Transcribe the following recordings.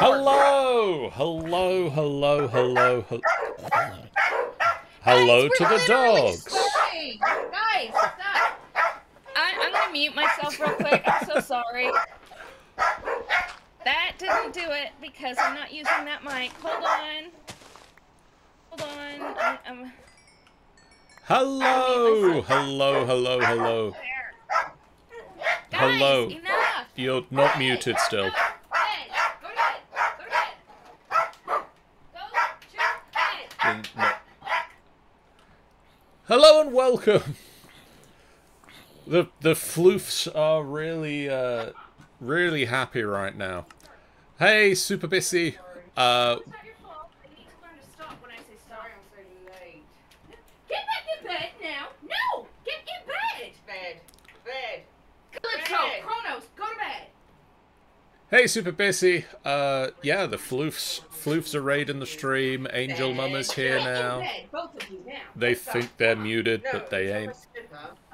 Hello, hello, hello, hello, hello. Hello Guys, to the dogs. starting. Guys, stop. I, I'm gonna mute myself real quick. I'm so sorry. That didn't do it because I'm not using that mic. Hold on. Hold on. I, I'm Hello, hello, hello, hello. Guys, Hello. Enough. You're not muted still. Enough. Bed. Go to bed. Go to bed. Go no. Hello and welcome. The the floofs are really uh really happy right now. Hey, Super busy. Uh, It's not your fault. I need to learn to stop when I say stop. Sorry I'm so late. Get back in bed now. No. Get in bed. Bed. Bed. Let's go. Bed. Chronos, go to bed. Hey, Super Bissy. Uh, yeah, the floofs floofs are raiding the stream. Angel Mama's here now. bed, both of you now. They think they're muted, but they ain't.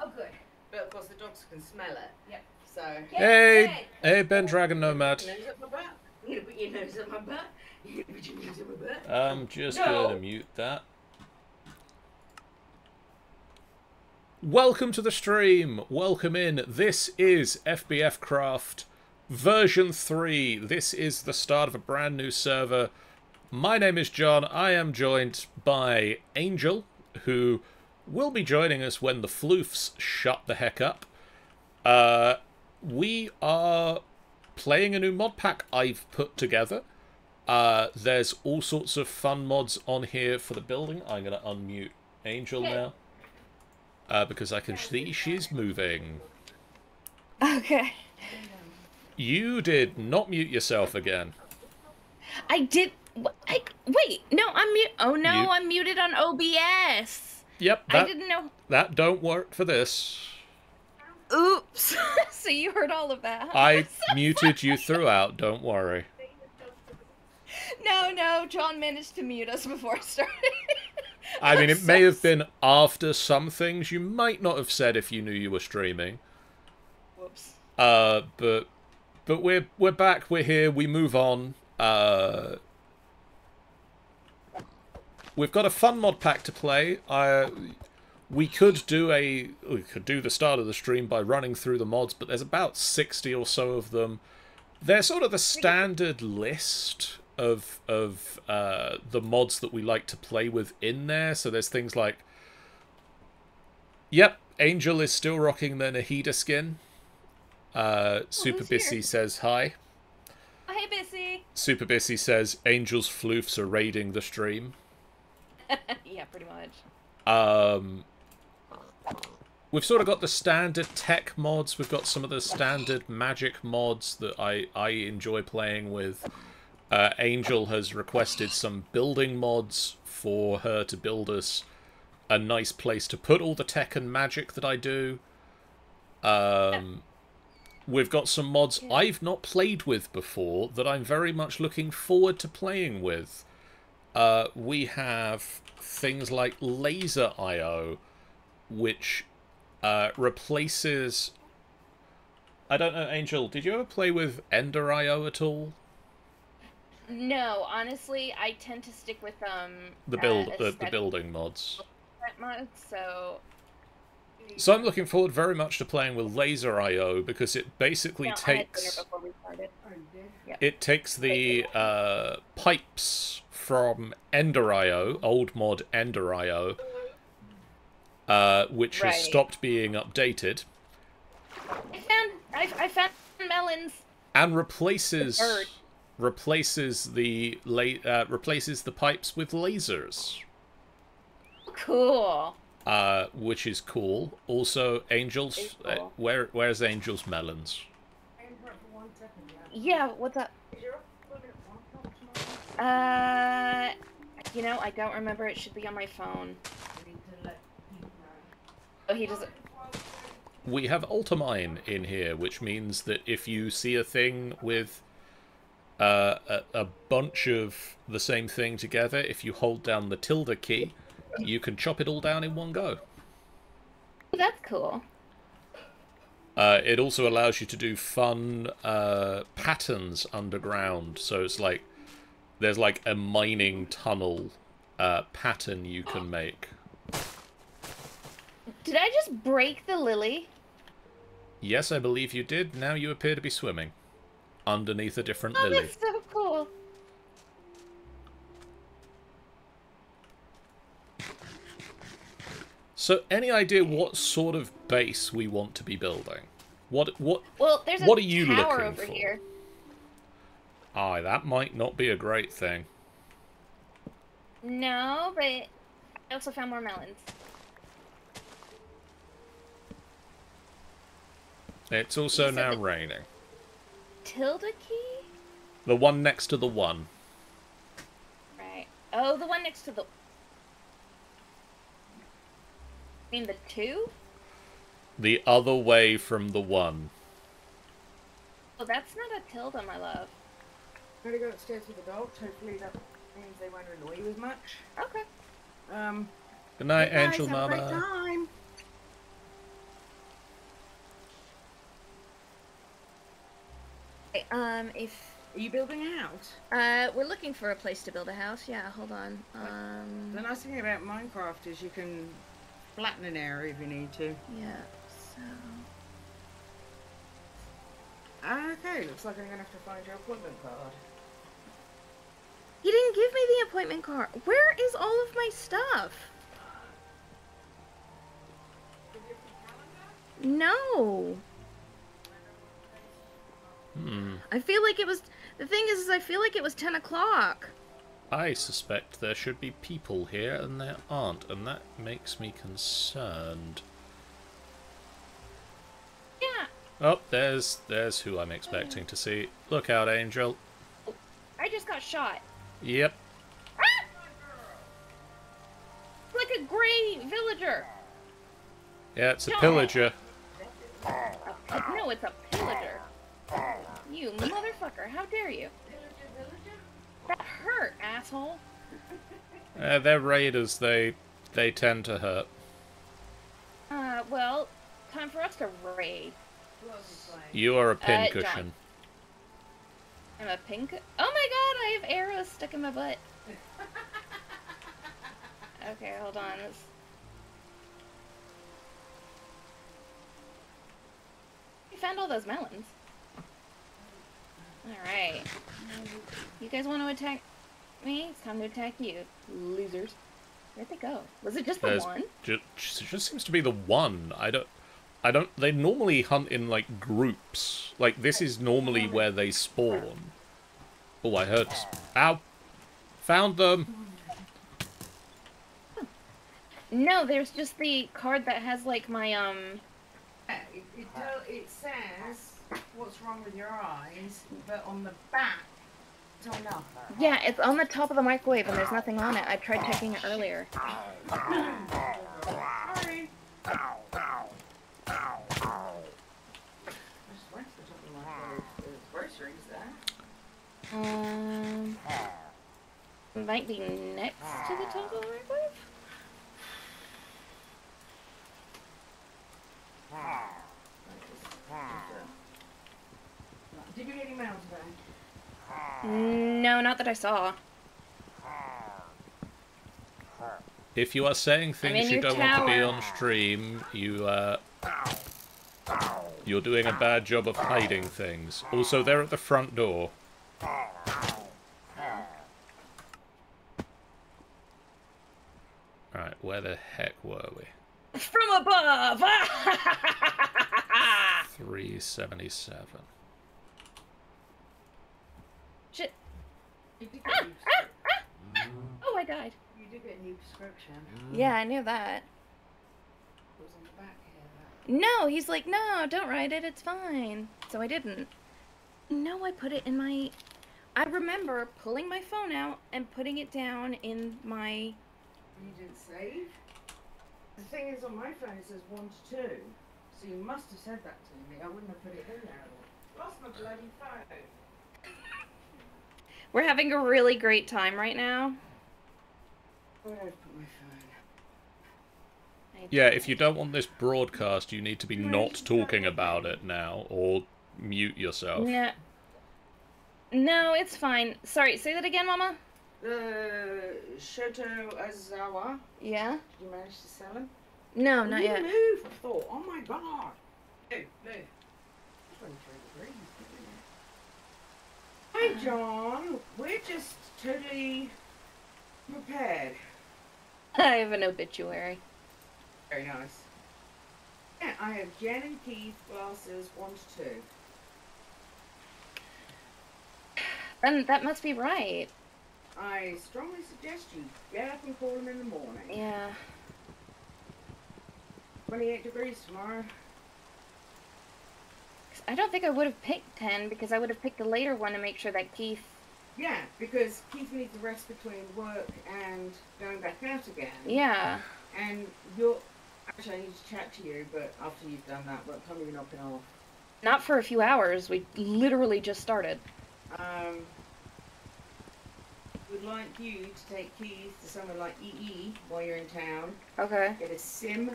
Oh, good. but of course the dogs can smell it. Yep. So. Hey, hey, Pendragon Nomad. Nose up my butt. You're gonna put your nose up my butt. You're gonna put your nose up my butt. I'm just gonna mute that. Welcome to the stream. Welcome in. This is FBF Craft version 3. This is the start of a brand new server. My name is John. I am joined by Angel, who will be joining us when the floofs shut the heck up. Uh, we are playing a new mod pack I've put together. Uh, there's all sorts of fun mods on here for the building. I'm going to unmute Angel Okay. now. Uh, because I can see she's moving. Okay. You did not mute yourself again. I did. I, wait, no, I'm mute. Oh no, You- I'm muted on OBS. Yep, I didn't know. that don't work for this. Oops. so you heard all of that. huh? I muted you throughout, don't worry. No, no, John managed to mute us before it started. I mean, it may have been after some things you might not have said if you knew you were streaming. Whoops. Uh, but but we're we're back. We're here. We move on. Uh, we've got a fun mod pack to play. I we could do a we could do the start of the stream by running through the mods, but there's about sixty or so of them. They're sort of the standard list of of uh, the mods that we like to play with in there. So there's things like, yep, Angel is still rocking the Nahida skin. Uh, Super who's here? Bissy says hi. Oh, hey, Bissy. Super Bissy says Angel's floofs are raiding the stream. yeah, pretty much. Um, we've sort of got the standard tech mods. We've got some of the standard magic mods that I, I enjoy playing with. Uh, Angel has requested some building mods for her to build us a nice place to put all the tech and magic that I do. Um, we've got some mods I've not played with before that I'm very much looking forward to playing with. Uh, we have things like Laser IO, which uh, replaces. I don't know, Angel. Did you ever play with Ender IO at all? No, honestly, I tend to stick with um The build, uh, the, the building mods. mods. So So I'm looking forward very much to playing with Laser IO because it basically no, takes before we started. it takes the uh, pipes from Ender IO, old mod Ender IO, uh, which has stopped being updated, I found I, I found melons. and replaces bird. replaces the la- uh, replaces the pipes with lasers, Cool. Uh, which is cool. Also, Angels, uh, where where's Angels melons? Yeah. What's up? Uh, you know, I don't remember. It should be on my phone. Oh, he doesn't. We have Ultimine in here, which means that if you see a thing with uh, a, a bunch of the same thing together, if you hold down the tilde key, you can chop it all down in one go. That's cool. Uh, it also allows you to do fun uh, patterns underground. So it's like there's like a mining tunnel uh, pattern you can make. Did I just break the lily? Yes, I believe you did. Now you appear to be swimming underneath a different Oh, lily. that's so cool. So, any idea what sort of base we want to be building? What what? Well, there's a are you tower looking over for? here. Aye, that might not be a great thing. No, but I also found more melons. It's also now raining. Tilde key? The one next to the one. Right. Oh, the one next to the. I mean the two? The other way from the one. Oh, that's not a tilde, my love. I'm gonna go upstairs with the dogs. Hopefully that means they won't annoy you as much. Okay. Um, Good night, good night, Angel have a great Mama. time. Okay, Um, if Are you building a house? uh, we're looking for a place to build a house. Yeah, hold on. Um, The nice thing about Minecraft is you can flatten an area if you need to. yeah. So. Okay, looks like I'm gonna have to find your appointment card. He didn't give me the appointment card. Where is all of my stuff? No. Hmm. I feel like it was. The thing is, is I feel like it was 10 o'clock. I suspect there should be people here, and there aren't, and that makes me concerned. Yeah. Oh, there's there's who I'm expecting to see. Look out, Angel. I just got shot. Yep. Ah! Like a gray villager. Yeah, it's a No. pillager. A, no, it's a pillager. You motherfucker! How dare you? That hurt, asshole. Uh, they're raiders. They they tend to hurt. Uh, well, time for us to raid. You are a Uh, John. pincushion. I'm a pink. Oh my god, I have arrows stuck in my butt. Okay, hold on. Let's... I found all those melons. Alright. You guys want to attack me? It's time to attack you. Losers. Where'd they go? Was it just the one? ju- just, just seems to be the one. I don't. I don't. They normally hunt in like groups. Like this is normally where they spawn. Oh, I heard. Ow! Found them. No, there's just the card that has like my um Yeah, It, it, it says what's wrong with your eyes, but on the back, it's on nothing. Yeah, it's on the top of the microwave and there's nothing on it. I tried checking it earlier. Sorry. I just went to the top of the microwave. There's groceries there. Um, might be next to the top of the microwave. Did you get any mail today? No, not that I saw. If you are saying in things you don't want to be on stream, you uh, you're doing a bad job of hiding things. Also, they're at the front door. Alright, where the heck were we? From above! 377. Shit. You did get a new ah, prescription. Ah. Oh, I died. You did get a new prescription. Yeah, I knew that. It was on the back here. No, he's like, no, don't write it, it's fine. So I didn't. No, I put it in my. I remember pulling my phone out and putting it down in my. You didn't save? The thing is, on my phone it says 1 to 2. So you must have said that to me. I wouldn't have put it in there. Lost my bloody phone. We're having a really great time right now. Where did I put my phone? I Yeah, if you don't want this broadcast, you need to be not talking about it now, or mute yourself. Yeah. No, it's fine. Sorry, say that again, Mama. The Shoto Azawa. Yeah. Did you manage to sell him? No, not you yet. Move. Thought. Oh my god. Move. Move. 23 degrees. Hi, John. We're just totally prepared. I have an obituary. Very nice. Yeah, I have Jen and Keith glasses one to two. Then that must be right. I strongly suggest you get up and call them in the morning. Yeah. 28 degrees tomorrow. I don't think I would have picked 10 because I would have picked the later one to make sure that Keith. Yeah, because Keith needs a rest between work and going back out again. Yeah. And you're. Actually, I need to chat to you, but after you've done that, what time are you knocking off? Not for a few hours. We literally just started. Um. We'd like you to take Keith to somewhere like EE while you're in town. Okay. Get a SIM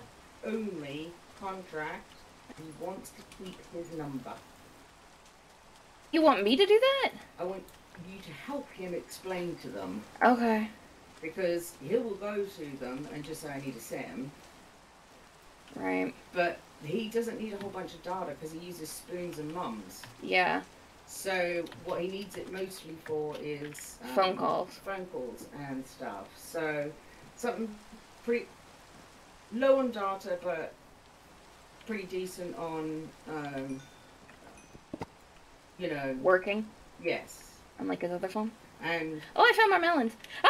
only contract. And He wants to keep his number. You want me to do that? I want you to help him explain to them Okay. because he will go to them and just say I need a SIM, Right. but he doesn't need a whole bunch of data because he uses spoons and mums. Yeah. So what he needs it mostly for is um, Phone calls. phone calls and stuff. So something pretty low on data, but pretty decent on, um, you know, Working. yes. Unlike his other phone. And Oh, I found more melons. Ah!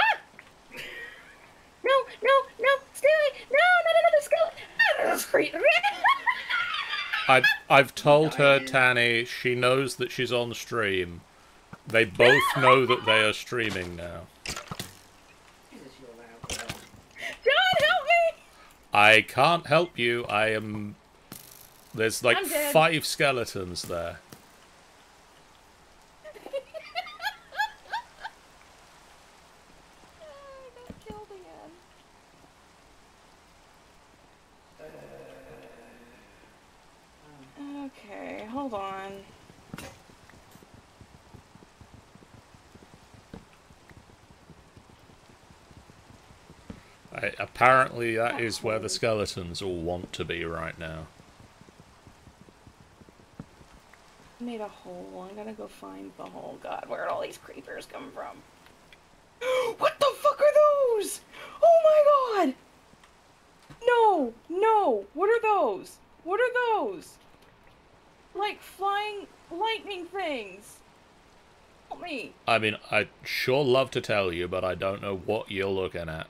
No, no, no, Stewie! No, not another skeleton! Ah, that's great. I, I've told her, Tanny, she knows that she's on stream. They both know that they are streaming now. Jesus, you're loud. John, help me! I can't help you. I am. There's like five skeletons there. I got killed again. Okay, hold on. I, apparently, that oh, is where the skeletons all want to be right now. Made a hole. I'm gonna go find the hole. God, where'd all these creepers come from? what the fuck are those? Oh my god! No, no. What are those? What are those? Like flying lightning things. Help me. I mean, I'd sure love to tell you, but I don't know what you're looking at.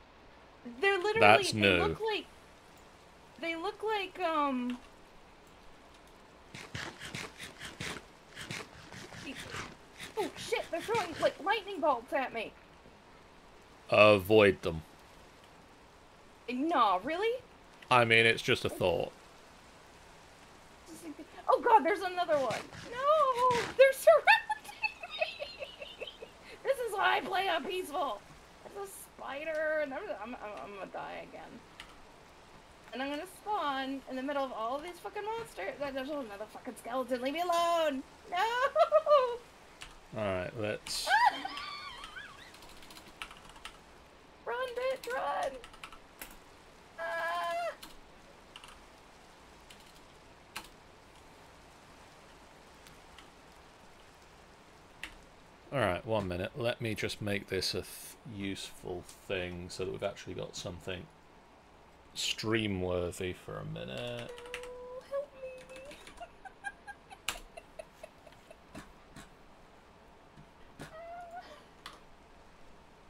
They're literally. That's they new. look like. They look like um. Oh shit! They're throwing like lightning bolts at me. Avoid them. Nah, really? I mean, it's just a thought. Oh god, there's another one. No, they're surrounding me. this is why I play on peaceful. There's a spider, and I'm, I'm, I'm, gonna die again. And I'm gonna spawn in the middle of all of these fucking monsters. There's another fucking skeleton. Leave me alone. No. Alright, let's. Run, bitch, run. Ah. Alright, one minute. Let me just make this a th- useful thing so that we've actually got something stream worthy for a minute. Oh, help me.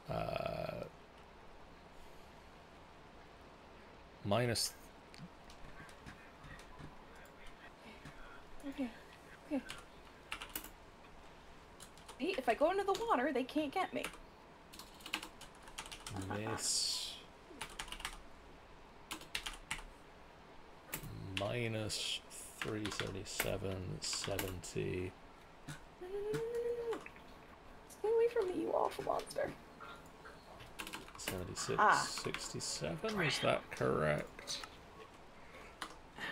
Uh, minus. Okay. Okay. See, if I go into the water, they can't get me. Miss. Minus 337, 70. No, no, no, no, no, no. Stay away from me, you awful monster. 76, Ah. 67, is that correct?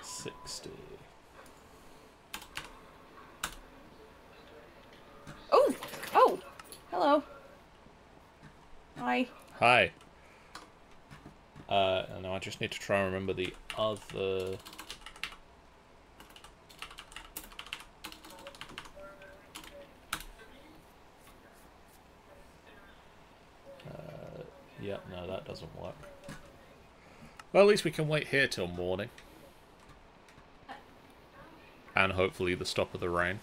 60. Oh! Oh! Hello. Hi. Hi. Uh, no, I just need to try and remember the other... Uh, yeah, no, that doesn't work. Well, at least we can wait here till morning. And hopefully the stop of the rain.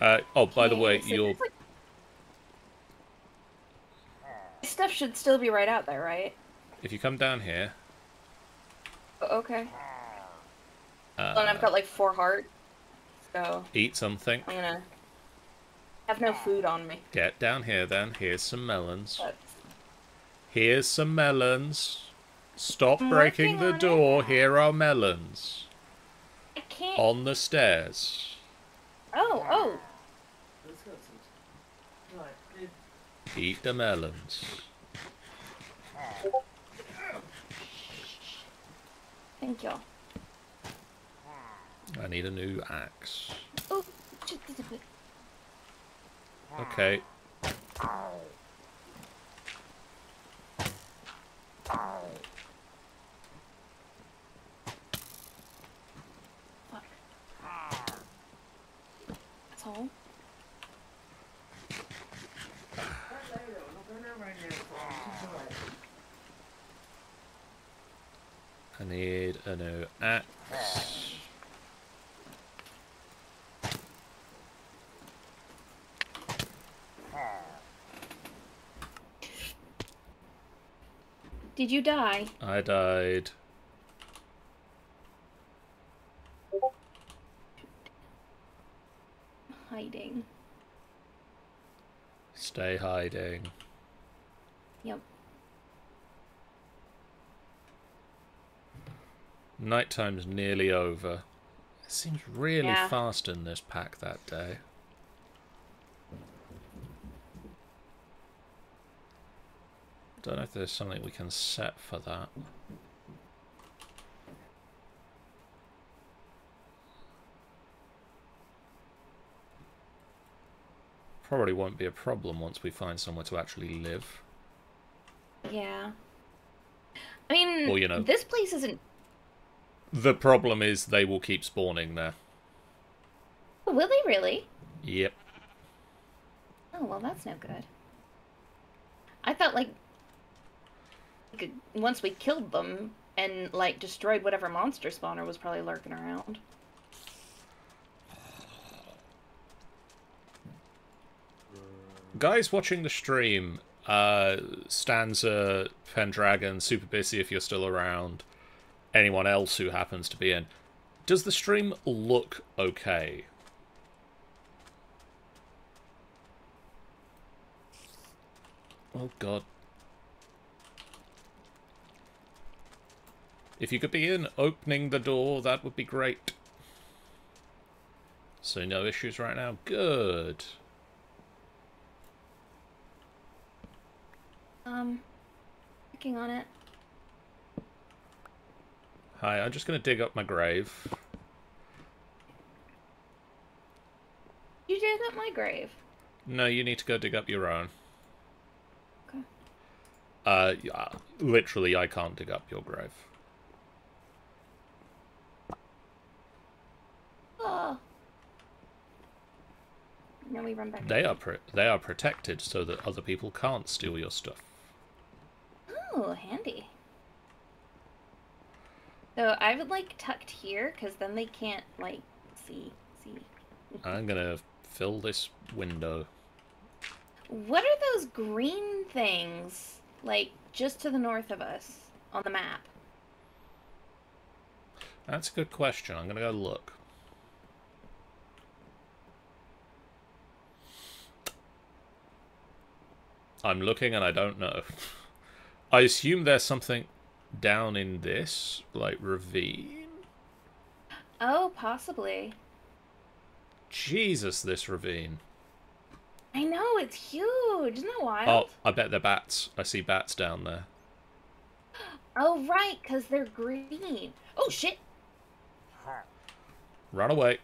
Uh, oh, by the way, so your there's, like- Stuff should still be right out there, right? if you come down here, O- Okay. uh, and I've got like four heart, so eat something. I'm gonna have no food on me. Get down here then. Here's some melons. Here's some melons. Stop I'm breaking the on it. door. Here are melons. I can't. On the stairs. Oh, oh. Let's go some. Right, good. Eat the melons. Thank you. I need a new axe. Oh, just a bit. Okay. Fuck. That's all. That later, I'm not going around there for I need a new axe. Did you die? I died. Hiding. Stay hiding. Yep. Nighttime's nearly over. It seems really Yeah. fast in this pack that day. Don't know if there's something we can set for that. Probably won't be a problem once we find somewhere to actually live. Yeah. I mean, Well, you know. this place isn't. The problem is they will keep spawning there. Oh, will they really? Yep. Oh well, that's no good. I thought like, once we killed them and like destroyed whatever monster spawner was probably lurking around. Guys watching the stream, uh, Stanza, Pendragon, Super Busy if you're still around, anyone else who happens to be in, does the stream look okay? Oh god. If you could be in opening the door, that would be great. So no issues right now. Good. Um, working on it. Hi, I'm just going to dig up my grave. You did up my grave. No, you need to go dig up your own. Okay. Uh, yeah, literally, I can't dig up your grave. Oh. Now we run back. They are they are protected so that other people can't steal your stuff. Oh, handy. So I would like tucked here because then they can't like see see. I'm gonna fill this window. What are those green things like just to the north of us on the map? That's a good question. I'm gonna go look. I'm looking and I don't know. I assume there's something down in this, like ravine. Oh, possibly. Jesus, this ravine. I know, it's huge. Isn't that wild? Oh. I bet they're bats. I see bats down there. Oh, right, because they're green. Oh, shit. Run away.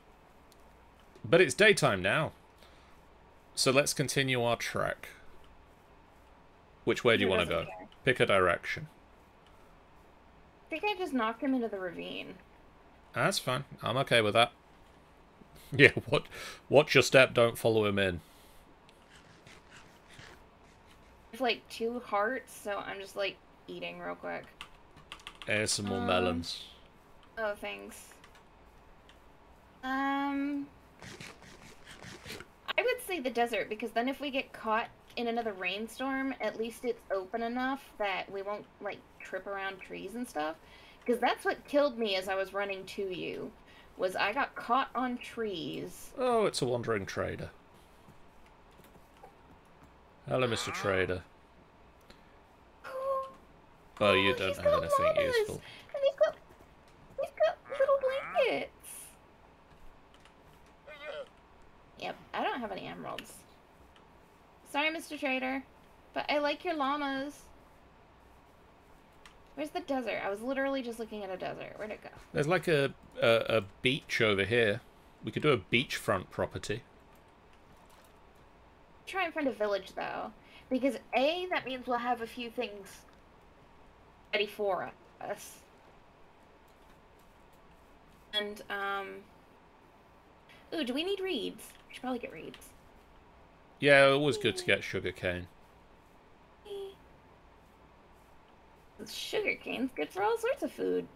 But it's daytime now. So let's continue our trek. Which way do you want to go? care? Pick a direction. I think I just knocked him into the ravine. That's fine. I'm okay with that. Yeah, what watch your step, don't follow him in. I have like two hearts, so I'm just like eating real quick. Here's some more Um, melons. Oh, thanks. Um, I would say the desert because then if we get caught in another rainstorm, at least it's open enough that we won't like trip around trees and stuff. Because that's what killed me as I was running to you, was I got caught on trees. Oh, it's a wandering trader. Hello, Mr. Trader. Oh, you oh, don't he's have got anything llamas, useful. And he's got, he's got little blankets. Yep, I don't have any emeralds. Sorry, Mr. Trader, but I like your llamas. Where's the desert? I was literally just looking at a desert. Where'd it go? There's like a, a a beach over here. We could do a beachfront property. Try and find a village though, because a that means we'll have a few things ready for us, and um. Ooh, do we need reeds? We should probably get reeds. Yeah, always good to get sugar cane. Sugar cane's good for all sorts of food.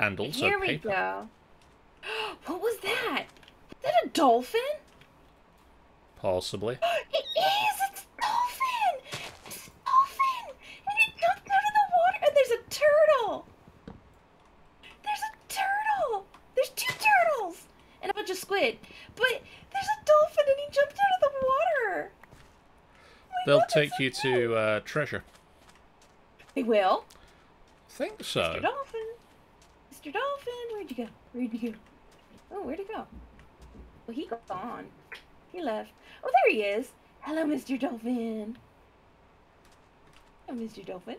And also Here we go. what was that? Is that a dolphin? Possibly. It is! It's a dolphin! It's a dolphin! And it jumped out of the water! And there's a turtle! There's a turtle! There's two turtles! And a bunch of squid. But dolphin and he jumped out of the water! They'll take you to uh, treasure. They will? Think so. Mr. Dolphin! Mr. Dolphin! Where'd you go? Where'd you go? Oh, where'd he go? Well, he got gone. He left. Oh, there he is! Hello, Mr. Dolphin! Hello, Mr. Dolphin.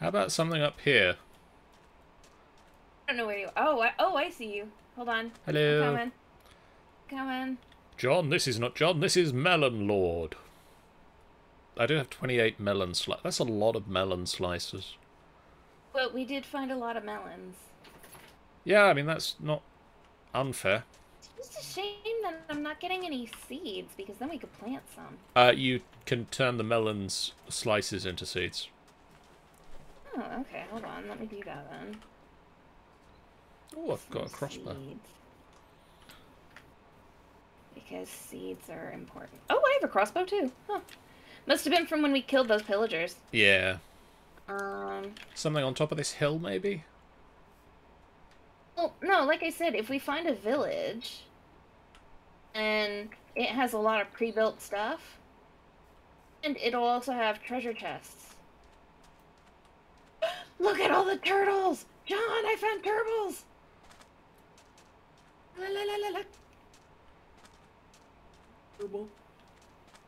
How about something up here? I don't know where you Oh, I, oh, I see you. Hold on. Hello. Coming. John, this is not John, this is Melon Lord. I do have 28 melon slices. That's a lot of melon slices. Well, we did find a lot of melons. Yeah, I mean, that's not unfair. It's just a shame that I'm not getting any seeds because then we could plant some. Uh, you can turn the melons slices into seeds. Oh, okay. Hold on. Let me do that then. Oh, I've got a crossbow. seeds. Because seeds are important. Oh, I have a crossbow too. Huh. Must have been from when we killed those pillagers. Yeah. Um. Something on top of this hill, maybe? Well, no, like I said, if we find a village and it has a lot of pre-built stuff, and it'll also have treasure chests. Look at all the turtles! John, I found turtles! La la la la la. Turtle.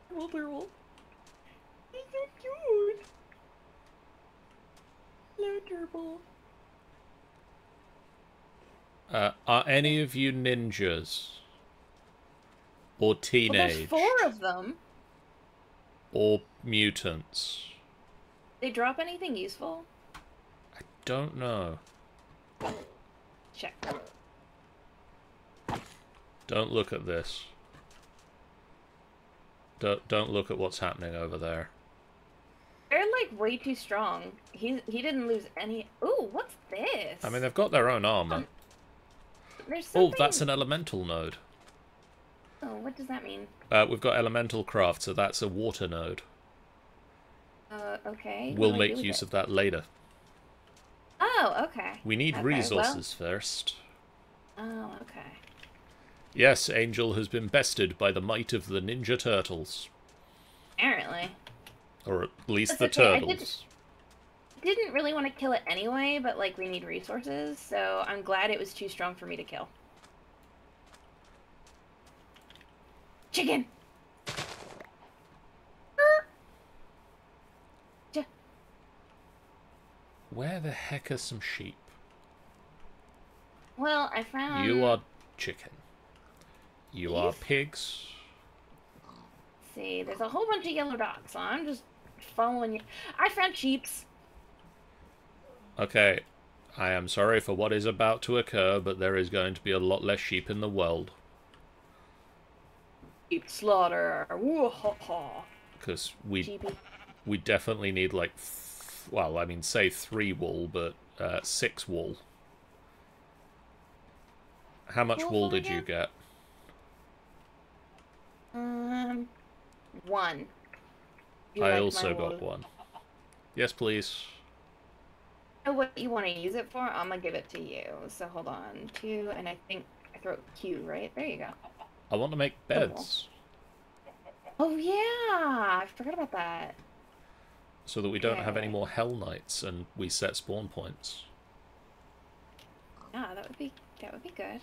Turtle, turtle. He's so cute. Hello, turtle. Uh, are any of you ninjas? Or Well, teenage? there's four of them. Or mutants? They drop anything useful? I don't know. Check. Don't look at this. Don't don't look at what's happening over there. They're like way too strong. He he didn't lose any. Ooh, what's this? I mean, they've got their own armor. there's Oh, that's an elemental node. Oh, what does that mean? Uh, we've got elemental craft, so that's a water node. Uh, okay. We'll what do I make use it? of that later. Oh, okay. We need Okay, resources first. Oh, okay. Yes, Angel has been bested by the might of the Ninja Turtles. Apparently. Or at least That's the okay. turtles. I did, didn't really want to kill it anyway, but like we need resources, so I'm glad it was too strong for me to kill. Chicken! Where the heck are some sheep? Well, I found. You are chicken. You are pigs. See, there's a whole bunch of yellow dots, so I'm just following you. I found sheeps. Okay, I am sorry for what is about to occur, but there is going to be a lot less sheep in the world. Sheep slaughter. Because we Sheepy. we definitely need like, well, I mean, say three wool, but uh, six wool. How much wool did you get? Um, one. You I like also got one. Yes, please. know what you want to use it for, I'm gonna give it to you. So hold on, two, and I think I throw Q, right? There you go. I want to make Cool. beds Oh yeah, I forgot about that. so that we don't have any more hell knights and we set spawn points. Ah, that would be that would be good.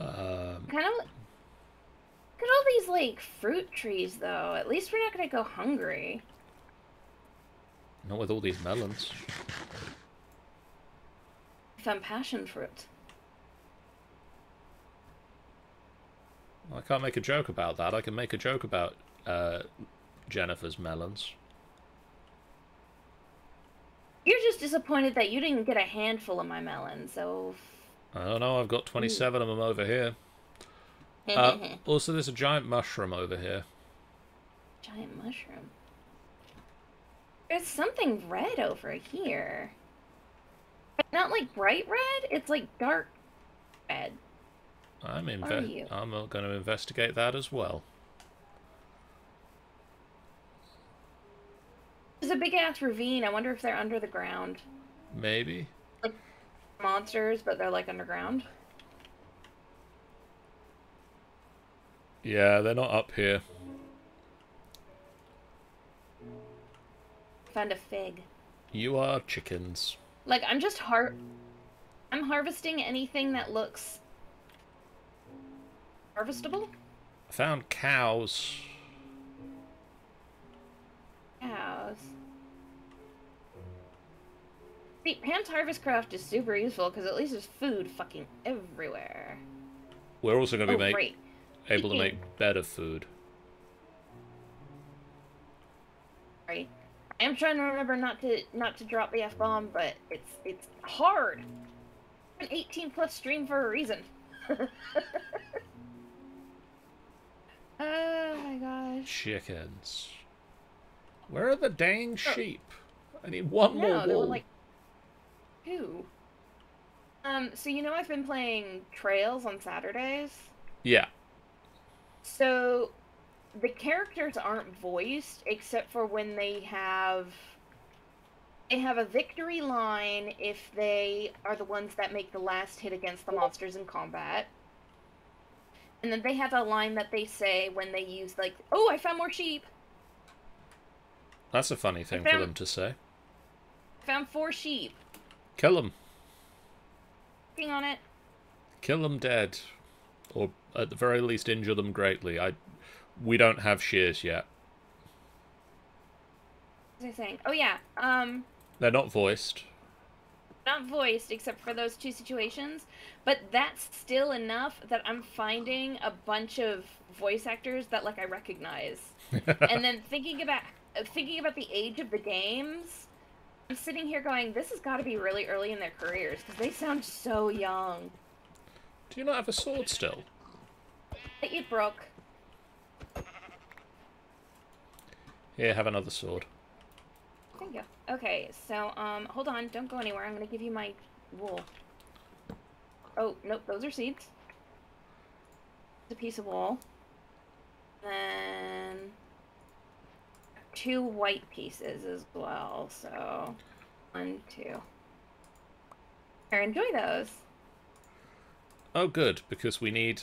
Um, Kind of. Look at all these like fruit trees, though. At least we're not gonna go hungry. not with all these melons. I found passion fruit. I can't make a joke about that. I can make a joke about uh, Jennifer's melons. You're just disappointed that you didn't get a handful of my melons, so. I don't know. I've got 27 of them over here. Uh, also, there's a giant mushroom over here. Giant mushroom. There's something red over here. But Not like bright red, it's like dark red. I'm inve- I'm going to investigate that as well. There's a big ass ravine. I wonder if they're under the ground. Maybe. Like Monsters, but they're like underground. Yeah, they're not up here. Found a fig. You are chickens. Like I'm just har I'm harvesting anything that looks harvestable. I found cows. Cows. See, Pam's Harvest Craft is super useful because at least there's food fucking everywhere. We're also going to Oh, be great. Able to make better food. Right. I am trying to remember not to not to drop the F bomb, but it's it's hard. An 18 plus stream for a reason. oh my gosh. Chickens. Where are the dang sheep? I need one more Oh. No, there wool. were like two. Um, so you know I've been playing Trails on Saturdays. Yeah. So the characters aren't voiced except for when they have they have a victory line if they are the ones that make the last hit against the monsters in combat. And then they have a line that they say when they use like, "Oh, I found more sheep. That's a funny thing for them to say. Found four sheep." Kill them. Working on it. Kill them dead. Or at the very least injure them greatly. I we don't have shears yet. What was I saying? Oh yeah. Um They're not voiced. not voiced except for those two situations, but that's still enough that I'm finding a bunch of voice actors that like I recognize. and then thinking about thinking about the age of the games, I'm sitting here going, this has got to be really early in their careers because they sound so young. Do you not have a sword still? That you broke. Here, have another sword. Thank you. Okay, so um, hold on, don't go anywhere. I'm gonna give you my wool. Oh nope, those are seeds. It's a piece of wool. Then two white pieces as well. So one, two. Here, enjoy those. Oh, good, because we need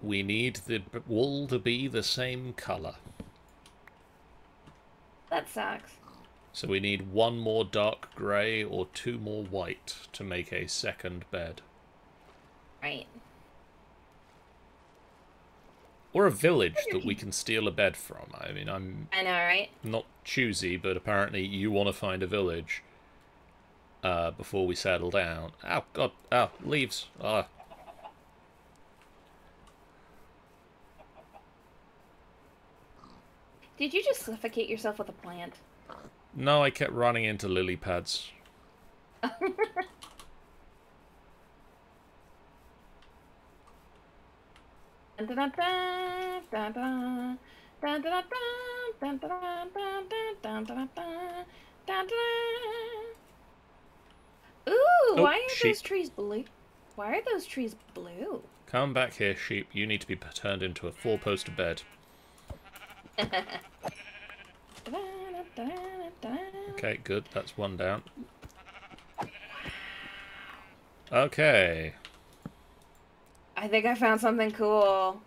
we need the wool to be the same color. That sucks. So we need one more dark grey or two more white to make a second bed. Right. Or a village that we can steal a bed from. I mean, I'm I know, right? not choosy, but apparently you want to find a village uh, before we settle down. Oh, God. Oh, leaves. Ah. Did you just suffocate yourself with a plant? No, I kept running into lily pads. Ooh, oh, why are sheep. those trees blue? Why are those trees blue? Come back here, sheep. You need to be turned into a four-poster bed. okay, good. That's one down. Okay. I think I found something cool.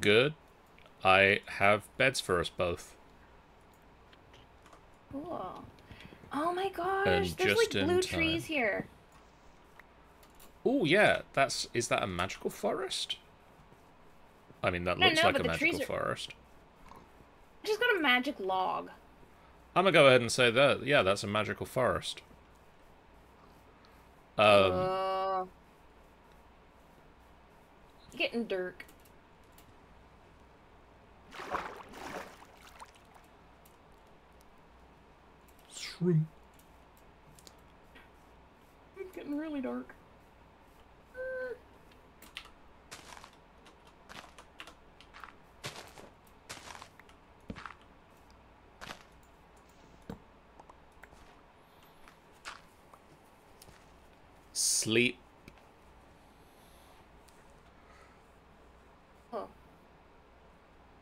Good. I have beds for us both. Cool. Oh my gosh, And there's just like blue time. trees here. Oh yeah, that's is that a magical forest? I mean, that No, looks no, like a but the trees magical are- forest. I just got a magic log. I'm gonna go ahead and say that. Yeah, that's a magical forest. Um, Uh, getting dirt. Shroom. It's getting really dark. sleep. Oh.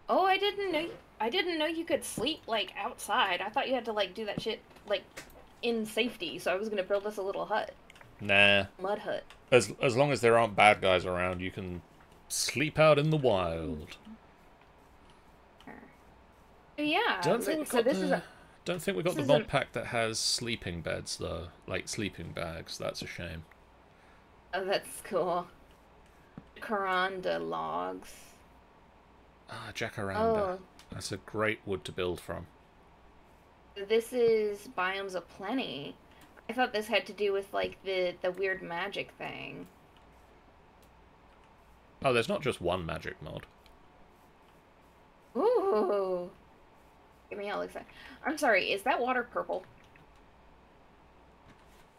Oh, I didn't know. I didn't know you could sleep like outside. I thought you had to like do that shit like in safety. So I was gonna build us a little hut, Nah. mud hut. As as long as there aren't bad guys around, you can sleep out in the wild. Yeah. Don't think so this the, is a Don't think we got the mod an- pack that has sleeping beds though, like sleeping bags. That's a shame. Oh, that's cool. Karanda logs. Ah, jacaranda. Oh, That's a great wood to build from. this is Biomes O' Plenty. I thought this had to do with like the the weird magic thing. Oh, there's not just one magic mod. Ooh. Give me all excited. I'm sorry. Is that water purple?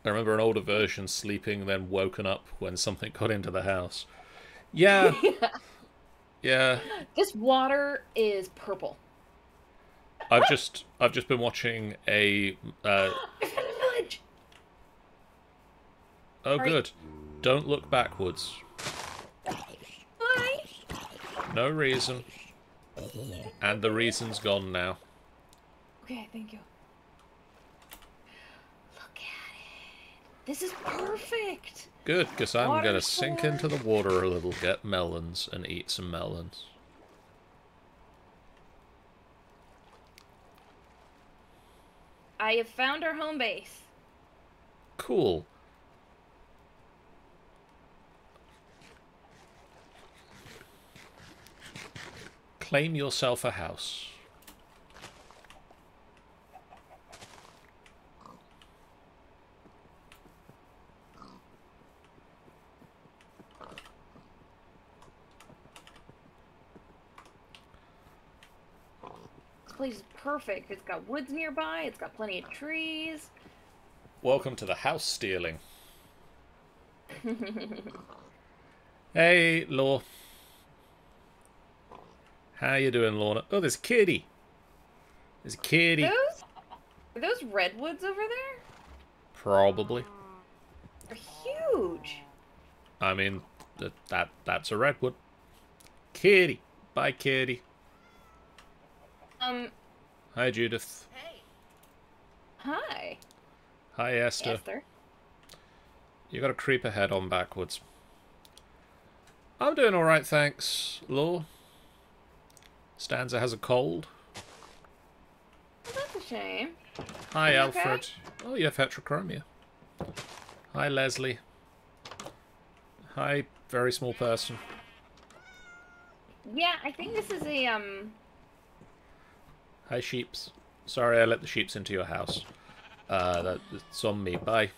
I remember an older version sleeping, then woken up when something got into the house. Yeah, yeah. This water is purple. I've just I've just been watching a. Uh, I found a village. oh, Sorry. good. Don't look backwards. Hi. No reason. And the reason's gone now. Okay, thank you. Look at it. This is perfect. Good, because I'm Water gonna sink into the water a little, get melons, and eat some melons. I have found our home base. Cool. Claim yourself a house. Place is perfect. It's got woods nearby. It's got plenty of trees. Welcome to the house stealing. hey, Law. How you doing, Lorna? Oh, there's a kitty. There's a kitty. Those are those redwoods over there? Probably. They're huge. I mean, that, that that's a redwood. Kitty. Bye, kitty. Um. Hi, Judith. Hey, Hi, Hi, Esther. Esther. You got to creep ahead on backwards. I'm doing all right, thanks, Law. Stanza has a cold. Well, that's a shame. Hi, Are you okay? Alfred. Oh, you have heterochromia. Hi, Leslie. Hi, very small person. Yeah, I think this is a um. Hi, sheeps. Sorry I let the sheeps into your house. Uh, that, it's on me. Bye.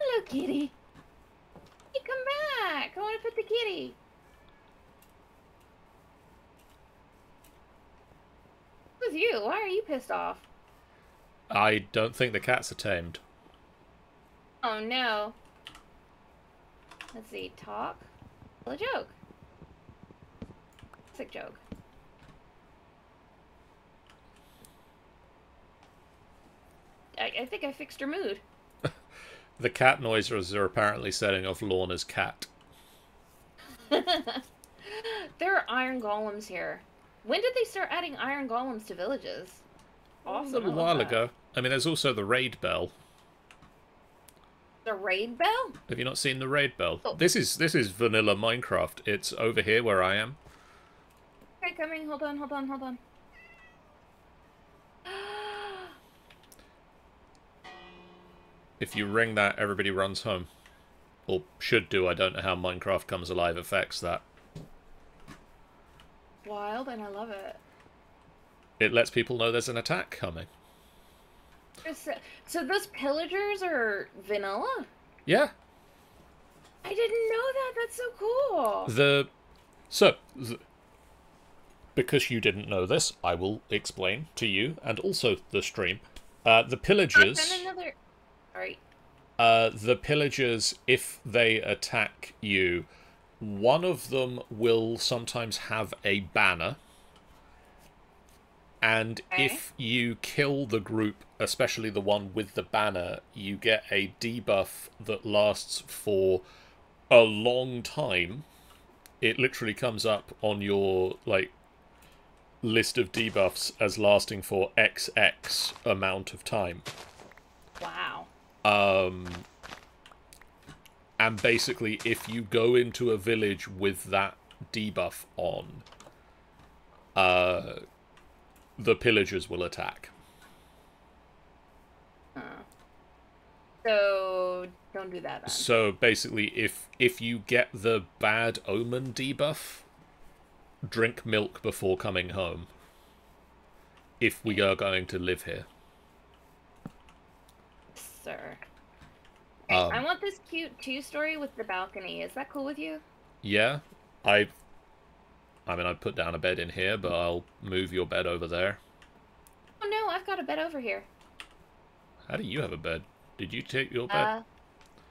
Hello, kitty. Hey, come back. I want to pet the kitty. Who's you? Why are you pissed off? I don't think the cats are tamed. Oh no. Let's see. Talk. Tell a joke. Sick joke. I, I think I fixed her mood. The cat noises are apparently setting off Lorna's cat. there are iron golems here. When did they start adding iron golems to villages? Awesome. a little while that. ago. I mean, there's also the raid bell. The raid bell? Have you not seen the raid bell? Oh. This is this is vanilla Minecraft. It's over here where I am. Okay, coming. Hold on, hold on, hold on. If you ring that, everybody runs home. Or should do. I don't know how Minecraft Comes Alive affects that. Wild, and I love it. It lets people know there's an attack coming. So, those pillagers are vanilla? Yeah. I didn't know that. That's so cool. The so the, because you didn't know this, I will explain to you and also the stream. Uh, the pillagers. Send another. Sorry. Uh, the pillagers, if they attack you, one of them will sometimes have a banner. And Okay. if you kill the group, especially the one with the banner, you get a debuff that lasts for a long time. It literally comes up on your like list of debuffs as lasting for XX amount of time. Wow. Um, and basically, if you go into a village with that debuff on, uh, the pillagers will attack. So don't do that then. So basically, if if you get the bad omen debuff, drink milk before coming home. If we are going to live here, Sir. Um, I want this cute two story with the balcony. Is that cool with you? yeah, I. I mean, I'd put down a bed in here, but I'll move your bed over there. Oh no, I've got a bed over here. How do you have a bed? Did you take your bed? Uh,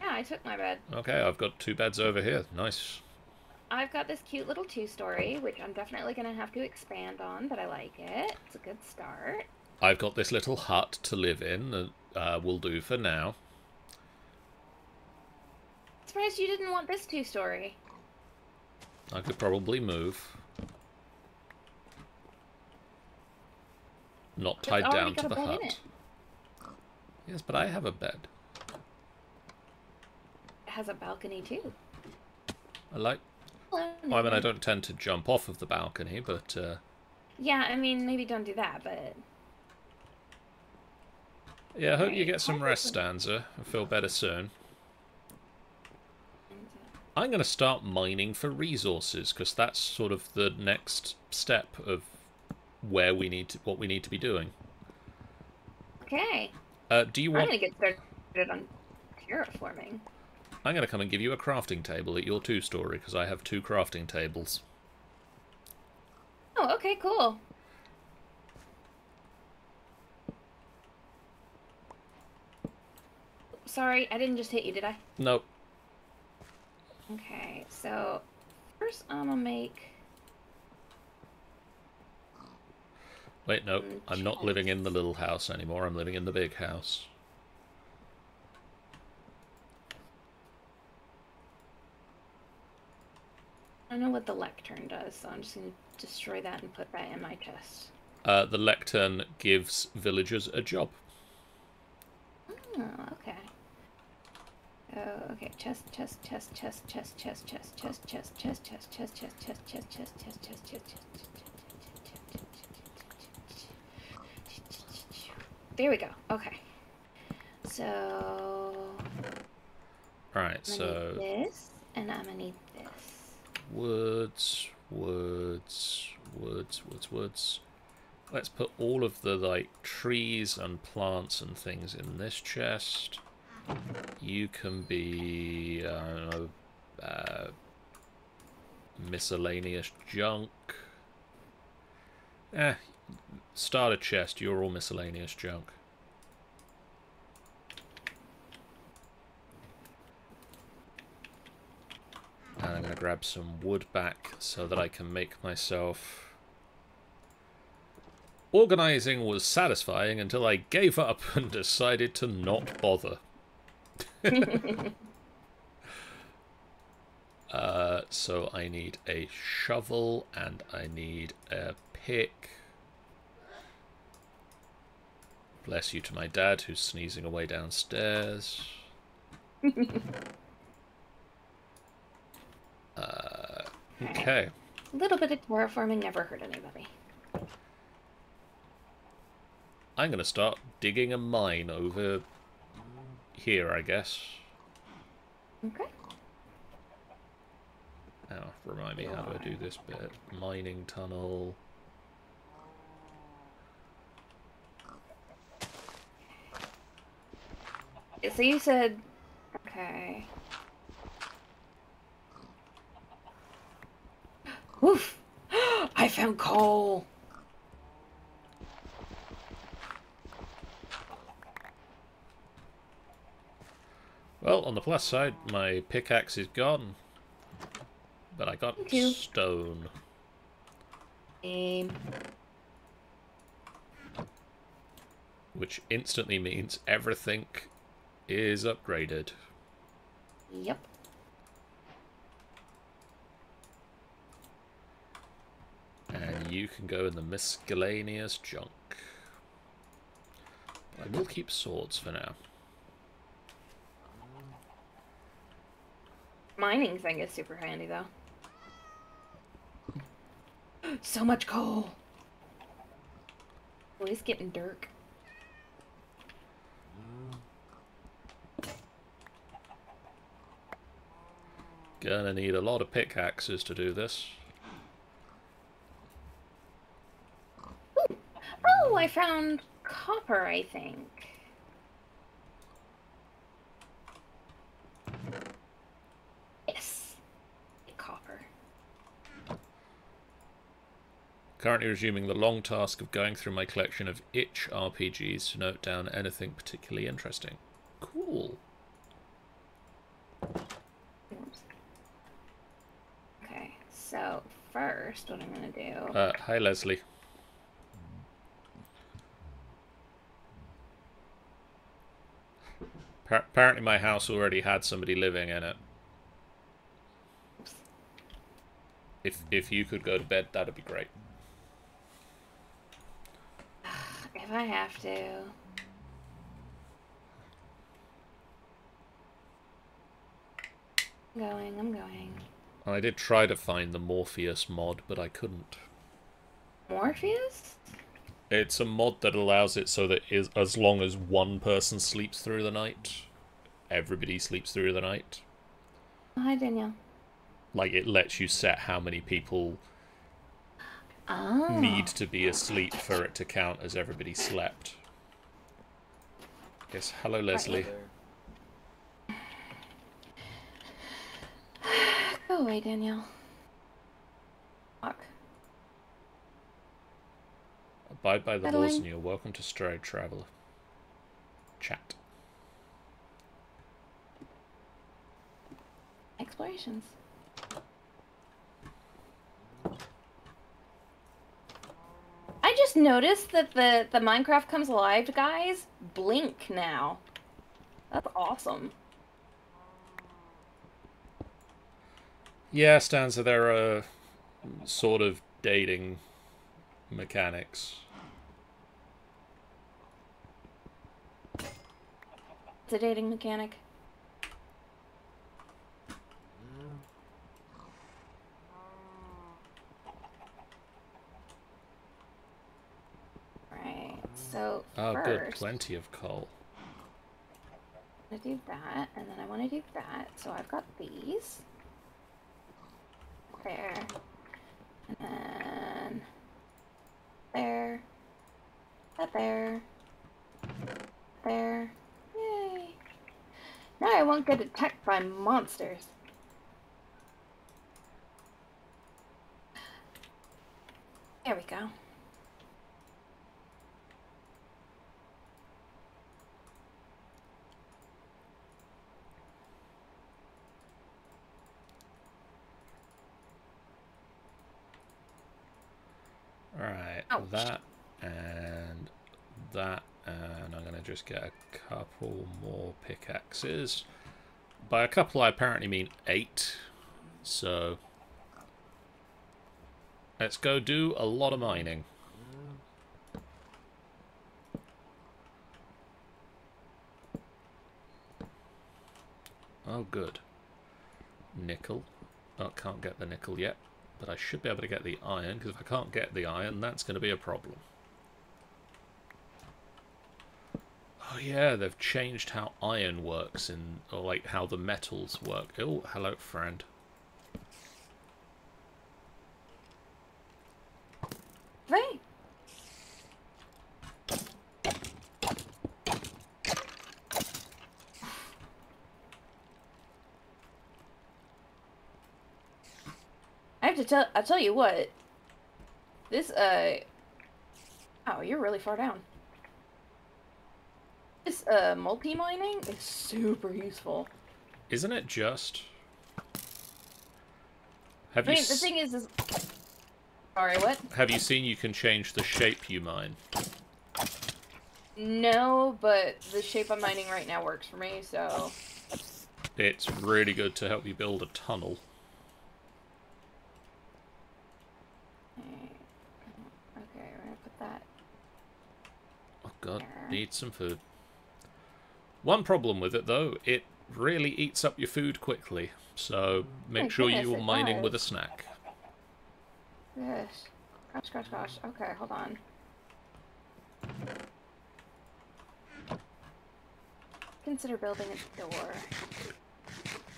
yeah, I took my bed. Okay, I've got two beds over here. Nice. I've got this cute little two story, which I'm definitely gonna have to expand on, but I like it. It's a good start. I've got this little hut to live in that uh, will do for now. I'm Surprised you didn't want this two story. I could probably move. Not It's tied down to the hut. Yes, but I have a bed. It has a balcony too. I like. Hello, Well, I mean, I don't tend to jump off of the balcony, but uh, Yeah, I mean, maybe don't do that, but yeah, I hope you get some rest, Stanza. I feel better soon. I'm going to start mining for resources because that's sort of the next step of where we need to, what we need to be doing. okay. Uh, do you I'm want? gonna get started on terraforming. I'm going to come and give you a crafting table at your two-story because I have two crafting tables. Oh, okay, cool. Sorry, I didn't just hit you, did I? Nope. Okay, so first I'm gonna make. Wait, no. I'm not living in the little house anymore. I'm living in the big house. I know what the lectern does, so I'm just gonna destroy that and put that in my chest. Uh, the lectern gives villagers a job. Oh, okay. Oh, okay. Chest, chest, chest, chest, chest, chest, chest, chest, chest, chest, chest, chest, chest, chest, chest, chest, chest, chest, chest, chest. There we go. Okay. So Right, gonna need so this, and I'm gonna need this. woods, woods, woods, woods, woods. Let's put all of the like trees and plants and things in this chest. You can be, I don't know, uh, miscellaneous junk. Eh, start a chest. You're all miscellaneous junk. And I'm going to grab some wood back so that I can make myself... Organizing was satisfying until I gave up and decided to not bother. uh, so I need a shovel and I need a pick. Bless you to my dad who's sneezing away downstairs. Uh, okay. A little bit of terraforming never hurt anybody. I'm going to start digging a mine over here, I guess. Okay. Now, remind me how do I do this bit. Mining tunnel. So you said, okay. Oof! I found coal. Well, on the plus side, my pickaxe is gone. But I got stone. Um, Which instantly means everything is upgraded. yep. And you can go in the miscellaneous junk. I will keep swords for now. Mining thing is super handy though. So much coal. Boy's getting dirt. Gonna need a lot of pickaxes to do this. Oh, I found copper, I think. Yes. Copper. Currently resuming the long task of going through my collection of itch RPGs to note down anything particularly interesting. Cool. Okay, so first, what I'm gonna do. Uh, hi, Leslie. Appar- Apparently my house already had somebody living in it. If if you could go to bed, that'd be great. If I have to. I'm going, I'm going. I did try to find the Morpheus mod, but I couldn't. Morpheus? It's a mod that allows it so that is as long as one person sleeps through the night, everybody sleeps through the night. Hi, Danielle. Like it lets you set how many people Oh. need to be asleep for it to count as everybody slept. Yes, hello Leslie. Go away, Danielle. Fuck. Abide by the laws Meddling. and you're welcome to stray traveler. Chat. Explorations. I just noticed that the, the Minecraft Comes Alive guys blink now. That's awesome. Yeah, Stanza, there are sort of dating mechanics. It's a dating mechanic. Right, so Oh, first, good. Plenty of coal. I'm gonna do that, and then I want to do that. So I've got these. there. And then there. That there. There. Yay. Now I won't get attacked by monsters. There we go. Alright, that and that, and I'm going to just get a couple more pickaxes. By a couple, I apparently mean eight. So, let's go do a lot of mining. Oh, good. Nickel. Oh, can't get the nickel yet, but I should be able to get the iron, because if I can't get the iron, that's going to be a problem. Oh yeah, they've changed how iron works in, or like how the metals work. Oh, hello, friend. Right. I have to tell. I'll tell you what. This uh. Oh, you're really far down. This uh multi mining is super useful. Isn't it just? Have I you mean, the thing is, is. Sorry, what? have you seen you can change the shape you mine? No, but the shape I'm mining right now works for me, so. It's really good to help you build a tunnel. Okay, we're gonna put that. Oh god, need some food. One problem with it though, it really eats up your food quickly. So make My sure goodness, you're it mining with a snack. Yes. Gosh, gosh, gosh. Okay, hold on. Consider building a door.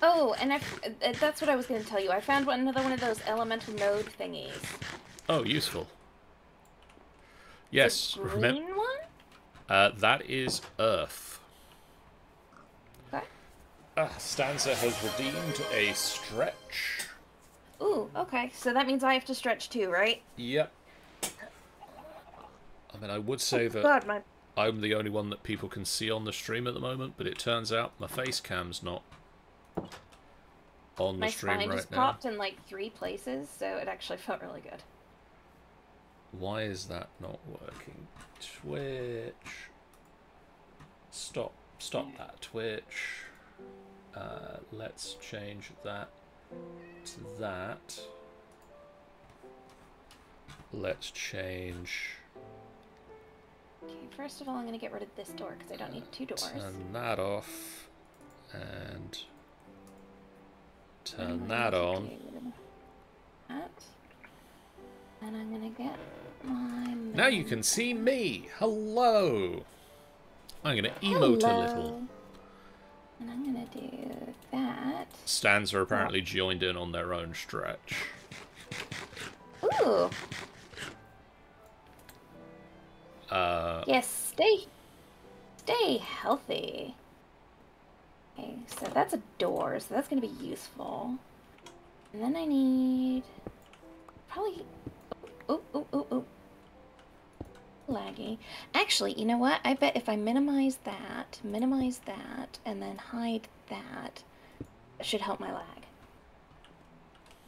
Oh, and I, uh, that's what I was going to tell you. I found one, another one of those elemental node thingies. Oh, useful. Yes, remember? Uh, that is Earth. Okay. Ah, Stanza has redeemed a stretch. Ooh, okay. So that means I have to stretch too, right? Yep. I mean, I would say that God, my I'm the only one that people can see on the stream at the moment, but it turns out my face cam's not on the my stream spine right just now. popped in like three places, so it actually felt really good. Why is that not working? Twitch. Stop. Stop that, Twitch. Uh, let's change that to that. Let's change. Okay, first of all, I'm going to get rid of this door because I don't need two doors. Turn that off. And. Turn that on. And I'm going to get my. Now you can see me. Hello. I'm gonna emote a little. And I'm going to do that. Stans are apparently joined in on their own stretch. Ooh. Uh, Yes, stay. Stay healthy. Okay, so that's a door, so that's going to be useful. And then I need. Probably. Oh, oh, oh, oh. Laggy. Actually, you know what? I bet if I minimize that, minimize that, and then hide that, that should help my lag.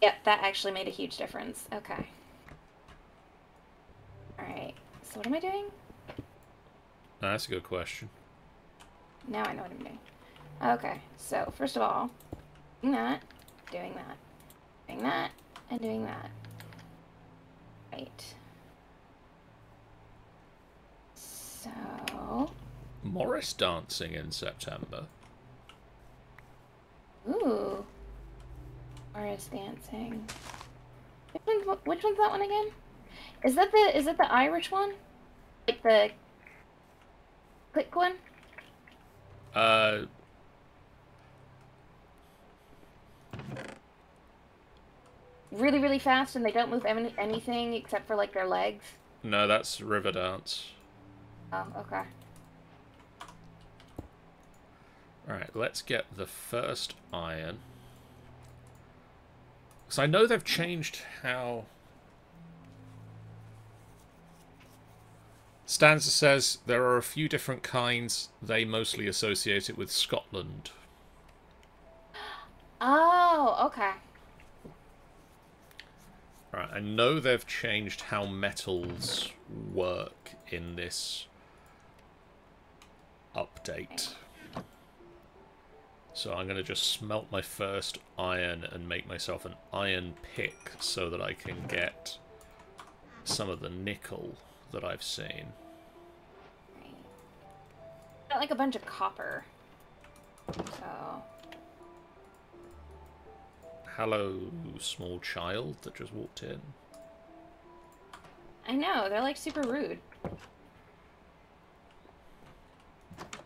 Yep, that actually made a huge difference. Okay. Alright, so what am I doing? that's a good question. Now I know what I'm doing. Okay, so first of all, doing that, doing that, doing that, and doing that. Right. So, Morris dancing in September. ooh, Morris dancing. Which one's, which one's that one again? Is that the is that the Irish one? Like the click one? Uh, really, really fast and they don't move any- anything except for like their legs? No, that's Riverdance. Oh, okay. Alright, let's get the first iron. Because I know they've changed how... Stanza says there are a few different kinds. They mostly associate it with Scotland. Oh, okay. Alright, I know they've changed how metals work in this update. So I'm going to just smelt my first iron and make myself an iron pick so that I can get some of the nickel that I've seen. Got like a bunch of copper. So, Hello, small child that just walked in. I know, they're like super rude.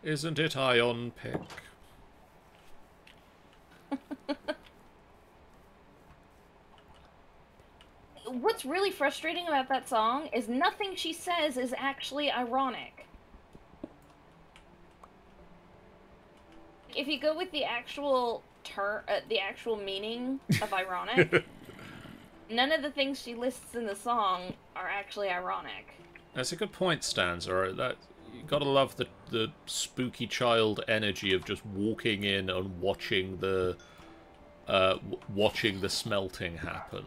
Isn't it iron pick? What's really frustrating about that song is nothing she says is actually ironic. If you go with the actual ter- uh, the actual meaning of ironic, none of the things she lists in the song are actually ironic. That's a good point, Stanza. Right? That you gotta love the the spooky child energy of just walking in and watching the uh, w- watching the smelting happen.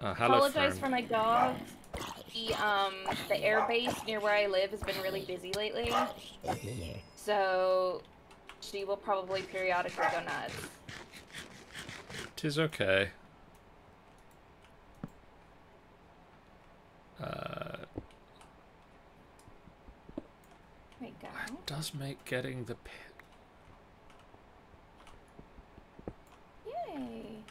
Uh, hello, Apologize friend. for my dog. The um the air base near where I live has been really busy lately. So she will probably periodically go nuts. Tis okay. Uh, we go. it does make getting the pit. Yay.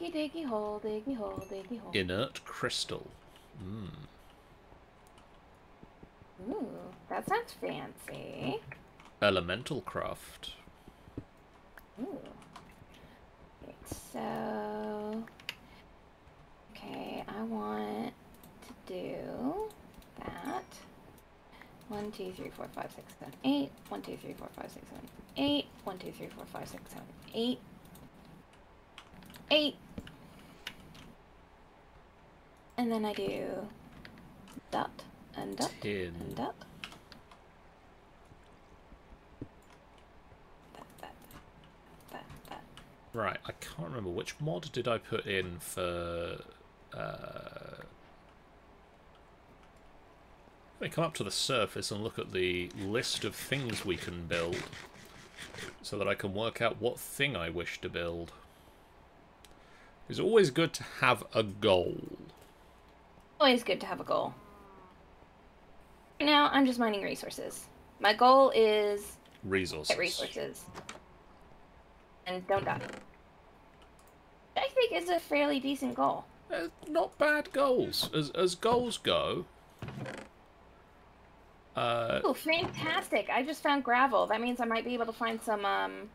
Diggy diggy hole, diggy hole, diggy hole. Inert crystal. Mm. Ooh, that sounds fancy. Elemental craft. Ooh. Okay, so. Okay, I want to do that. One, two, three, four, five, six, seven, eight. One, two, three, four, five, six, seven, eight. One, two, three, four, five, six, seven, eight. Eight. And then I do dot and dot Tin. and dot. That, that, that, that. Right, I can't remember which mod did I put in for. Uh... Let me come up to the surface and look at the list of things we can build, so that I can work out what thing I wish to build. It's always good to have a goal. Always good to have a goal. Right now, I'm just mining resources. My goal is Resources. get resources. And don't die. I think it's a fairly decent goal. Uh, not bad goals. As as goals go. Uh, Oh, fantastic! I just found gravel. That means I might be able to find some, um...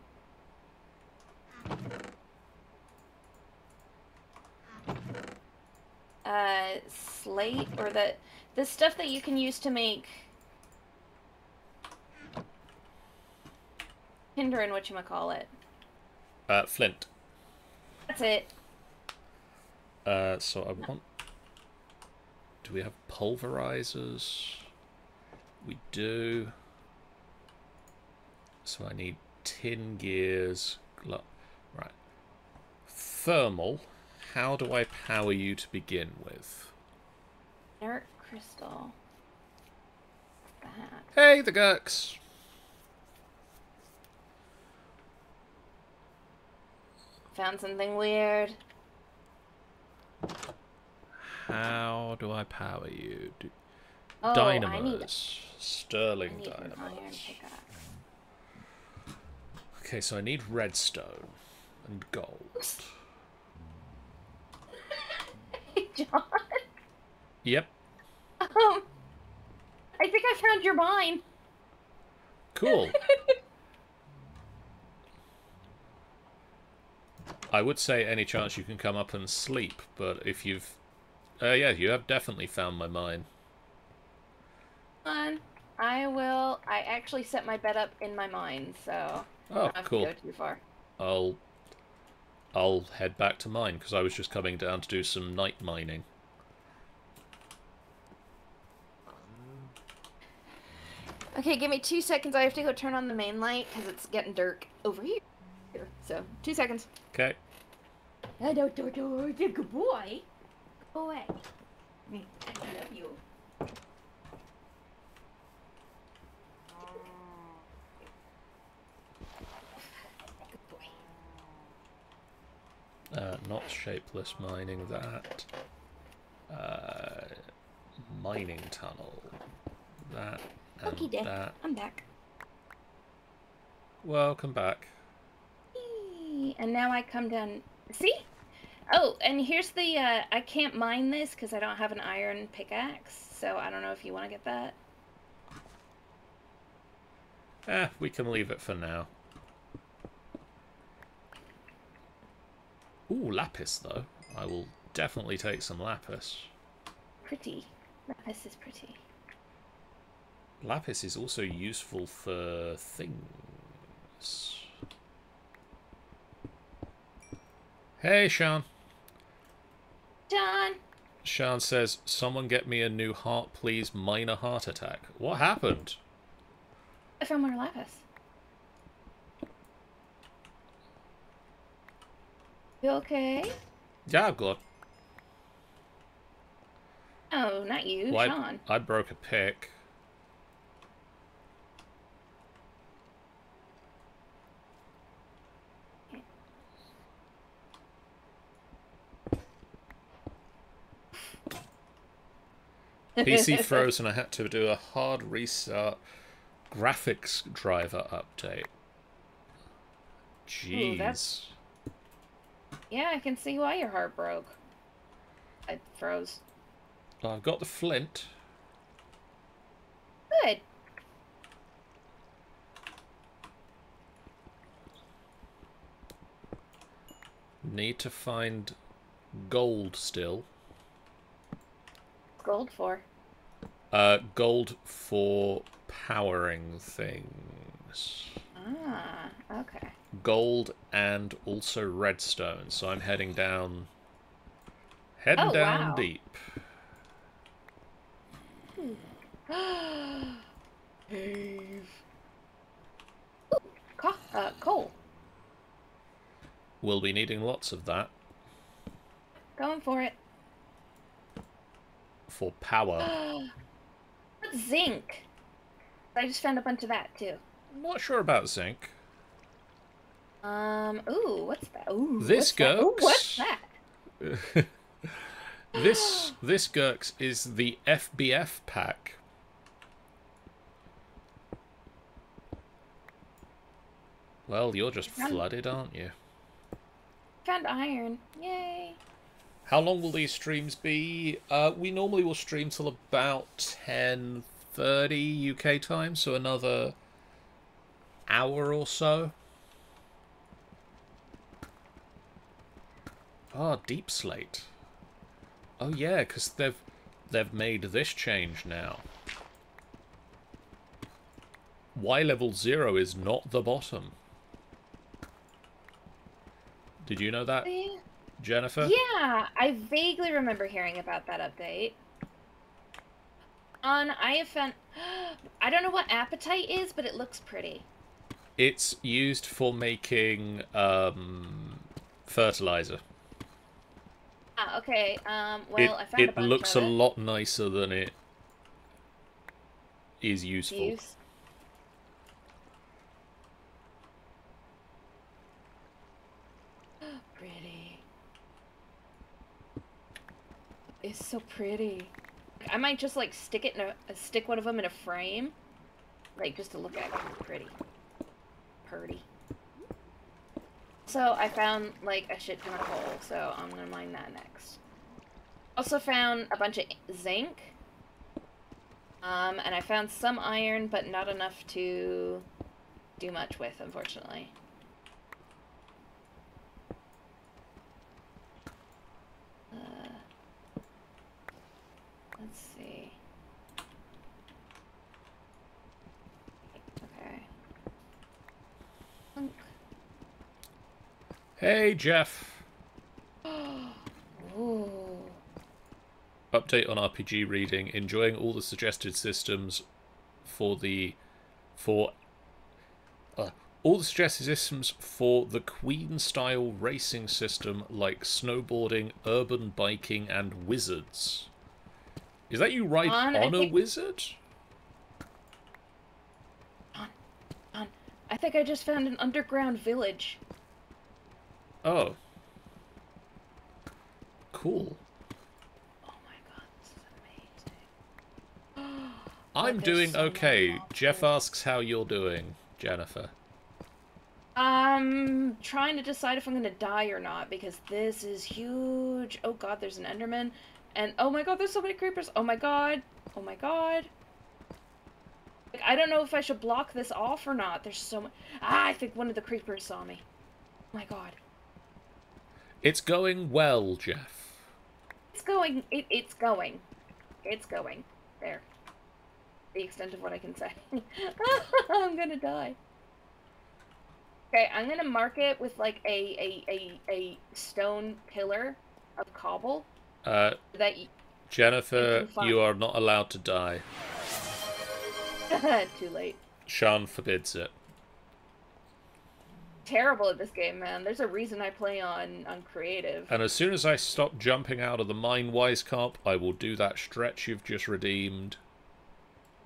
Uh, slate, or the, the stuff that you can use to make... Hinder and what you may whatchamacallit. uh, Flint. That's it. Uh, so I want. Do we have pulverizers? We do. So I need tin gears. Right. Thermal. How do I power you to begin with? Inert crystal. That? Hey, the Gurks! Found something weird. How do I power you? Do- Oh, dynamos. Sterling dynamos. Okay, so I need redstone and gold. Hey, John. Yep. Um, I think I found your mine. Cool. I would say any chance you can come up and sleep, but if you've... Uh, yeah, you have definitely found my mine. On. I will... I actually set my bed up in my mine, so... Oh, cool. To go too far. I'll... I'll head back to mine, because I was just coming down to do some night mining. Okay, give me two seconds. I have to go turn on the main light because it's getting dark over here. Here. So two seconds. Okay. I don't do do do good boy. Go away. Me, I love you. Good boy. Uh, not shapeless mining that. Uh, mining tunnel. That Okay, Dad. that. I'm back. Welcome back. And now I come down. See? Oh, and here's the. Uh, I can't mine this because I don't have an iron pickaxe. So I don't know if you want to get that. Eh, we can leave it for now. Ooh, lapis though. I will definitely take some lapis. Pretty. Lapis is pretty. Lapis is also useful for things. Hey, Sean. John. Sean says, "Someone get me a new heart, please. Minor heart attack. What happened? I found more lapis. You okay? Yeah, I'm good. Oh, not you, Well, Sean. I, I broke a pick. PC froze and I had to do a hard restart graphics driver update. Jeez. Ooh, that's- Yeah, I can see why your heart broke. I froze. I've got the flint. Good. Need to find gold still. Gold for. Uh, gold for powering things. Ah, okay. Gold and also redstone. So I'm heading down. Heading Oh, down wow. deep. Cave. Ooh, co- uh, coal. We'll be needing lots of that Going for it. For power. Zinc? I just found a bunch of that too. I'm not sure about zinc. Um. Ooh, what's that? Ooh. This that? Ooh, what's that? this this Gurks is the FBF pack. Well, you're just Found- flooded, aren't you? Found iron. Yay. How long will these streams be? Uh, we normally will stream till about 10.30 UK time, so another hour or so. Ah, Deepslate. Oh yeah, because they've, they've made this change now. Y level 0 is not the bottom. Did you know that. Jennifer? Yeah, I vaguely remember hearing about that update. On I have found I don't know what apatite is, but it looks pretty. It's used for making um, fertilizer. Ah, okay. Um, well, it I found it looks a it. lot nicer than it is useful. Use. pretty. It's so pretty. I might just like stick it in a stick one of them in a frame, like just to look at it's Pretty. Purdy. So I found like a shit ton of coal, so I'm gonna mine that next. Also found a bunch of zinc. Um, and I found some iron, but not enough to do much with, unfortunately. Hey, Jeff. Update on RPG reading. Enjoying all the suggested systems for the for uh, all the suggested systems for the Queen style racing system like snowboarding, urban biking, and wizards. Is that you ride On, on a think- wizard? On. I think I just found an underground village. Oh. Cool. Oh my god, this is amazing. I'm there's doing so okay. Jeff asks how you're doing, Jennifer. I'm trying to decide if I'm gonna die or not because this is huge. Oh god, there's an Enderman. And oh my god, there's so many creepers. Oh my god. Oh my god. Like, I don't know if I should block this off or not. There's so much. Ah, I think one of the creepers saw me. Oh my god. It's going well, Jeff. It's going. It, it's going. It's going. There. The extent of what I can say. I'm gonna die. Okay, I'm gonna mark it with like a a, a, a stone pillar of cobble Uh, that Jennifer, you are not allowed to die. too late. Sean forbids it. Terrible at this game, man. There's a reason I play on on creative. And as soon as I stop jumping out of the mine Wisecop, I will do that stretch you've just redeemed.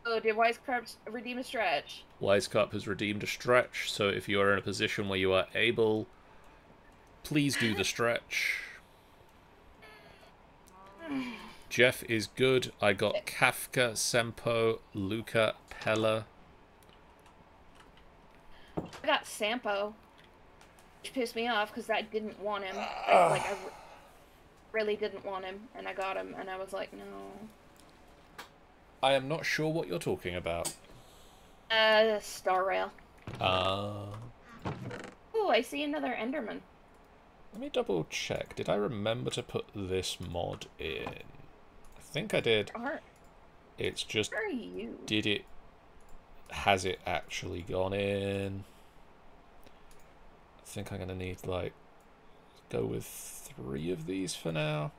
Oh, did Wisecraft redeem a stretch? Wisecop has redeemed a stretch, so if you are in a position where you are able, please do the stretch. Jeff is good. I got Kafka, Sampo, Luka, Pela. I got Sampo, which pissed me off because I didn't want him. I, like I re- really didn't want him, and I got him, and I was like, no. I am not sure what you're talking about. Uh, Star Rail. Uh, Oh, I see another Enderman. let me double check. Did I remember to put this mod in? I think I did. Are, It's just where are you? did it has it actually gone in i think i'm gonna need like go with three of these for now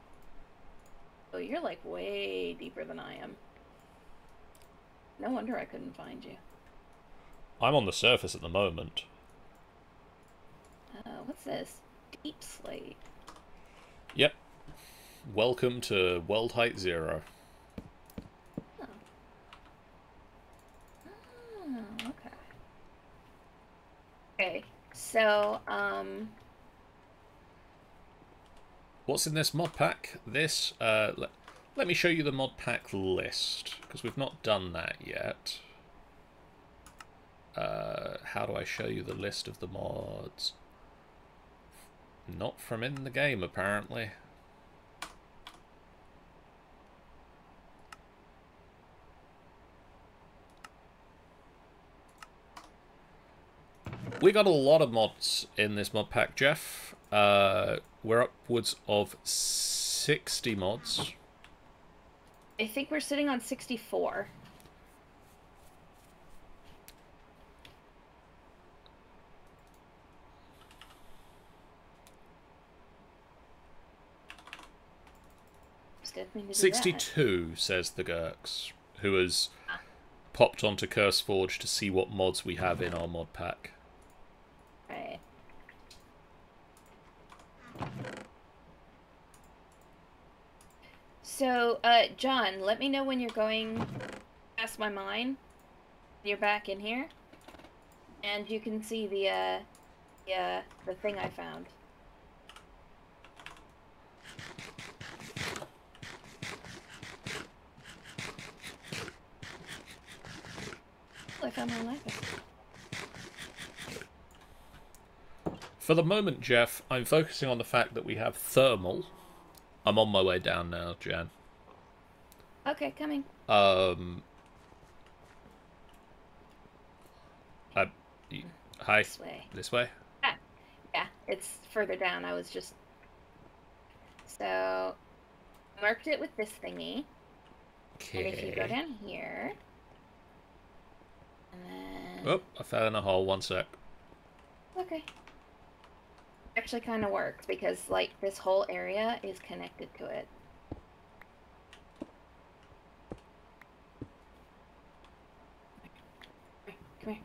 Oh, you're like way deeper than I am. No wonder I couldn't find you. i'm on the surface at the moment Uh, what's this? Deepslate. yep welcome to world height zero Oh, okay. Okay, so, um, what's in this mod pack? This uh let, me show you the mod pack list because we've not done that yet. Uh how do i show you the list of the mods? Not from in the game apparently We got a lot of mods in this mod pack, Jeff. Uh, we're upwards of 60 mods. I think we're sitting on 64. Just didn't mean to do that. 62, says the Gurks, who has popped onto CurseForge to see what mods we have in our mod pack. Right. So, uh, John, let me know when you're going past my mine. You're back in here, and you can see the uh, the uh, the thing I found. I found my lapis. For the moment, Jeff, I'm focusing on the fact that we have thermal. I'm on my way down now, Jan. Okay, coming. Um. I, y- hi. This way. This way? Yeah, yeah. it's further down. I was just so marked it with this thingy, and if you go down here, and then Oh, I fell in a hole. One sec. okay, actually kind of works because like this whole area is connected to it. Come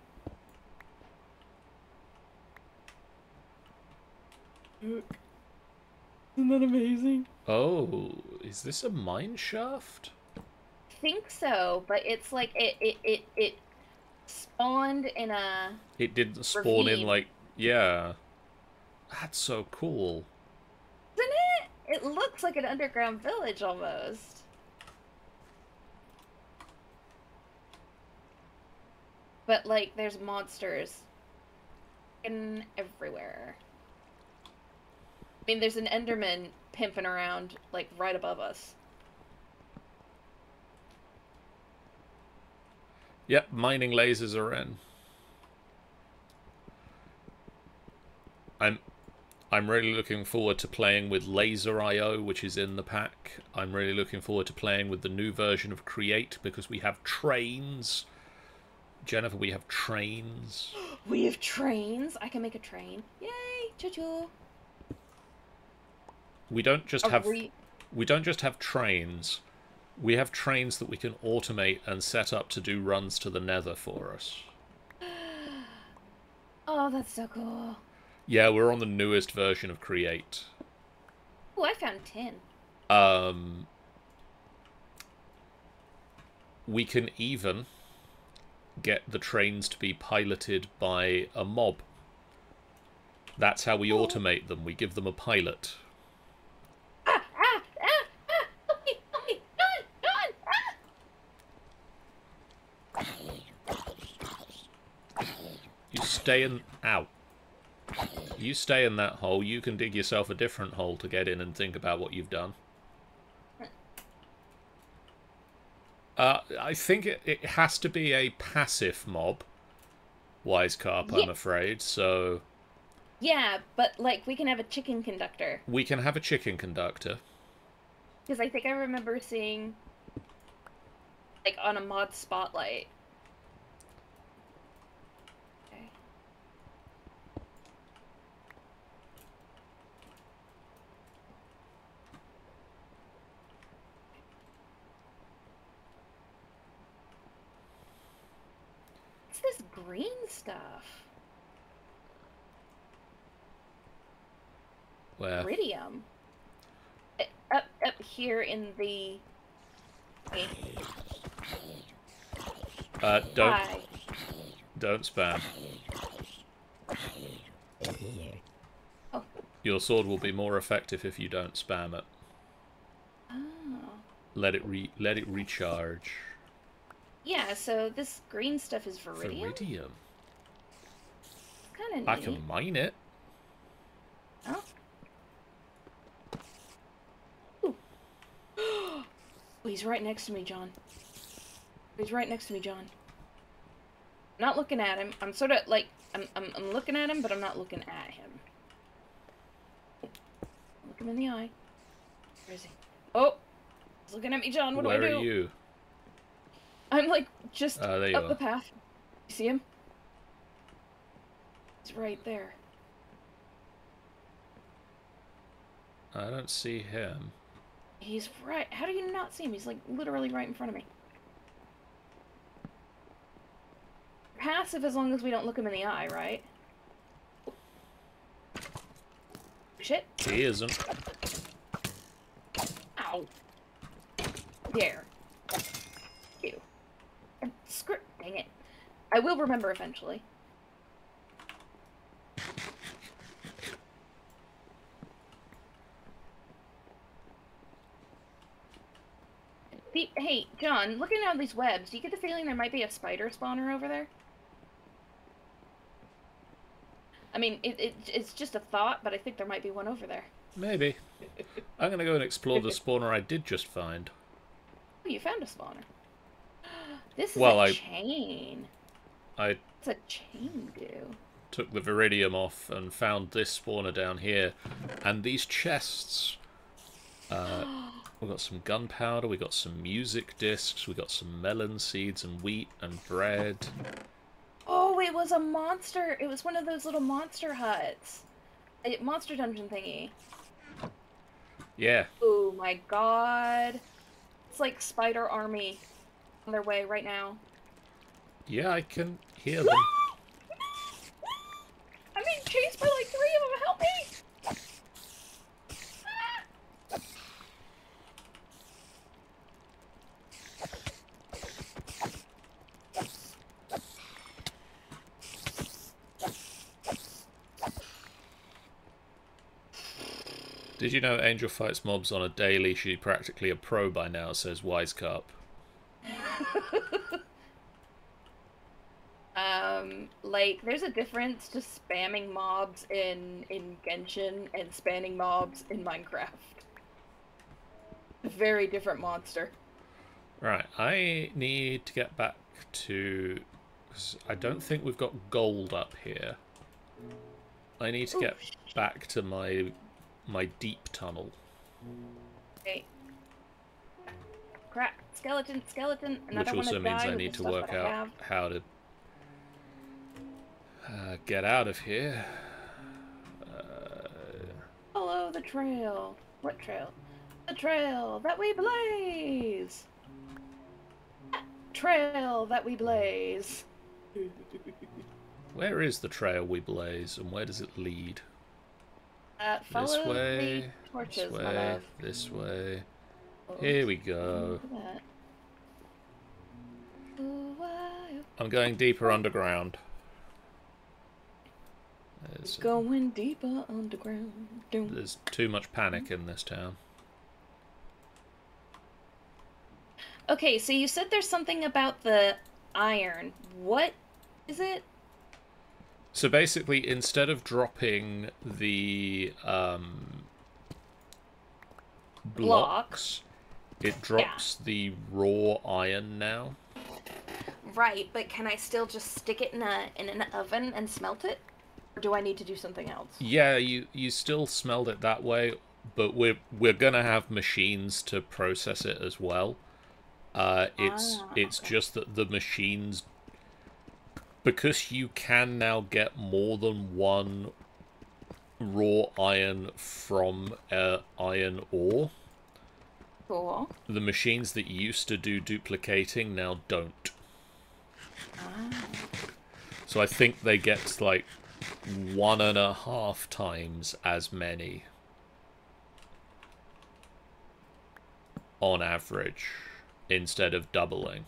here. Isn't that amazing? Oh, is this a mine shaft? I think so, but it's like it it it, it spawned in a It didn't spawn in like yeah. That's so cool. isn't it? It looks like an underground village almost. But like there's monsters in everywhere. I mean there's an Enderman pimping around like right above us. Yep, mining lasers are in. I'm I'm really looking forward to playing with Laser IO, which is in the pack. I'm really looking forward to playing with the new version of Create because we have trains. Jennifer, we have trains. We have trains. I can make a train. Yay! Choo choo. We don't just have re- we don't just have trains. We have trains that we can automate and set up to do runs to the Nether for us. Oh, that's so cool. Yeah, we're on the newest version of Create. Oh, I found 10. Um, we can even get the trains to be piloted by a mob. That's how we Oh. automate them. We give them a pilot. Ah, ah, ah, ah! Help me, help me! Don, Don, ah! You stay in. Ow. You stay in that hole. You can dig yourself a different hole to get in and think about what you've done. Uh, I think it, it has to be a passive mob, Wise Carp, I'm afraid. So Yeah, but like we can have a chicken conductor we can have a chicken conductor. because I think I remember seeing like on a mod spotlight. Okay. What's this green stuff? Where Iridium. Uh, Up, up here in the. Uh, don't why? don't spam. Oh. Your sword will be more effective if you don't spam it. Oh. Let it re let it recharge. Yeah, so this green stuff is viridium. Viridium. Kind of I can mine it. Oh. Ooh. Oh, He's right next to me, John. He's right next to me, John. Not looking at him. I'm sort of like I'm, I'm I'm looking at him, but I'm not looking at him. Look him in the eye. Where is he? Oh, he's looking at me, John. What Where do I do? Where are you? I'm like just uh, you up are. the path. You see him? He's right there. I don't see him. He's right. How do you not see him? He's like literally right in front of me. Passive as long as we don't look him in the eye, right? Shit. He isn't. Ow. There. You. And screw. Dang it. I will remember eventually. Be- Hey, John, looking at all these webs, do you get the feeling there might be a spider spawner over there? I mean, it, it, it's just a thought, but I think there might be one over there. Maybe. I'm gonna go and explore the spawner I did just find. Oh, you found a spawner. This is Well, a I- chain. I What's a chain do? took the viridium off and found this spawner down here, and these chests. Uh, we got some gunpowder, we got some music discs, we got some melon seeds and wheat and bread. Oh, it was a monster. It was one of those little monster huts. a monster dungeon thingy. Yeah. Oh my god. It's like Spider Army on their way right now. Yeah, I can hear them. I'm being chased by like three of them. Help me! Did you know Angel fights mobs on a daily? She's practically a pro by now, says Wise Wisecup. Um, like, there's a difference to spamming mobs in in Genshin and spamming mobs in Minecraft. Very different monster. Right, I need to get back to... I don't think we've got gold up here. I need to Ooh, get back to my my deep tunnel. Okay. Crap! Skeleton, skeleton, and I which want also means I need to work out how to uh, get out of here. Uh, Follow the trail. What trail? The trail that we blaze. Trail that we blaze. where is the trail we blaze, and where does it lead? Uh, follow this way, the torches, this way, this way. Oh, Here we go. I'm going deeper underground. There's, Going deeper underground. There's too much panic in this town. Okay, so you said there's something about the iron. What is it? So basically, instead of dropping the um, blocks, it drops the raw iron now. Right, but can I still just stick it in a in an oven and smelt it? Or do I need to do something else? Yeah, you you still smelled it that way, but we're we're gonna have machines to process it as well. Uh, it's Ah, it's okay. just that the machines because you can now get more than one raw iron from uh, iron ore. Cool. The machines that used to do duplicating now don't. Ah. So I think they get like one and a half times as many on average instead of doubling.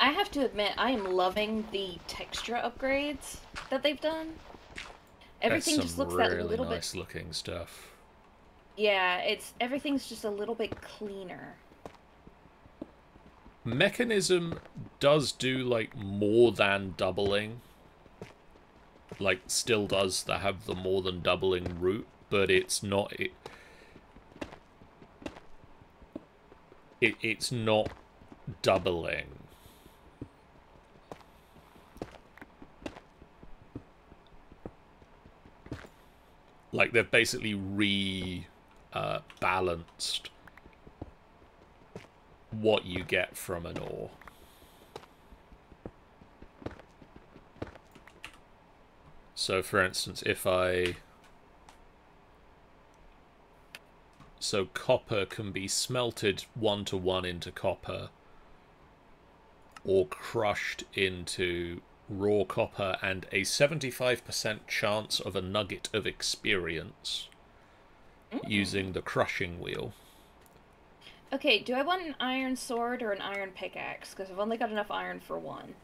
I have to admit, I am loving the texture upgrades that they've done. Everything just looks really that little nice bit. looking stuff. Yeah, it's everything's just a little bit cleaner. Mekanism does do like more than doubling. Like still does the have the more than doubling route, but it's not it, it it's not doubling. Like they've basically re uh, balanced what you get from an ore. So, for instance, if I. So, copper can be smelted one to one into copper, or crushed into raw copper, and a 75% chance of a nugget of experience mm. using the crushing wheel. Okay, do I want an iron sword or an iron pickaxe? Because I've only got enough iron for one.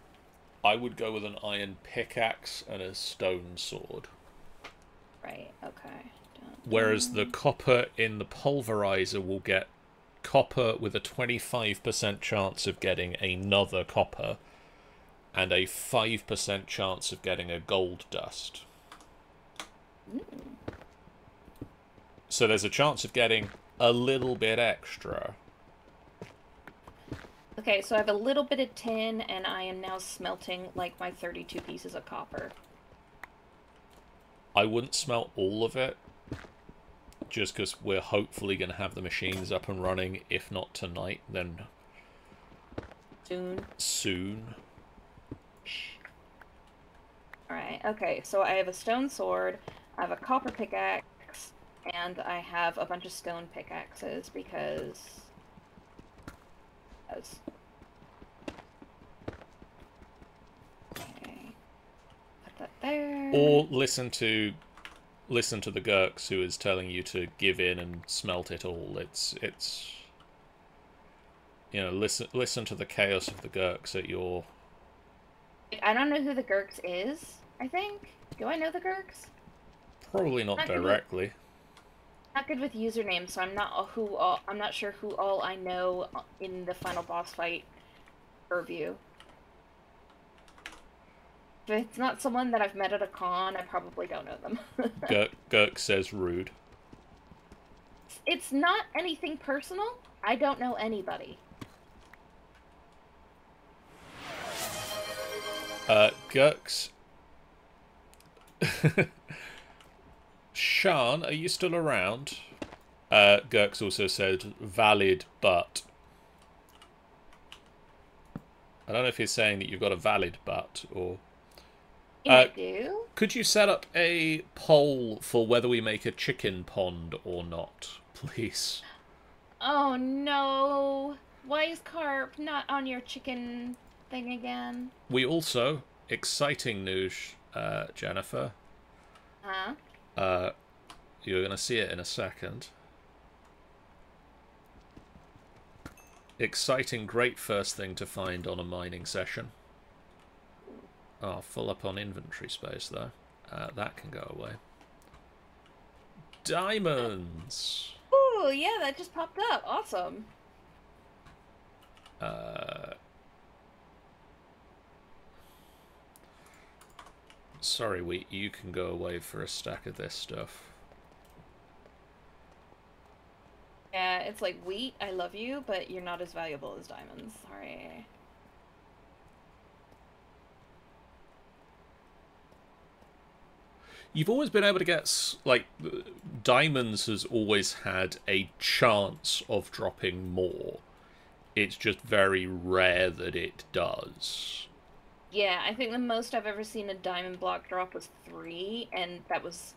I would go with an iron pickaxe and a stone sword. Right. Okay. Whereas the copper in the pulverizer will get copper with a 25% chance of getting another copper and a 5% chance of getting a gold dust. So there's a chance of getting a little bit extra. Okay, so I have a little bit of tin, and I am now smelting like my 32 pieces of copper. I wouldn't smelt all of it, just because we're hopefully going to have the machines up and running, if not tonight, then Soon. soon. Alright, okay, so I have a stone sword, I have a copper pickaxe, and I have a bunch of stone pickaxes because. because. Okay. Put that there. Or listen to listen to the Gurks who is telling you to give in and smelt it all. It's it's you know, listen listen to the chaos of the Gurks at your I don't know who the Gurks is. I think. Do I know the Gurks? probably not directly. Not good with usernames, so I'm not who all. I'm not sure who all I know in the final boss fight purview. If it's not someone that I've met at a con, I probably don't know them. Gurk, Gurk says rude. it's not anything personal. I don't know anybody. Uh, Gurks. Shan, are you still around? Uh, Gurks also said valid, but. I don't know if he's saying that you've got a valid but, or. I Uh, do. Could you set up a poll for whether we make a chicken pond or not, please? Oh no! Why is carp not on your chicken thing again? We also, exciting news, uh, Jennifer. Huh? Uh, you're going to see it in a second. Exciting, great first thing to find on a mining session. Oh, full up on inventory space, though. Uh, that can go away. Diamonds! Oh, yeah, that just popped up. Awesome. Uh, sorry, Wheat, you can go away for a stack of this stuff. Yeah, it's like wheat. I love you, but you're not as valuable as diamonds. Sorry. You've always been able to get like diamonds has always had a chance of dropping more. It's just very rare that it does. Yeah, I think the most I've ever seen a diamond block drop was three, and that was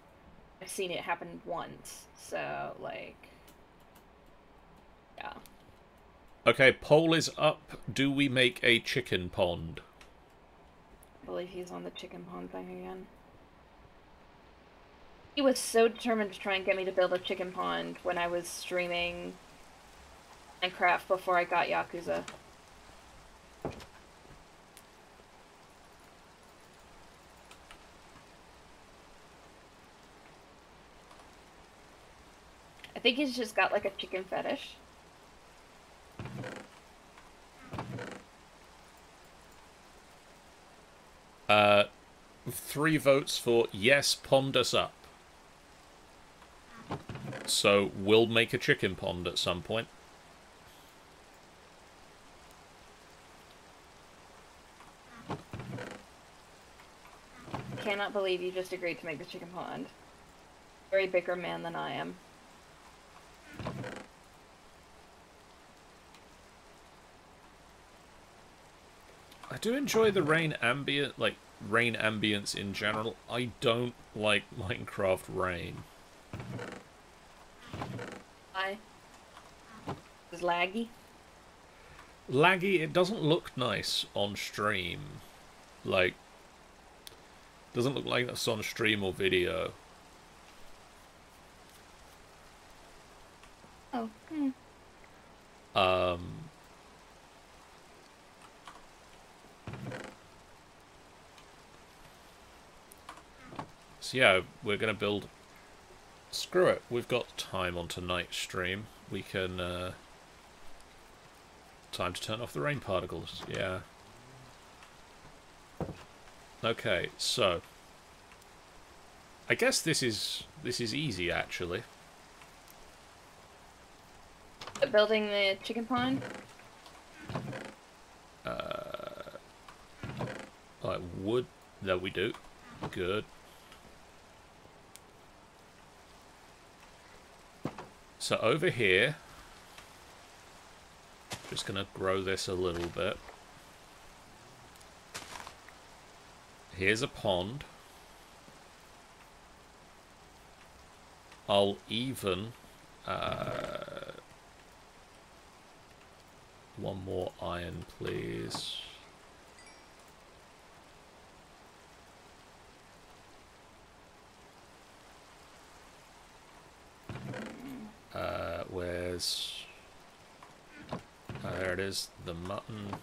I've seen it happen once. So like, yeah. Okay, poll is up. Do we make a chicken pond? I believe he's on the chicken pond thing again. He was so determined to try and get me to build a chicken pond when I was streaming Minecraft before I got Yakuza. Think he's just got like a chicken fetish. Uh, three votes for yes, pond us up. So we'll make a chicken pond at some point. Cannot believe you just agreed to make the chicken pond. Very bigger man than I am. Do enjoy the rain ambient, like rain ambience in general. I don't like Minecraft rain. I was laggy. Laggy, it doesn't look nice on stream. Like, doesn't look like that's on stream or video. Oh, hmm. Um, yeah, we're gonna build. Screw it, we've got time on tonight's stream. We can. Uh, time to turn off the rain particles. Yeah. Okay, so. I guess this is this is easy actually. Building the chicken pond. Uh, like wood that we do. Good. So over here, just gonna grow this a little bit. Here's a pond. I'll even uh, one more iron, please. Uh. Oh, there it is, the mutton.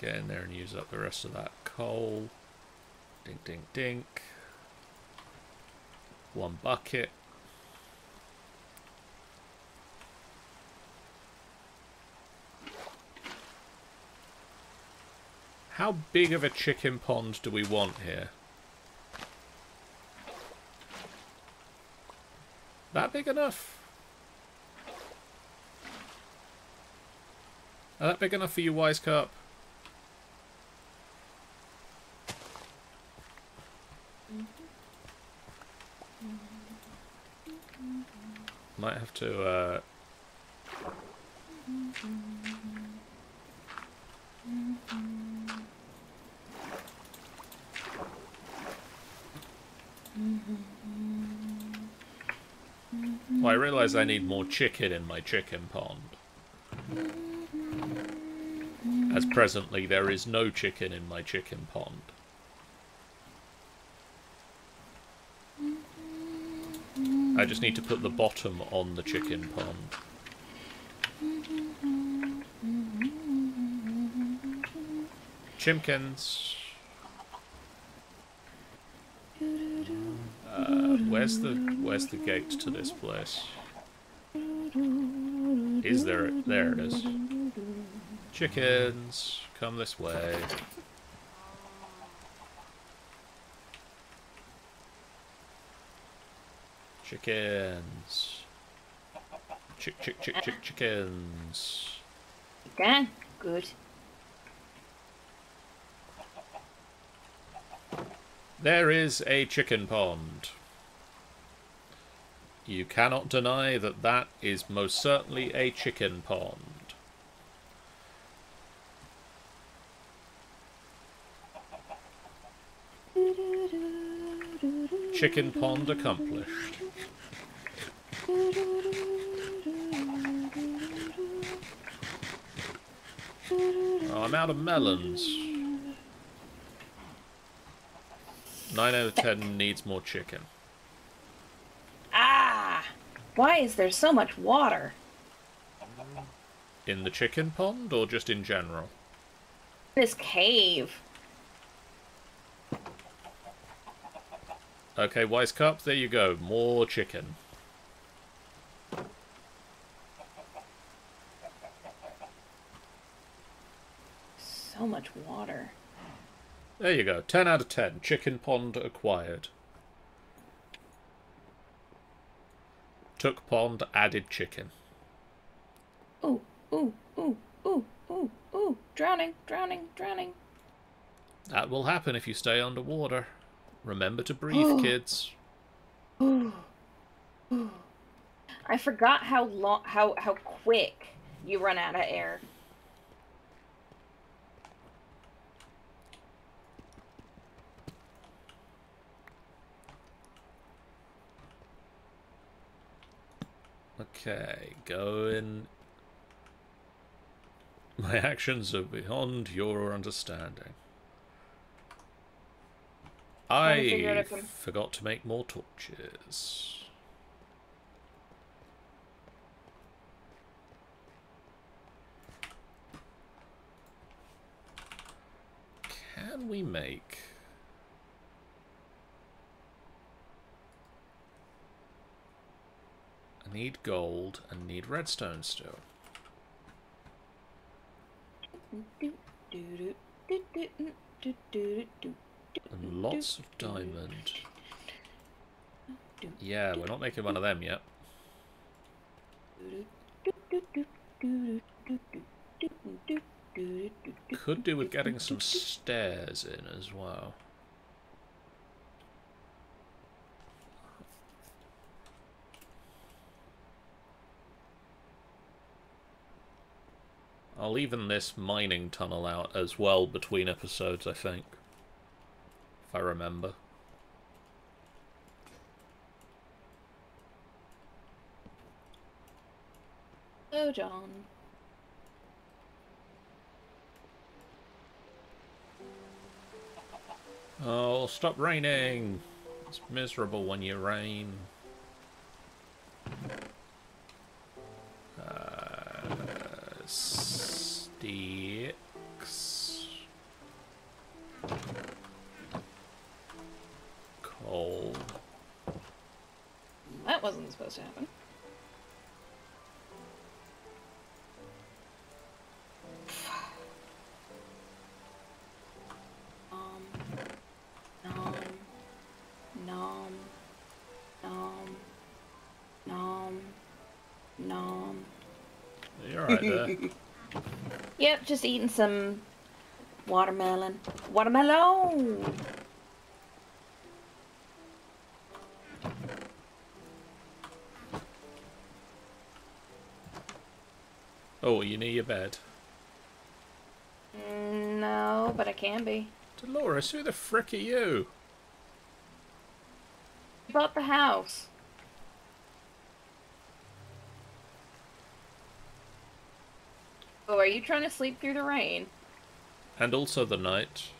Get in there and use up the rest of that coal. Dink, dink, dink. One bucket. How big of a chicken pond do we want here? That big enough? Are that big enough for you, Wise Cup? Might have to, uh... Well, I realise I need more chicken in my chicken pond. As presently there is no chicken in my chicken pond. I just need to put the bottom on the chicken pond. Chimkins. Uh, where's the where's the gate to this place? Is there? There it is. Chickens, come this way. Chickens. Chick, chick, chick, chick, chickens. Okay, good. There is a chicken pond. You cannot deny that that is most certainly a chicken pond. Chicken pond accomplished. Oh, I'm out of melons. 9 out of 10 needs more chicken. Ah! Why is there so much water? In the chicken pond or just in general? This cave. Okay, Wise Cup, there you go. More chicken. So much water. There you go. 10 out of 10. Chicken pond acquired. Took pond, added chicken. Ooh, ooh, ooh, ooh, ooh, ooh. Drowning, drowning, drowning. That will happen if you stay underwater. Remember to breathe, oh. kids. I forgot how long, how how quick you run out of air. Okay, going. My actions are beyond your understanding. Trying to figure out I forgot to make more torches. Can we make... I need gold and need redstone still. And lots of diamond. Yeah, we're not making one of them yet. Could do with getting some stairs in as well. I'll even this mining tunnel out as well between episodes, I think. I remember. Oh, John. Oh, stop raining! It's miserable when you rain. Uh, Steve. That wasn't supposed to happen. Um, nom, nom, nom, nom, nom. You're right there. Yep, just eating some watermelon. Watermelon! Oh, you near your bed? Mm, No, but I can be. Dolores, who the frick are you? You bought the house. Oh, are you trying to sleep through the rain? And also the night.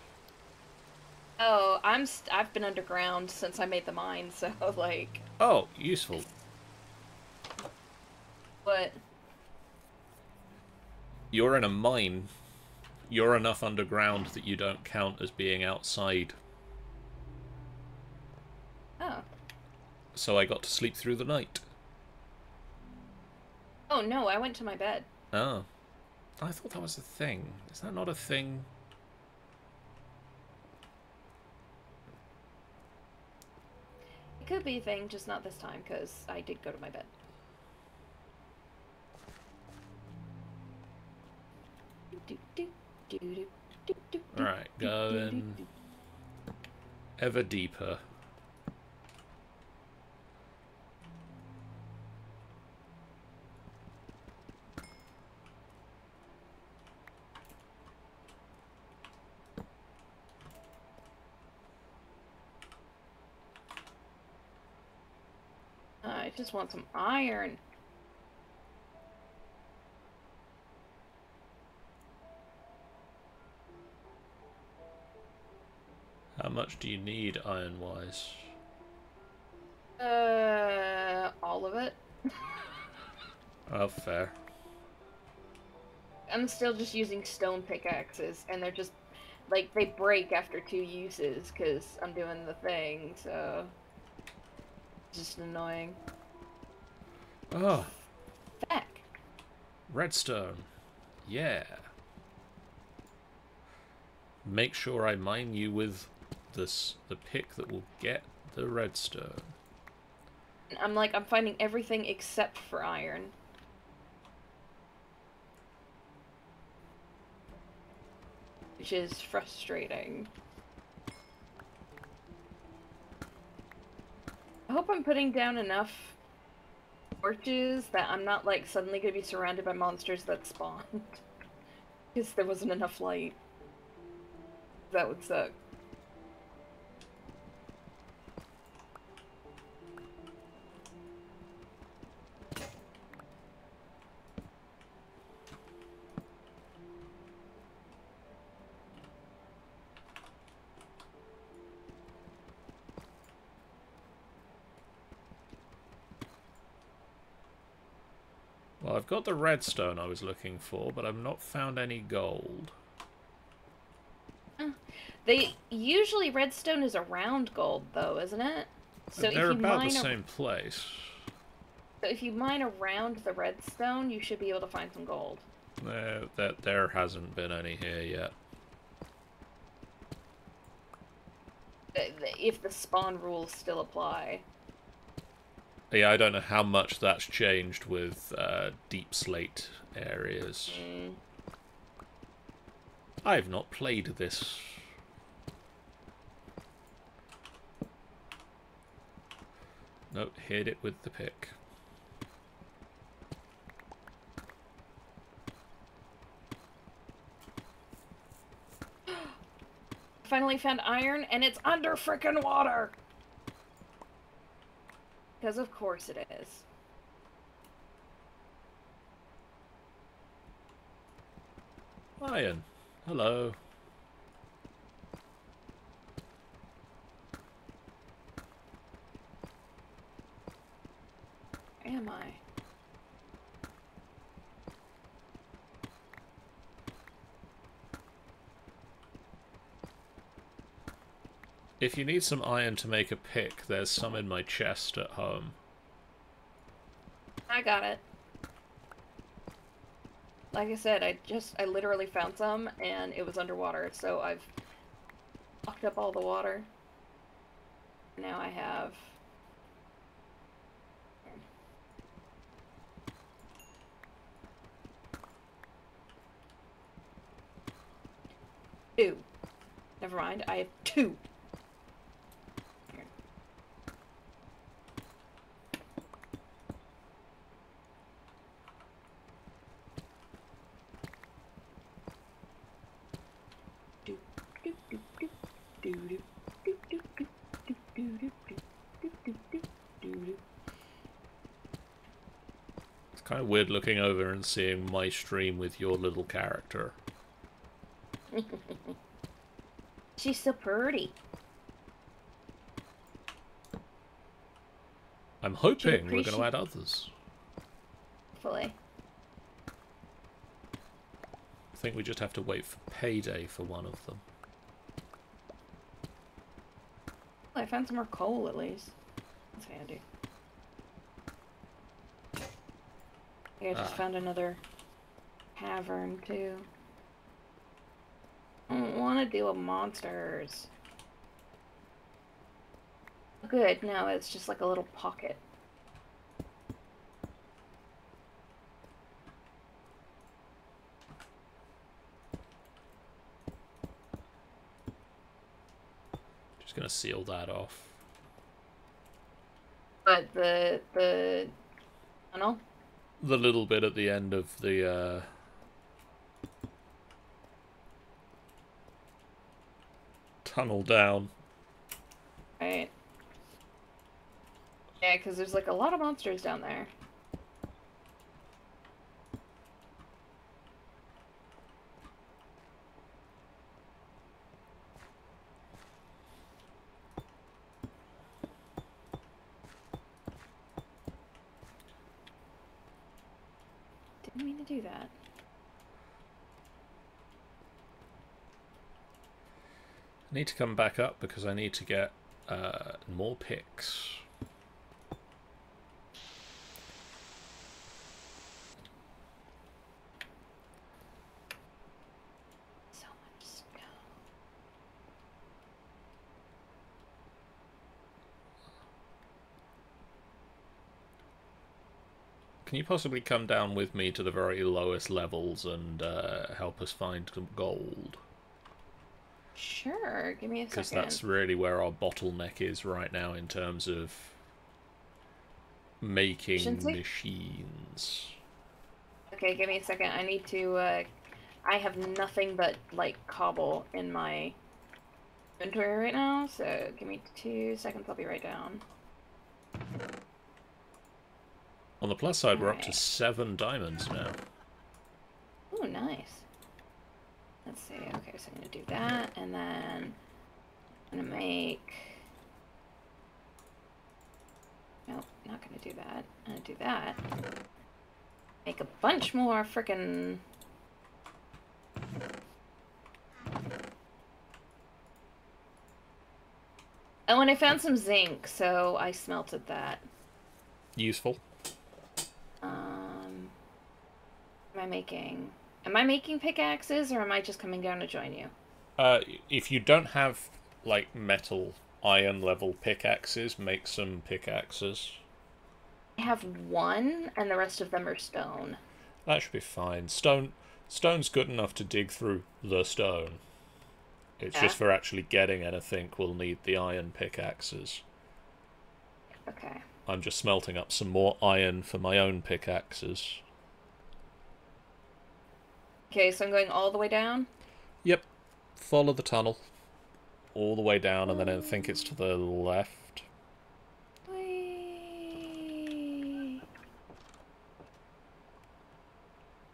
Oh, I'm st- I've been underground since I made the mine, so like, Oh, useful. what? You're in a mine. You're enough underground that you don't count as being outside. Oh, So I got to sleep through the night. oh no, I went to my bed. Oh. I thought that was a thing. Is that not a thing? It could be a thing, just not this time, because I did go to my bed. Do, do, going ever deeper. I just want some iron. Much do you need iron wise? Uh, all of it. Oh, fair. I'm still just using stone pickaxes, and they're just like they break after two uses because I'm doing the thing. So just annoying. Oh, Feck. redstone. Yeah. Make sure I mine you with this the pick that will get the redstone. I'm like I'm finding everything except for iron. Which is frustrating. I hope I'm putting down enough torches that I'm not like suddenly gonna be surrounded by monsters that spawned. Because there wasn't enough light. That would suck. I've got the redstone I was looking for, but I've not found any gold. They usually redstone is around gold though, isn't it? So if They're you about the same place. So if you mine around the redstone, you should be able to find some gold. There, that there hasn't been any here yet. Uh, th- If the spawn rules still apply. Yeah, I don't know how much that's changed with uh, deepslate areas. Mm. I've not played this. Nope, hit it with the pick. Finally found iron, and it's under frickin' water! Because of course it is. Ryan, hello. Am I? If you need some iron to make a pick, there's some in my chest at home. I got it. Like I said, I just, I literally found some and it was underwater, so I've locked up all the water. Now I have. Two. Never mind, I have two. Weird looking over and seeing my stream with your little character. She's so pretty. I'm hoping we're going to add others. Hopefully. I think we just have to wait for payday for one of them. I found some more coal at least. That's handy. Yeah, I just Ah. found another cavern too. I don't want to deal with monsters. Good, no, it's just like a little pocket. Just going to seal that off. But the the tunnel. The little bit at the end of the uh, tunnel down. Right. Yeah, because there's like a lot of monsters down there. Didn't mean to do that. I need to come back up because I need to get uh, more picks. So much snow. Can you possibly come down with me to the very lowest levels and uh, help us find some gold? Sure, give me a second. Because that's really where our bottleneck is right now in terms of making Efficiency? machines. Okay, give me a second. I need to, uh, I have nothing but, like, cobble in my inventory right now, so give me two seconds, I'll be right down. On the plus side, we're up to seven diamonds now. Oh, nice. Let's see, okay, so I'm gonna do that, and then I'm gonna make... Nope, not gonna do that. I'm gonna do that. Make a bunch more frickin' Oh, and I found some zinc, so I smelted that. Useful. Um, am I making? Am I making pickaxes, or am I just coming down to join you? Uh, if you don't have like metal iron level pickaxes, make some pickaxes. I have one, and the rest of them are stone. That should be fine. Stone, stone's good enough to dig through the stone. It's Yeah. just for actually getting anything, we'll need the iron pickaxes. Okay. I'm just smelting up some more iron for my own pickaxes. Okay, so I'm going all the way down. Yep. Follow the tunnel. All the way down, and then I think it's to the left. Whee!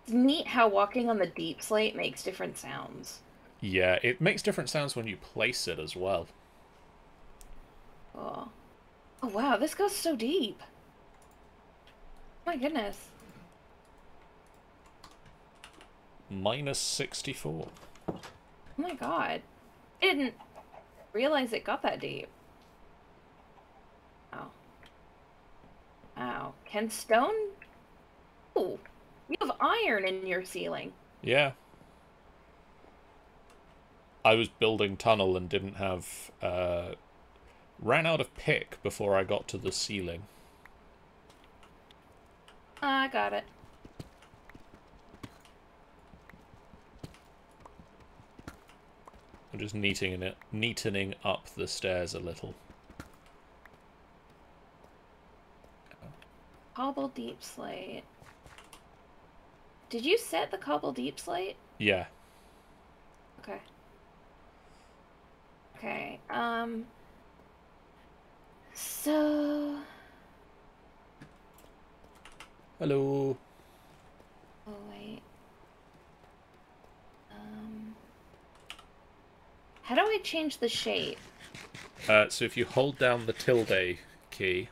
neat how walking on the deepslate makes different sounds. Yeah, it makes different sounds when you place it as well. Oh. Oh wow, this goes so deep. My goodness. Minus 64. Oh my god. I didn't realize it got that deep. Oh. Wow. Can stone? Ooh. You have iron in your ceiling. Yeah. I was building tunnel and didn't have uh ran out of pick before I got to the ceiling. I got it. I'm just neatening it neatening up the stairs a little. Cobble deepslate. Did you set the cobble deepslate? Yeah. Okay. Okay. Um. So. Hello. Oh wait. How do I change the shape? Uh, so if you hold down the tilde key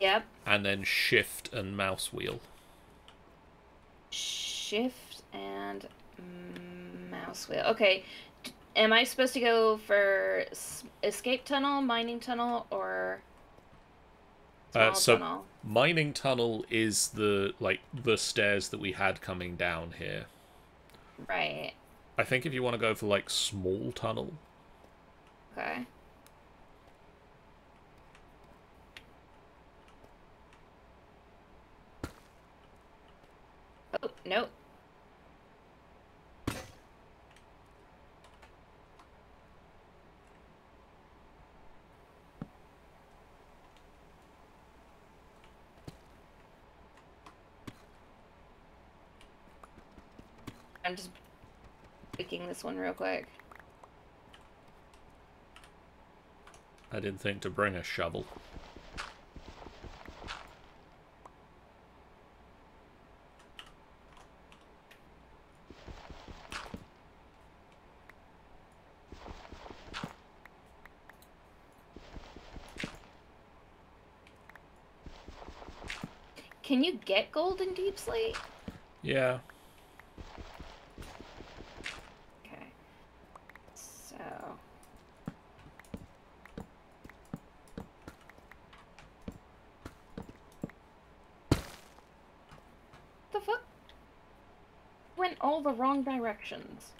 Yep. and then shift and mouse wheel. Shift and mouse wheel. Okay. Am I supposed to go for escape tunnel, mining tunnel, or Uh, so tunnel? mining tunnel is the like the stairs that we had coming down here. Right. I think if you want to go for like small tunnel, Okay. Oh, nope. I'm just picking this one real quick. I didn't think to bring a shovel. Can you get gold in Deepslate? Yeah. Okay. So. The fuck? Went all the wrong directions.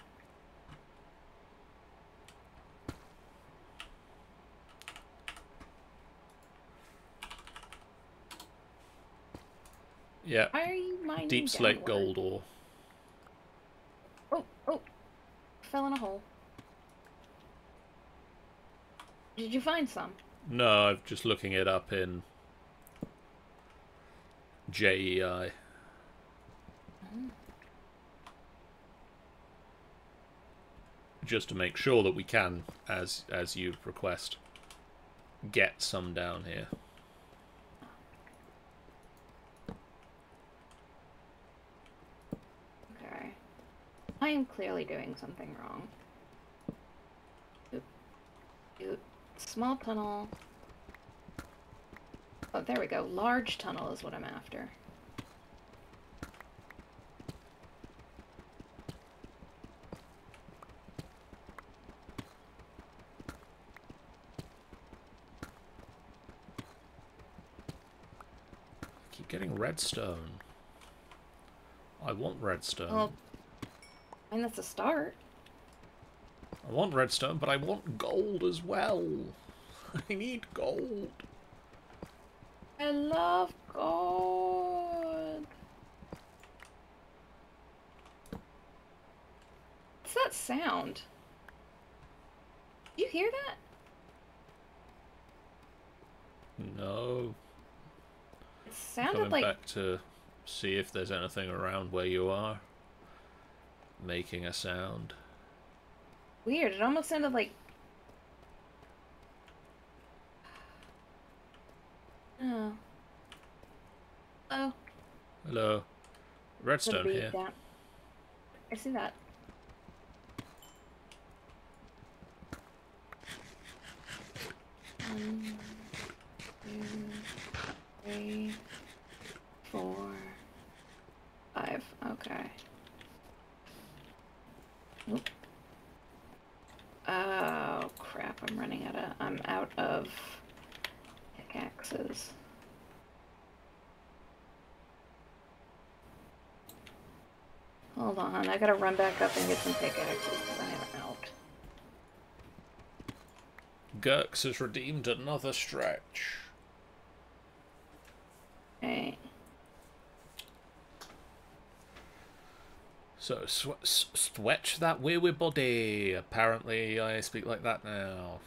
Yeah. Why are you mining Deepslate downward? gold ore. Oh, oh. Fell in a hole. Did you find some? No, I'm just looking it up in E JEI. Just to make sure that we can, as as you request, get some down here. Okay. I am clearly doing something wrong. Oop. Oop. Small tunnel. Oh, there we go. Large tunnel is what I'm after. Keep getting redstone. I want redstone. Well, I mean, that's a start. I want redstone, but I want gold as well. I need gold. I love gold. What's that sound? You hear that? No. It Coming like back to see if there's anything around where you are. Making a sound. weird. It almost sounded like. Oh. Oh. Hello. Redstone here. I see that. One, two, three, four, five. Okay. Nope. Oh crap! I'm running out of. I'm out of pickaxes. Hold on, I gotta run back up and get some pickaxes because I am out. Gurks has redeemed another stretch. Okay. So, sw- stretch that weary body. Apparently, I speak like that now.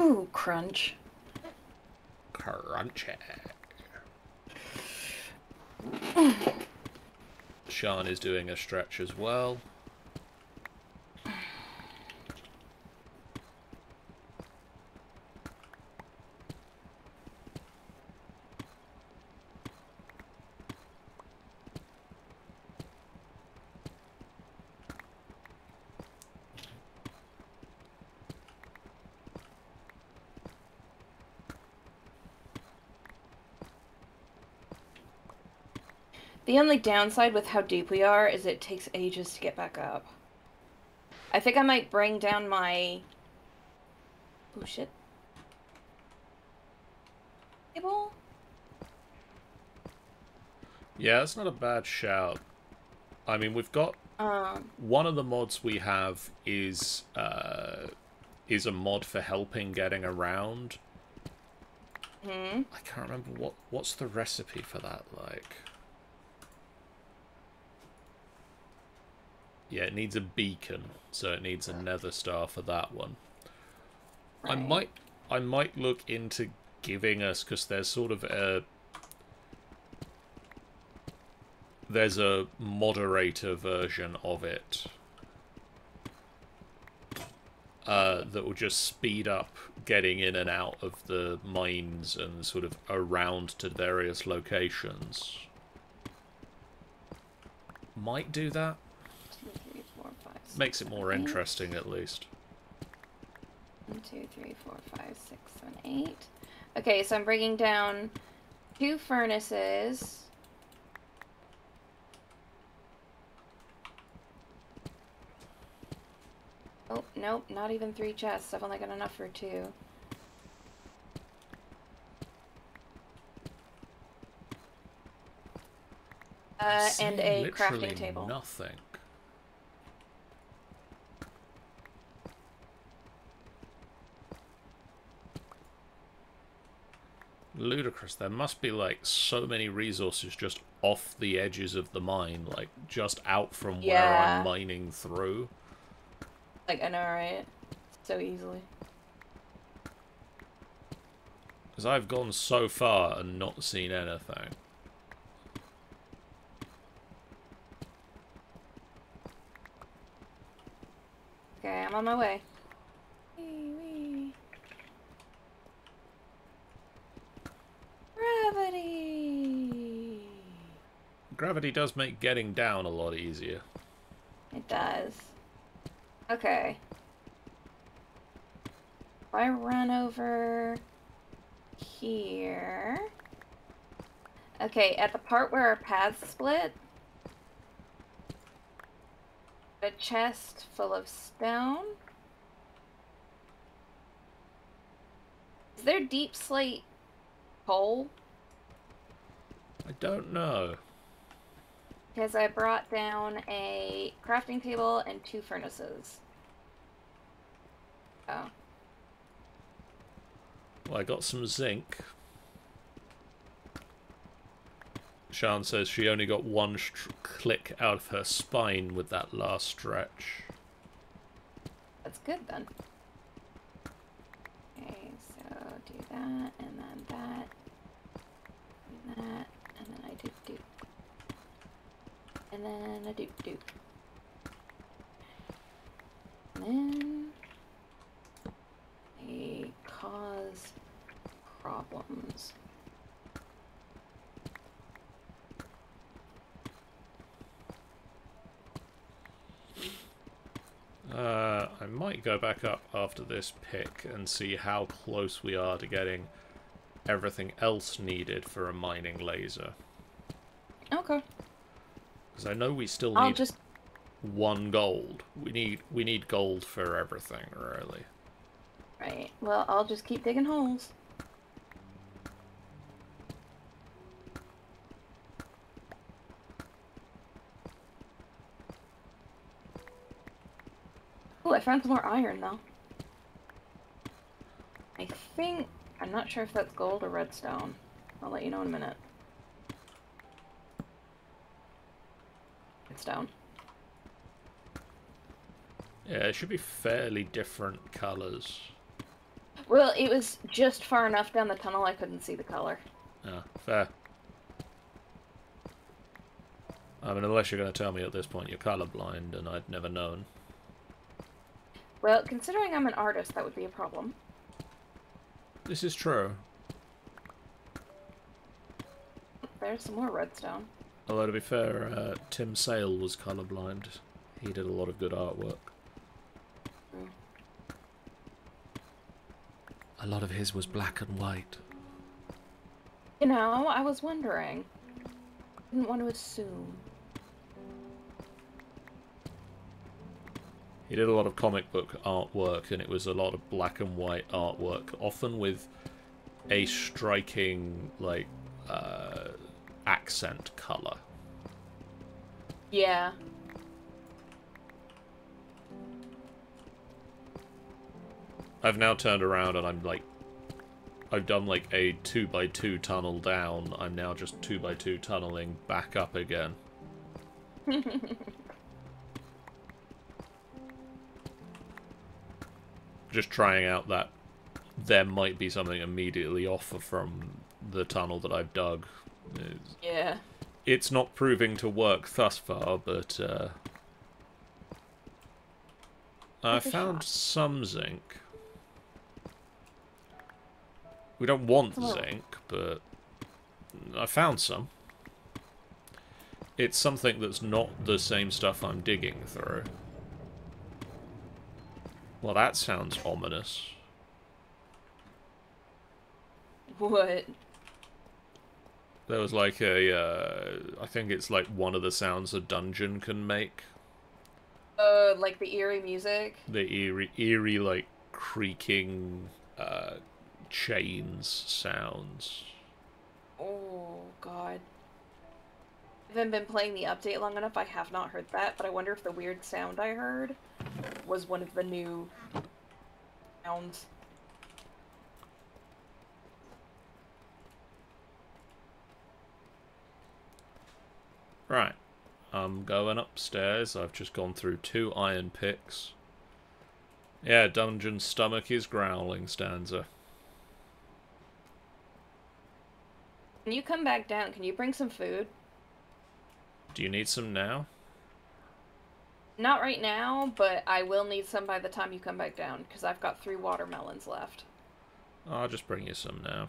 Ooh, crunch. Crunchy. Sean is doing a stretch as well. The only downside with how deep we are is it takes ages to get back up. I think I might bring down my. Oh shit. Table? Yeah, that's not a bad shout. I mean, we've got Um, one of the mods we have is uh, is a mod for helping getting around. hmm. I can't remember what what's the recipe for that like. Yeah, it needs a beacon, so it needs a nether star for that one. I might I might look into giving us because there's sort of a there's a moderator version of it uh, that will just speed up getting in and out of the mines and sort of around to various locations. Might do that. Two, three, four, five, six, Makes it more interesting at least. One, two, three, four, five, six, seven, eight. Okay, so I'm bringing down two furnaces. Oh, nope, not even three chests. I've only got enough for two. Uh, and a crafting table. Nothing. Ludicrous. There must be like so many resources just off the edges of the mine, like just out from where I'm mining through. Like, I know, right? So easily. Because I've gone so far and not seen anything. Okay, I'm on my way. Wee, wee. Gravity! Gravity does make getting down a lot easier. It does. Okay. If I run over here. Okay, at the part where our paths split, a chest full of stone. Is there deepslate coal? I don't know. Because I brought down a crafting table and two furnaces. Oh. Well, I got some zinc. Shan says she only got one click out of her spine with that last stretch. That's good then. Do that, and then that, and that, and then I do do. And then I do do. And then they cause problems. Uh, I might go back up after this pick and see how close we are to getting everything else needed for a mining laser. Okay. Because I know we still I'll need just one gold. We need we need gold for everything, really. right. Well, I'll just keep digging holes. I found some more iron though. I think I'm not sure if that's gold or redstone. I'll let you know in a minute. It's down. Yeah, it should be fairly different colours. Well, it was just far enough down the tunnel I couldn't see the color. Yeah, fair. I mean, unless you're going to tell me at this point you're colourblind and I'd never known. Well, considering I'm an artist, that would be a problem. This is true. There's some more redstone. Although, to be fair, uh, Tim Sale was colourblind. He did a lot of good artwork. Mm. A lot of his was black and white. You know, I was wondering. Didn't want to assume. He did a lot of comic book artwork, and it was a lot of black and white artwork, often with a striking, like, uh, accent colour. Yeah. I've now turned around and I'm like, I've done like a 2 by 2 tunnel down. I'm now just 2 by 2 tunneling back up again. just trying out that there might be something immediately off from the tunnel that I've dug. It's, Yeah. it's not proving to work thus far, but uh, I found shot. some zinc. We don't want zinc, but I found some. It's something that's not the same stuff I'm digging through. Well, that sounds ominous. What? There was like a, uh, I think it's like one of the sounds a dungeon can make. Uh, like the eerie music? The eerie, eerie like creaking uh, chains sounds. Oh, God. Haven't been playing the update long enough, I have not heard that, but I wonder if the weird sound I heard was one of the new sounds. Right. I'm going upstairs. I've just gone through two iron picks. Yeah, dungeon stomach is growling, Stanza. Can you come back down? Can you bring some food? Do you need some now? Not right now, but I will need some by the time you come back down, because I've got three watermelons left. I'll just bring you some now.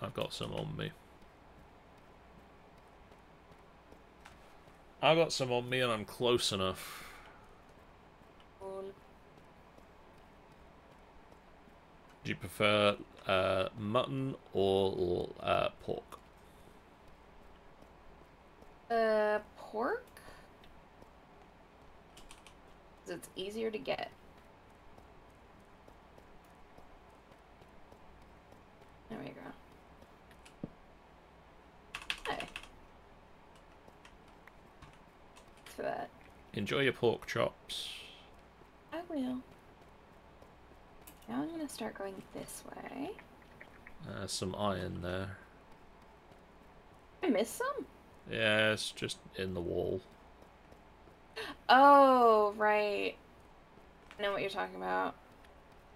I've got some on me. I've got some on me and I'm close enough. Do you prefer uh, mutton or uh, pork? Uh, pork? it's easier to get. There we go. Hey. Thanks for that. Enjoy your pork chops. I will. Now I'm gonna start going this way. Uh, some iron there. I missed some? Yeah, it's just in the wall. Oh, right. I know what you're talking about.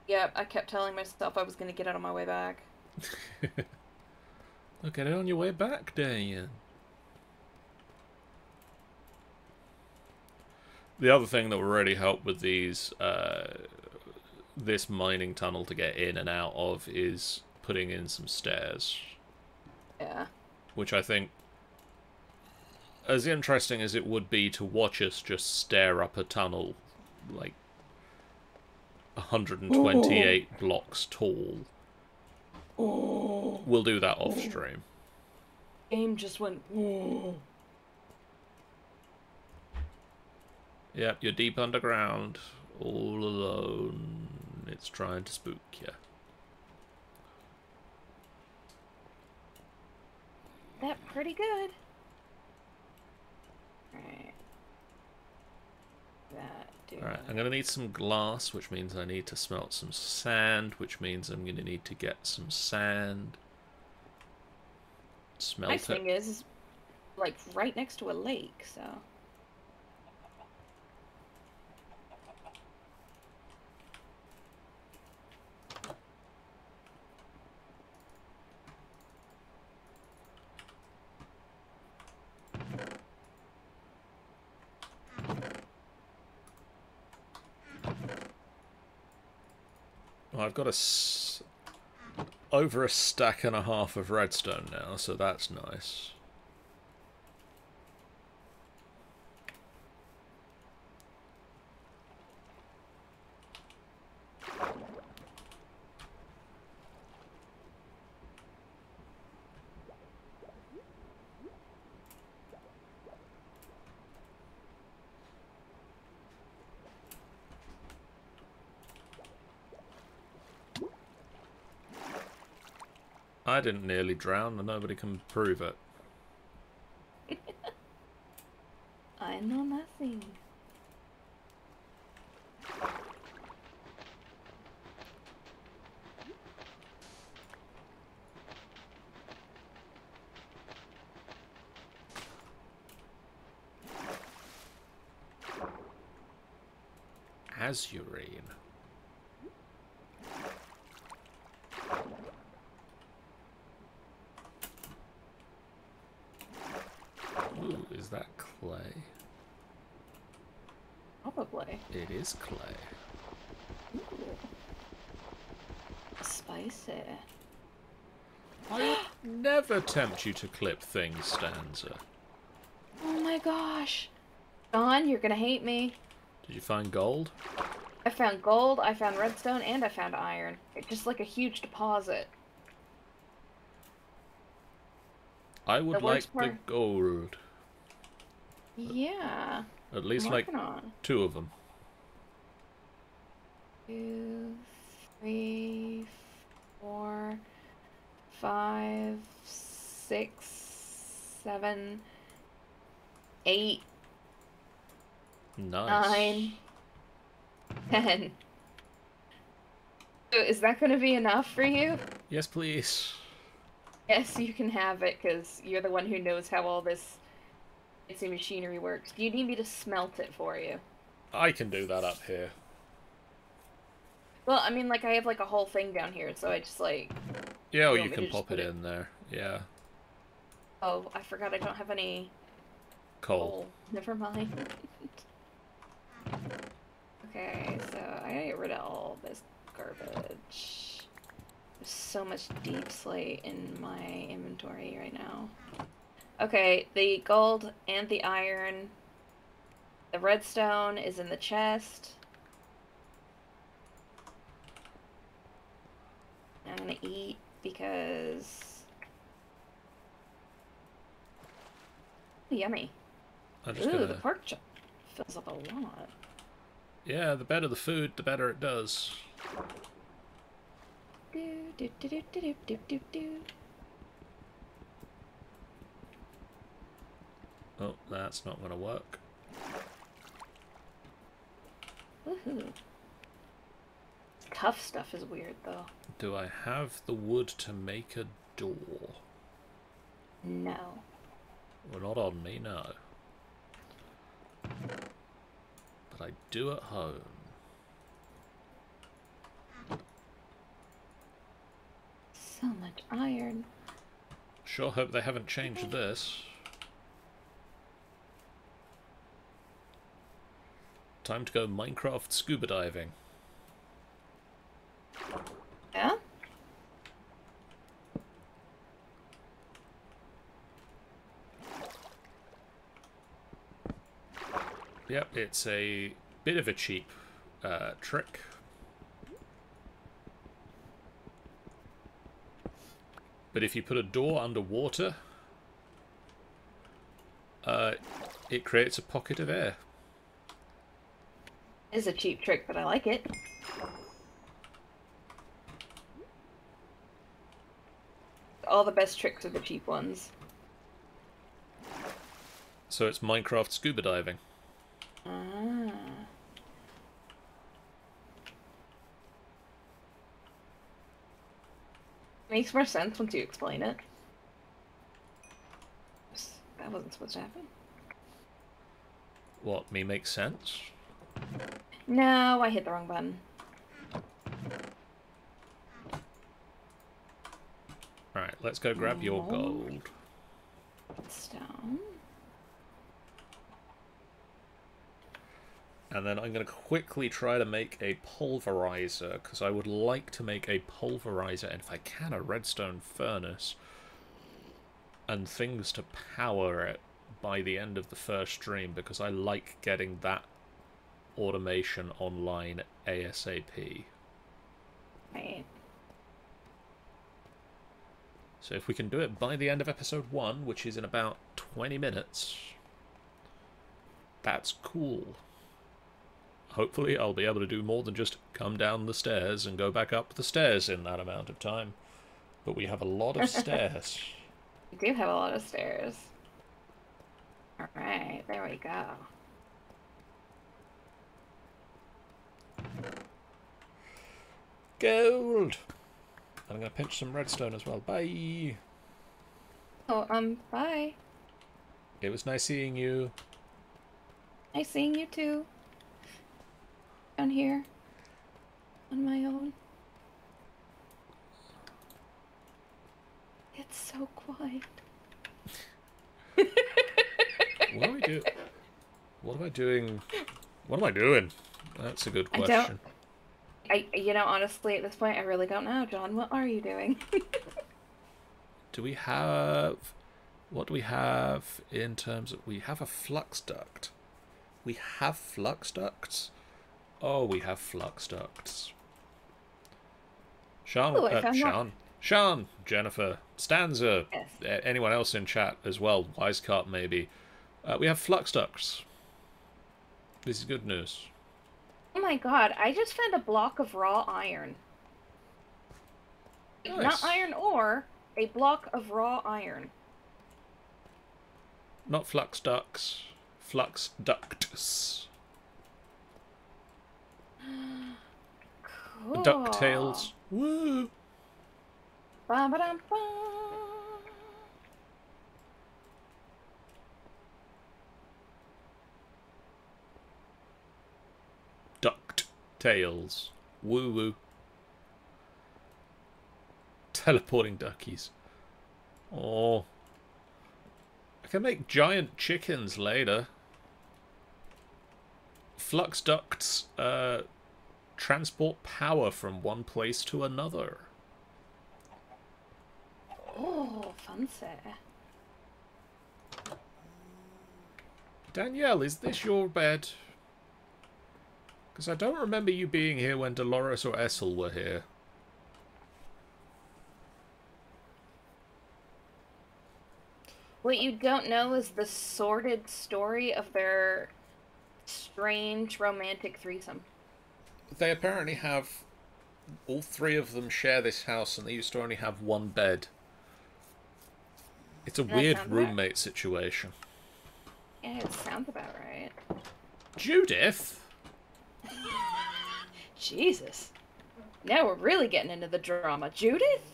Yep, I kept telling myself I was gonna get it on my way back. Look at it on your way back, Dan. The other thing that will really help with these, uh, this mining tunnel to get in and out of is putting in some stairs, Yeah. which I think, as interesting as it would be to watch us just stare up a tunnel, like 128 blocks tall. Oh. We'll do that off stream. Game just went. Oh. Yep, you're deep underground, all alone. It's trying to spook you. That pretty good. Alright. That Alright. I'm gonna need some glass, which means I need to smelt some sand, which means I'm gonna need to get some sand. Smelt Nice it. thing is, is, like right next to a lake, so. Well, I've got a over a stack and a half of redstone now, so that's nice. I didn't nearly drown, and nobody can prove it. I know nothing. Azurine. Ooh, is that clay? Probably. It is clay. Spicy. I would never tempt you to clip things, Stanza. Oh my gosh. Don, you're gonna hate me. Did you find gold? I found gold, I found redstone, and I found iron. It's just like a huge deposit. I would The like worst the gold. Yeah. At least like on. two of them. Two, three, four, five, six, seven, eight, Nice. nine, ten. So is that going to be enough for you? Yes, please. Yes, you can have it because you're the one who knows how all this fancy machinery works. Do you need me to smelt it for you? I can do that up here. Well, I mean, like I have like a whole thing down here, so I just like. Yeah, or You you can pop it it- in there. Yeah. Oh, I forgot I don't have any Coal. coal. Never mind. okay, so I gotta get rid of all this garbage. There's so much deepslate in my inventory right now. Okay, the gold and the iron. The redstone is in the chest. I'm gonna eat because. Ooh, yummy. Ooh, gonna... the pork chop fills up a lot. Yeah, the better the food, the better it does. Do, do, do, do, do, do, do, do. Oh, that's not gonna work. Woohoo. Tough stuff is weird though. Do I have the wood to make a door? No. Well, not on me, no. But I do at home. So much iron. Sure hope they haven't changed this. Time to go Minecraft scuba diving. Yeah? Yep, it's a bit of a cheap uh, trick. But if you put a door underwater, uh, it creates a pocket of air. It is a cheap trick, but I like it. All the best tricks are the cheap ones. So it's Minecraft scuba diving. Ah. Makes more sense once you explain it. That wasn't supposed to happen. What, me makes sense? No, I hit the wrong button. Alright, let's go grab your gold. Stone. And then I'm going to quickly try to make a pulverizer, because I would like to make a pulverizer, and if I can, a redstone furnace, and things to power it by the end of the first stream, because I like getting that automation online ASAP. Right. So if we can do it by the end of episode 1, which is in about 20 minutes, that's cool. Hopefully I'll be able to do more than just come down the stairs and go back up the stairs in that amount of time. But we have a lot of stairs. We do have a lot of stairs. Alright, there we go. Gold! I'm going to pinch some redstone as well. Bye! Oh, um, bye. It was nice seeing you. Nice seeing you too. Down here. On my own. It's so quiet. What am I do? What am I doing? What am I doing? That's a good question. I, you know, honestly, at this point, I really don't know, John. What are you doing? Do we have... What do we have in terms of... We have a flux duct. We have flux ducts? Oh, we have flux ducts. Sean, Ooh, uh, found one. Sean, Sean, Jennifer, Stanza, Yes. anyone else in chat as well, Wisecart maybe. Uh, we have flux ducts. This is good news. Oh my god, I just found a block of raw iron. Nice. Not iron ore, a block of raw iron. Not flux ducts, flux ducts. Cool. Ducktales. Woo! Ba-ba-dum-bum. Duct tails. Woo woo. Teleporting duckies. Oh. I can make giant chickens later. Flux ducts uh, transport power from one place to another. Oh, fancy. Danielle, is this your bed? Because I don't remember you being here when Dolores or Essel were here. What you don't know is the sordid story of their strange romantic threesome. They apparently have. All three of them share this house, and they used to only have one bed. It's a That weird sounds right. roommate situation. Yeah, it sounds about right. Judith? Jesus. Now we're really getting into the drama. Judith?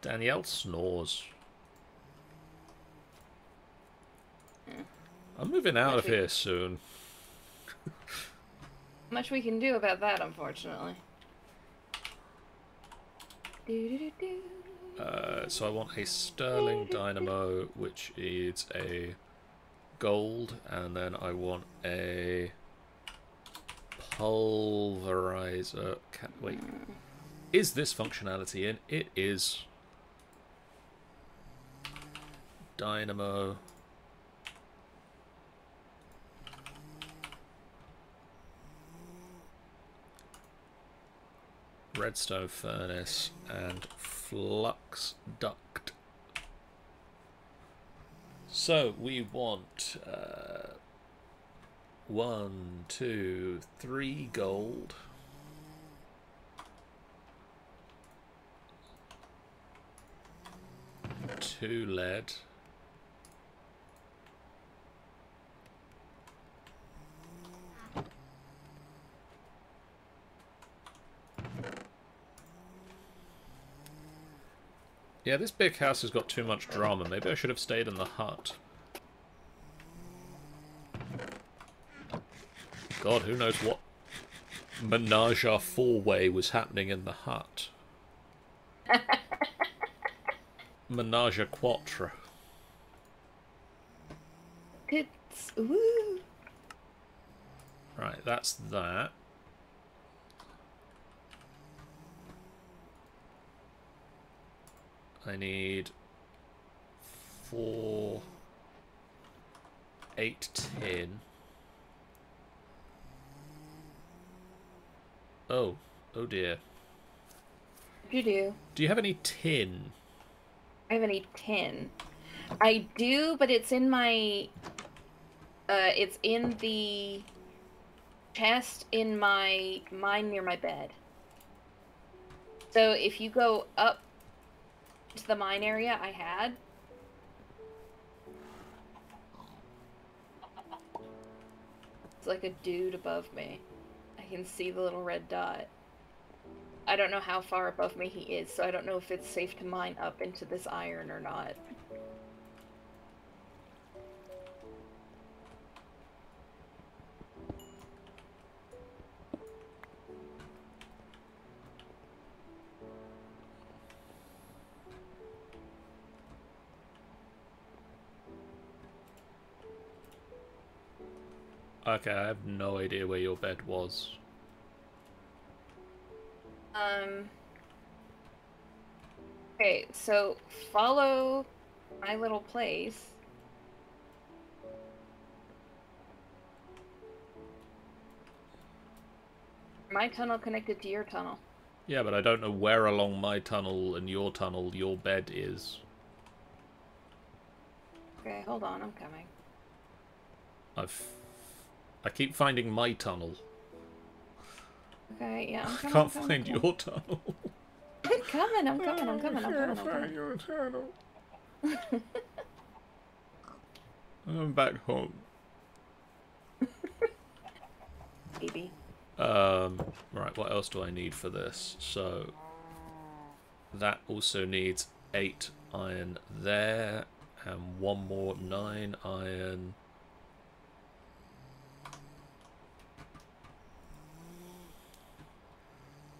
Danielle snores. I'm moving out of Actually- here soon. Much we can do about that, unfortunately. Uh, so I want a Stirling dynamo, which is a gold, and then I want a pulverizer. Ca wait, is this functionality in? It is. Dynamo. redstone furnace, and flux duct. So we want uh, one, two, three gold. Two lead. Yeah, this big house has got too much drama. Maybe I should have stayed in the hut. God, who knows what menage a four-way was happening in the hut. menage a quatre. It's ooh. Right, that's that. I need four, eight, ten. Oh, oh dear. You do. Do you have any tin? I have any tin. I do, but it's in my. Uh, it's in the chest in my mine near my bed. So if you go up to the mine area I had. It's like a dude above me. I can see the little red dot. I don't know how far above me he is, so I don't know if it's safe to mine up into this iron or not. Okay, I have no idea where your bed was. Um. Okay, so follow my little place. My tunnel connected to your tunnel. Yeah, but I don't know where along my tunnel and your tunnel your bed is. Okay, hold on, I'm coming. I've... I keep finding my tunnel. Okay, yeah, I'm coming, I coming. can't I'm coming, find I'm your tunnel. I'm coming, I'm coming, I'm coming, I'm coming, I'm coming. your tunnel. I'm back home. Baby. Um, right, what else do I need for this? So, that also needs 8 iron there, and one more 9 iron.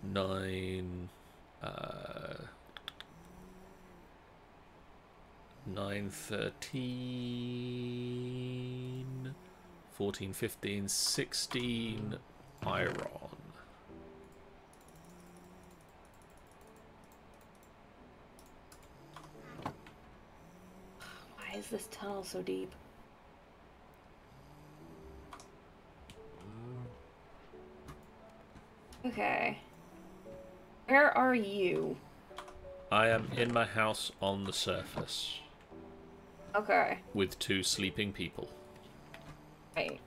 Nine, uh, nine, thirteen, fourteen, fifteen, sixteen, iron. Why is this tunnel so deep? Okay. Where are you? I am in my house on the surface Okay. with two sleeping people. Right.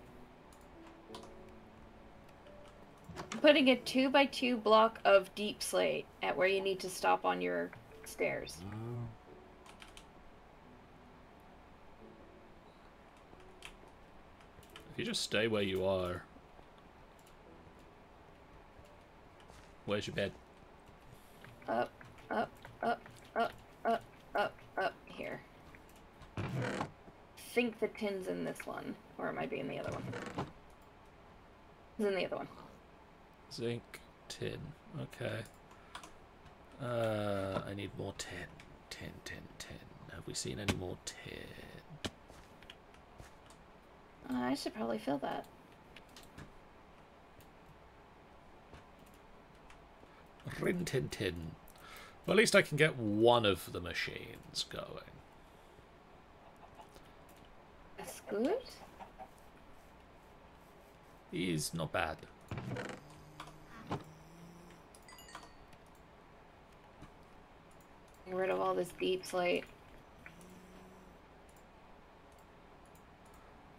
Putting a two by two block of deepslate at where you need to stop on your stairs. If you just stay where you are. Where's your bed? Up, up, up, up, up, up, up here. think the tin's in this one, or it might be in the other one. It's in the other one. Zinc, tin. Okay. Uh, I need more tin. Tin, tin, tin. Have we seen any more tin? I should probably fill that. Rin tin tin. Well, at least I can get one of the machines going. That's good. Is not bad. Get rid of all this deepslate.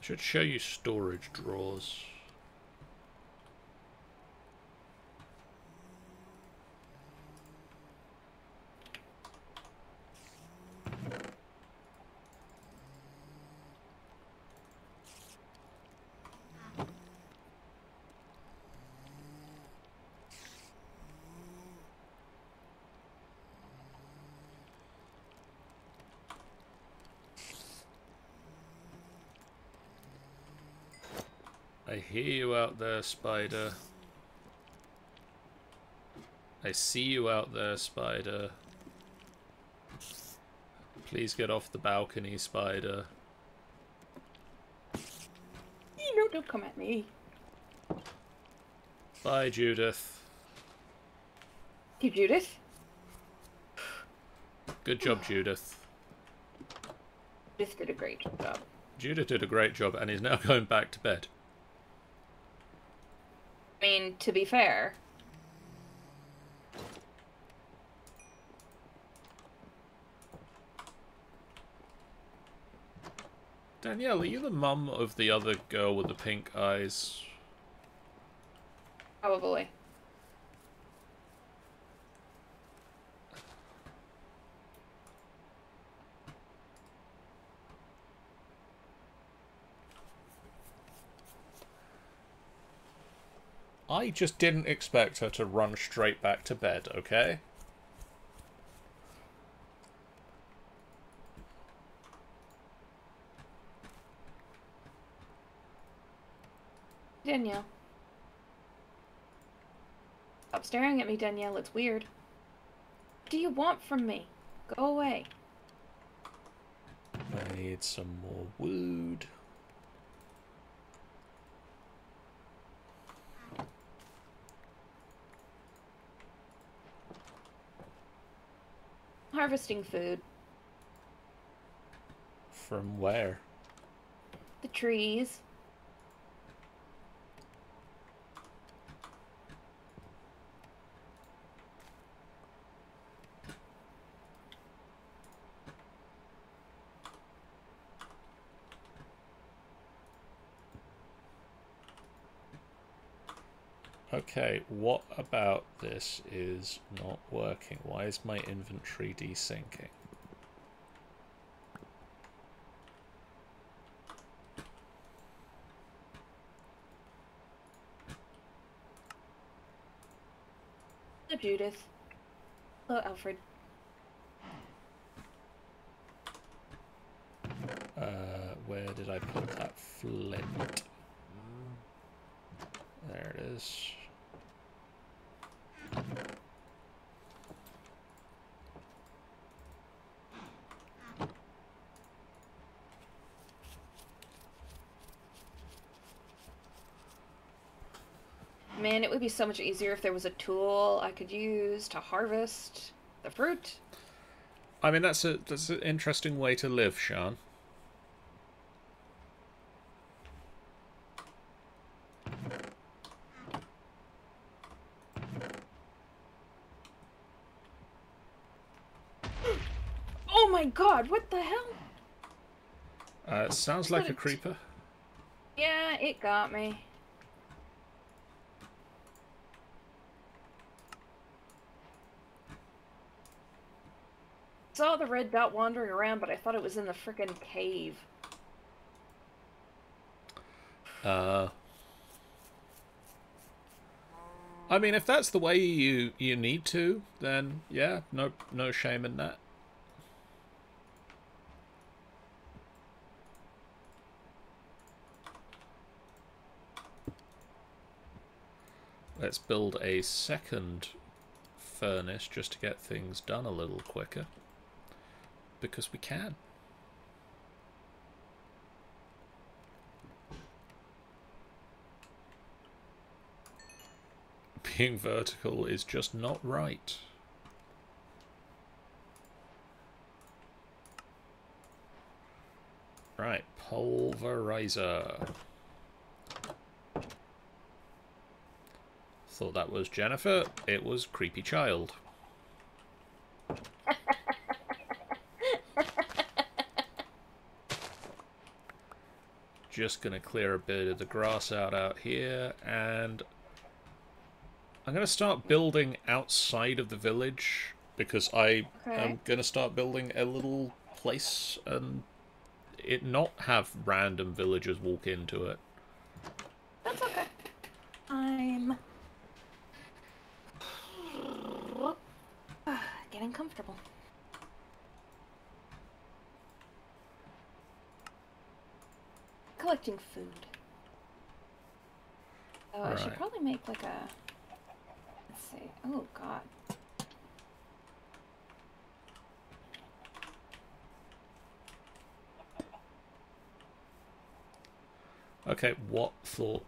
Should show you storage drawers. I hear you out there, spider. I see you out there, spider. Please get off the balcony, spider. You know, don't come at me. Bye, Judith. You, Judith. Good job, Judith. Judith did a great job. Judith did a great job and is now going back to bed. Mean, to be fair, Danielle, are you the mum of the other girl with the pink eyes? probably. I just didn't expect her to run straight back to bed, okay? Danielle. Stop staring at me, Danielle. It's weird. What do you want from me? Go away. I need some more wood. Harvesting food. From where? The trees. Okay, what about this is not working? Why is my inventory desyncing? Hello, Judith. Hello, Alfred. Uh, where did I put that flint? There it is. Be so much easier if there was a tool I could use to harvest the fruit. I mean, that's a that's an interesting way to live, Sean. Oh my god, what the hell? Uh, sounds like a creeper. Yeah, it got me. Saw the red dot wandering around, but I thought it was in the frickin' cave. Uh, I mean, if that's the way you you need to, then yeah, no no shame in that. Let's build a second furnace just to get things done a little quicker. Because we can. Being vertical is just not right. Right, pulverizer. Thought that was Jennifer. It was Creepy Child. Just going to clear a bit of the grass out out here, and I'm going to start building outside of the village because I Okay. am going to start building a little place and it not have random villagers walk into it. That's okay. I'm getting comfortable. Collecting food. Oh, I should probably make like a. Let's see. Oh God. Okay, what thought,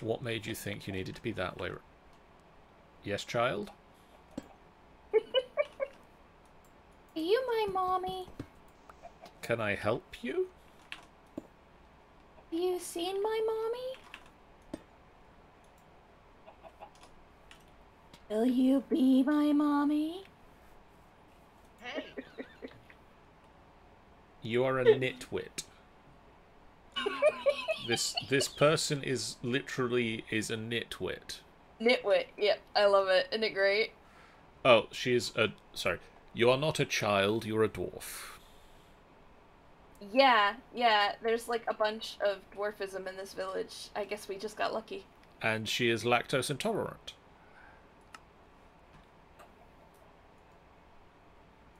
what made you think you needed to be that way? Yes, child? Are you my mommy? Can I help you? Have you seen my mommy? Will you be my mommy? Hey, You are a nitwit. this this person is literally is a nitwit. Nitwit. Yep, I love it. Isn't it great? Oh, she is a sorry. You are not a child, you're a dwarf. Yeah, yeah. There's like a bunch of dwarfism in this village. I guess we just got lucky. And she is lactose intolerant.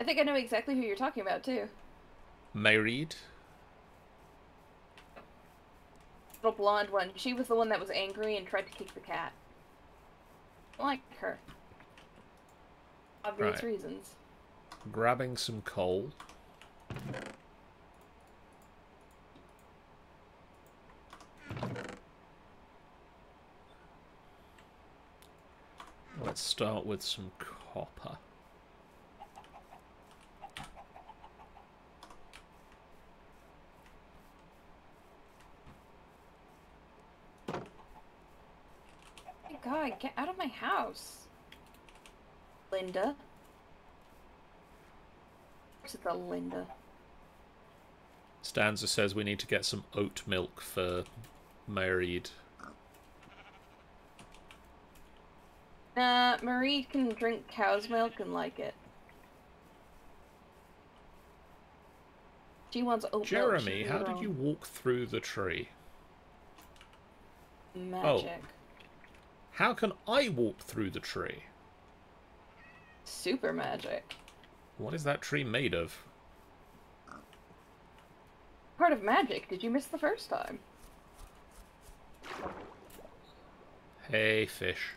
I think I know exactly who you're talking about too. Mayreed. Little blonde one. She was the one that was angry and tried to kick the cat. I like her. Obvious Right. reasons. Grabbing some coal. Let's start with some copper. My God, get out of my house. Linda. Where's the Linda? Stanza says we need to get some oat milk for Mayreed. Nah, Marie can drink cow's milk and like it. She wants oat. Jeremy, how did you walk through the tree? Magic. Oh. How can I walk through the tree? Super magic. What is that tree made of? Part of magic. Did you miss the first time? Hey, fish.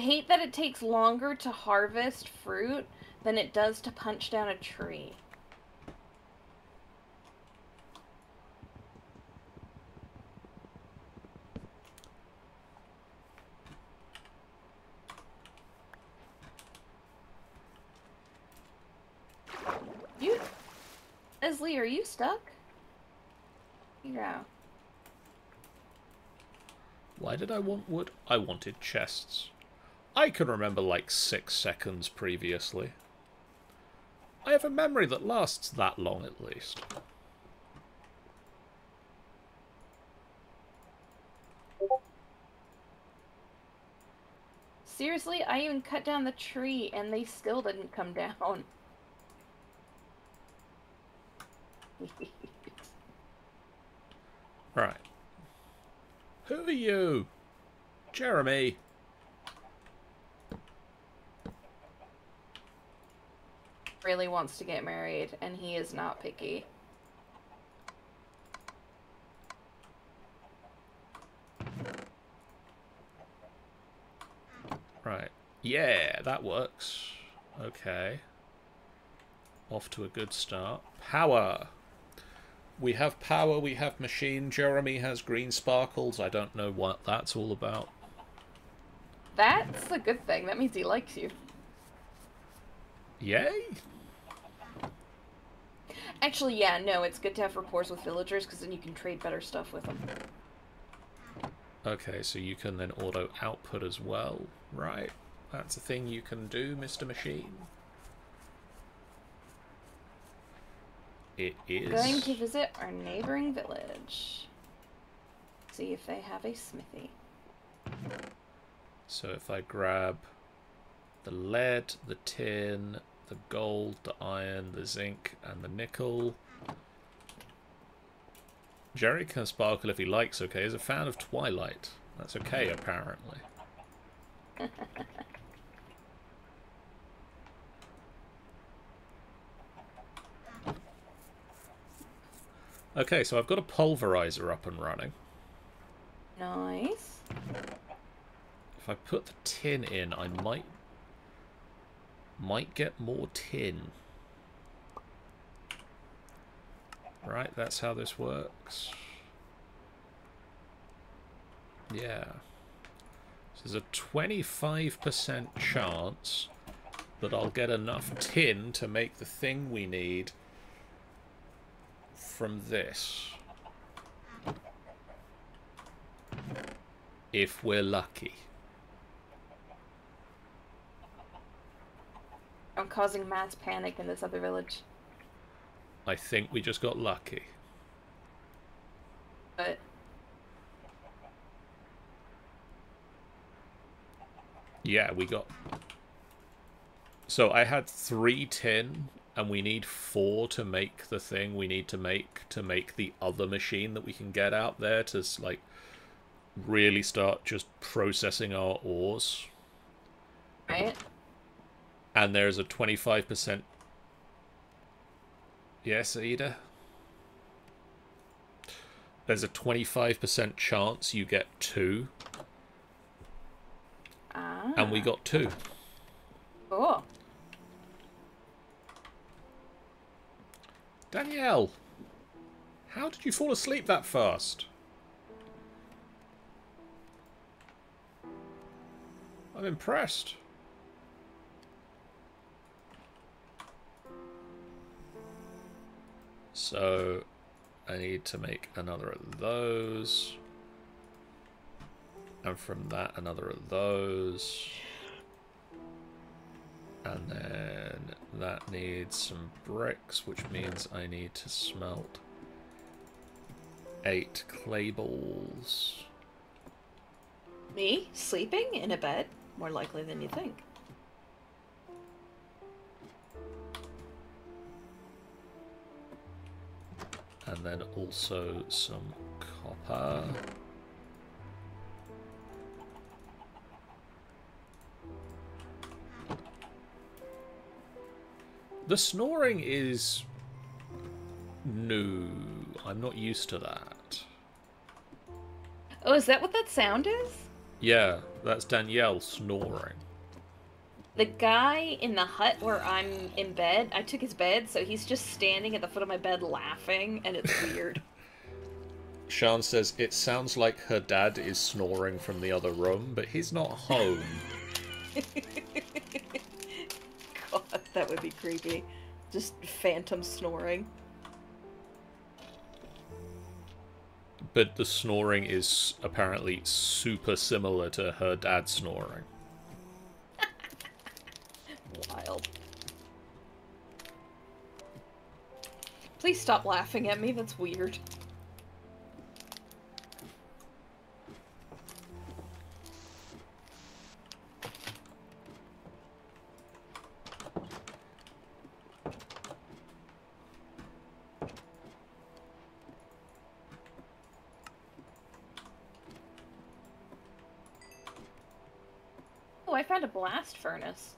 Hate that it takes longer to harvest fruit than it does to punch down a tree. You, Leslie, are you stuck? Yeah. Why did I want wood? I wanted chests. I can remember like six seconds previously. I have a memory that lasts that long at least. Seriously, I even cut down the tree and they still didn't come down. Right. Who are you? Jeremy. Really wants to get married and he is not picky. Right. Yeah, that works. Okay. Off to a good start. Power. We have power, we have machine. Jeremy has green sparkles. I don't know what that's all about. That's a good thing. That means he likes you. Yay! Actually, yeah, no, it's good to have rapport with villagers because then you can trade better stuff with them. Okay, so you can then auto output as well. Right. That's a thing you can do, Mr. Machine. It is. Going to visit our neighboring village. See if they have a smithy. So if I grab the lead, the tin, the gold, the iron, the zinc, and the nickel. Jerry can sparkle if he likes, okay? He's a fan of Twilight. That's okay, apparently. okay, so I've got a pulverizer up and running. Nice. If I put the tin in, I might might get more tin. Right, that's how this works. Yeah. So there's a 25% chance that I'll get enough tin to make the thing we need from this. If we're lucky. I'm causing mass panic in this other village. I think we just got lucky. But Yeah, we got... So I had three tin, and we need four to make the thing we need to make to make the other machine that we can get out there to, like, really start just processing our ores. right? And there's a 25%... Yes, Ada? There's a 25% chance you get two, Ah. and we got two. cool. Danielle, how did you fall asleep that fast? I'm impressed. So, I need to make another of those. And from that, another of those. And then that needs some bricks, which means I need to smelt eight clay balls. Me sleeping in a bed more likely than you think. And then also some copper. The snoring is new. I'm not used to that. Oh, is that what that sound is? Yeah, that's Danielle snoring. The guy in the hut where I'm in bed, I took his bed, so he's just standing at the foot of my bed laughing, and it's weird. Sean says it sounds like her dad is snoring from the other room, but he's not home. God, that would be creepy. Just phantom snoring. But the snoring is apparently super similar to her dad snoring. Wild. Please stop laughing at me, that's weird. Oh, I found a blast furnace.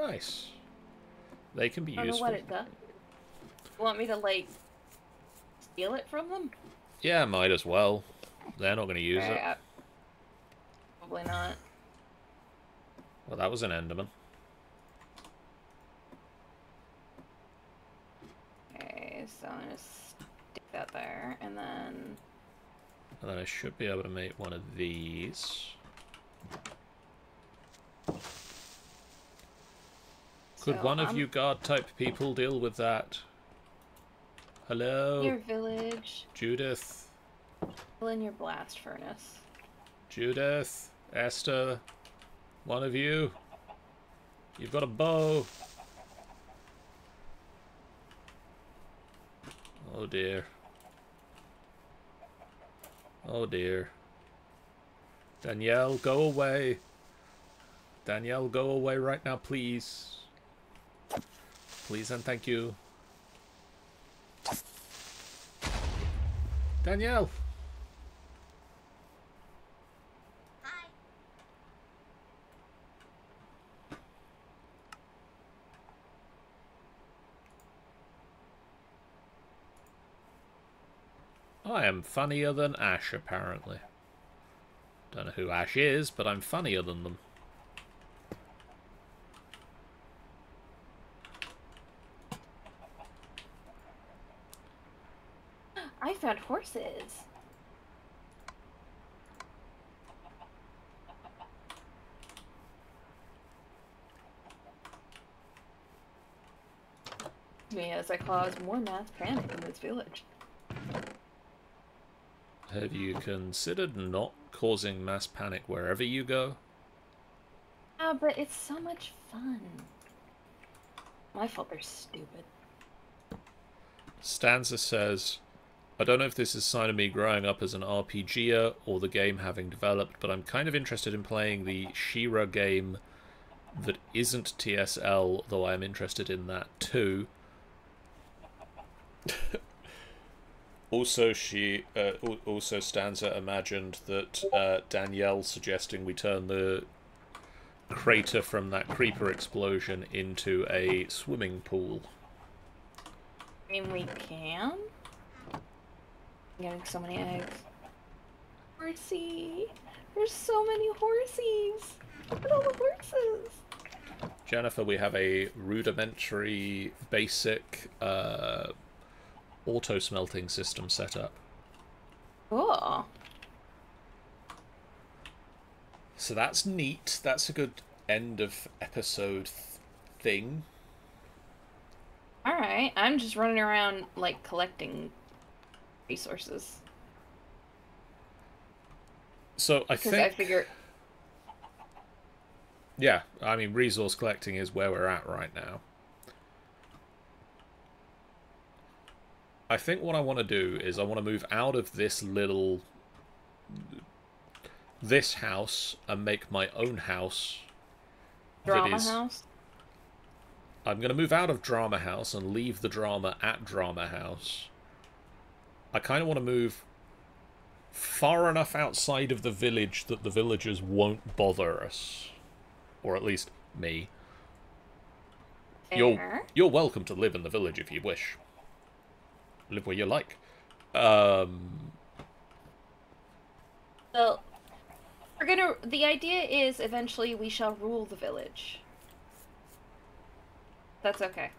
Nice. They can be I don't know what it does. Want me to, like, steal it from them? Yeah, might as well. They're not going to use it. I- Probably not. Well, that was an Enderman. Okay, so I'm gonna stick that there, and then And then I should be able to make one of these. Could so one of I'm you guard type people deal with that? Hello? Your village, Judith? fill in your blast furnace. Judith? Esther? One of you? You've got a bow. Oh dear. Oh dear. Danielle, go away. Danielle, go away right now, please. Please and thank you. Danielle! Hi. I am funnier than Ash, apparently. Don't know who Ash is, but I'm funnier than them. I horses. Me as I cause more mass panic in this village. Have you considered not causing mass panic wherever you go? Ah, but it's so much fun. My fault they're stupid. Stanza says, I don't know if this is a sign of me growing up as an RPGer or the game having developed, but I'm kind of interested in playing the Shira game that isn't TSL, though I am interested in that too. also, she uh, also Stanza imagined that uh, Danielle suggesting we turn the crater from that creeper explosion into a swimming pool. I mean, we can. Getting so many eggs. Horsey! There's so many horsies! Look at all the horses! Jennifer, we have a rudimentary, basic uh, auto smelting system set up. Cool. So that's neat. That's a good end of episode th- thing. Alright, I'm just running around, like, collecting resources. So I think, I figure. yeah, I mean, resource collecting is where we're at right now. I think what I want to do is I want to move out of this little this house and make my own house Drama is- house? I'm going to move out of Drama House and leave the drama at Drama House. I kind of want to move far enough outside of the village that the villagers won't bother us. Or at least me. You're, you're welcome to live in the village if you wish. Live where you like. Um, So, we're gonna. The idea is eventually we shall rule the village. That's okay.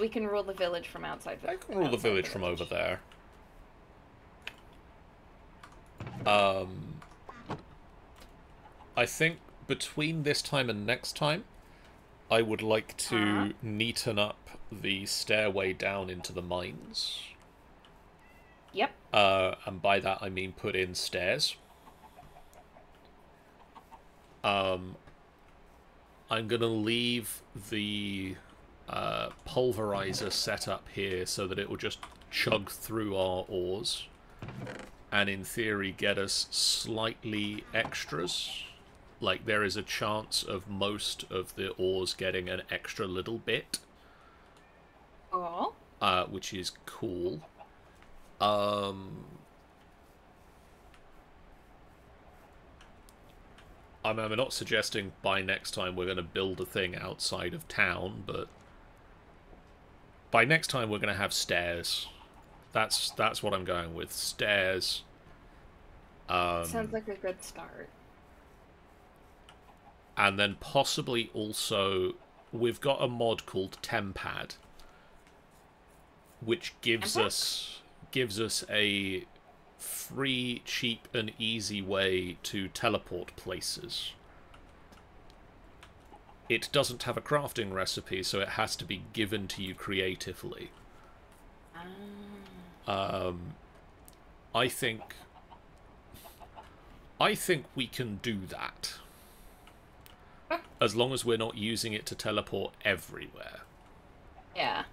We can rule the village from outside. I can rule the village from over there. Um, I think between this time and next time, I would like to Uh-huh. neaten up the stairway down into the mines. Yep. Uh, and by that I mean put in stairs. Um, I'm gonna leave the uh, pulverizer set up here so that it will just chug through our ores, and in theory get us slightly extras. Like there is a chance of most of the ores getting an extra little bit, Cool. uh, which is cool. Um, I mean, I'm not suggesting by next time we're going to build a thing outside of town, but by next time we're going to have stairs. That's that's what I'm going with. Stairs. Um, Sounds like a good start. and then possibly also we've got a mod called Tempad, which gives Tempad? us gives us a free, cheap, and easy way to teleport places. It doesn't have a crafting recipe, so it has to be given to you creatively. Ah. Um, I think. I think we can do that. As long as we're not using it to teleport everywhere. Yeah.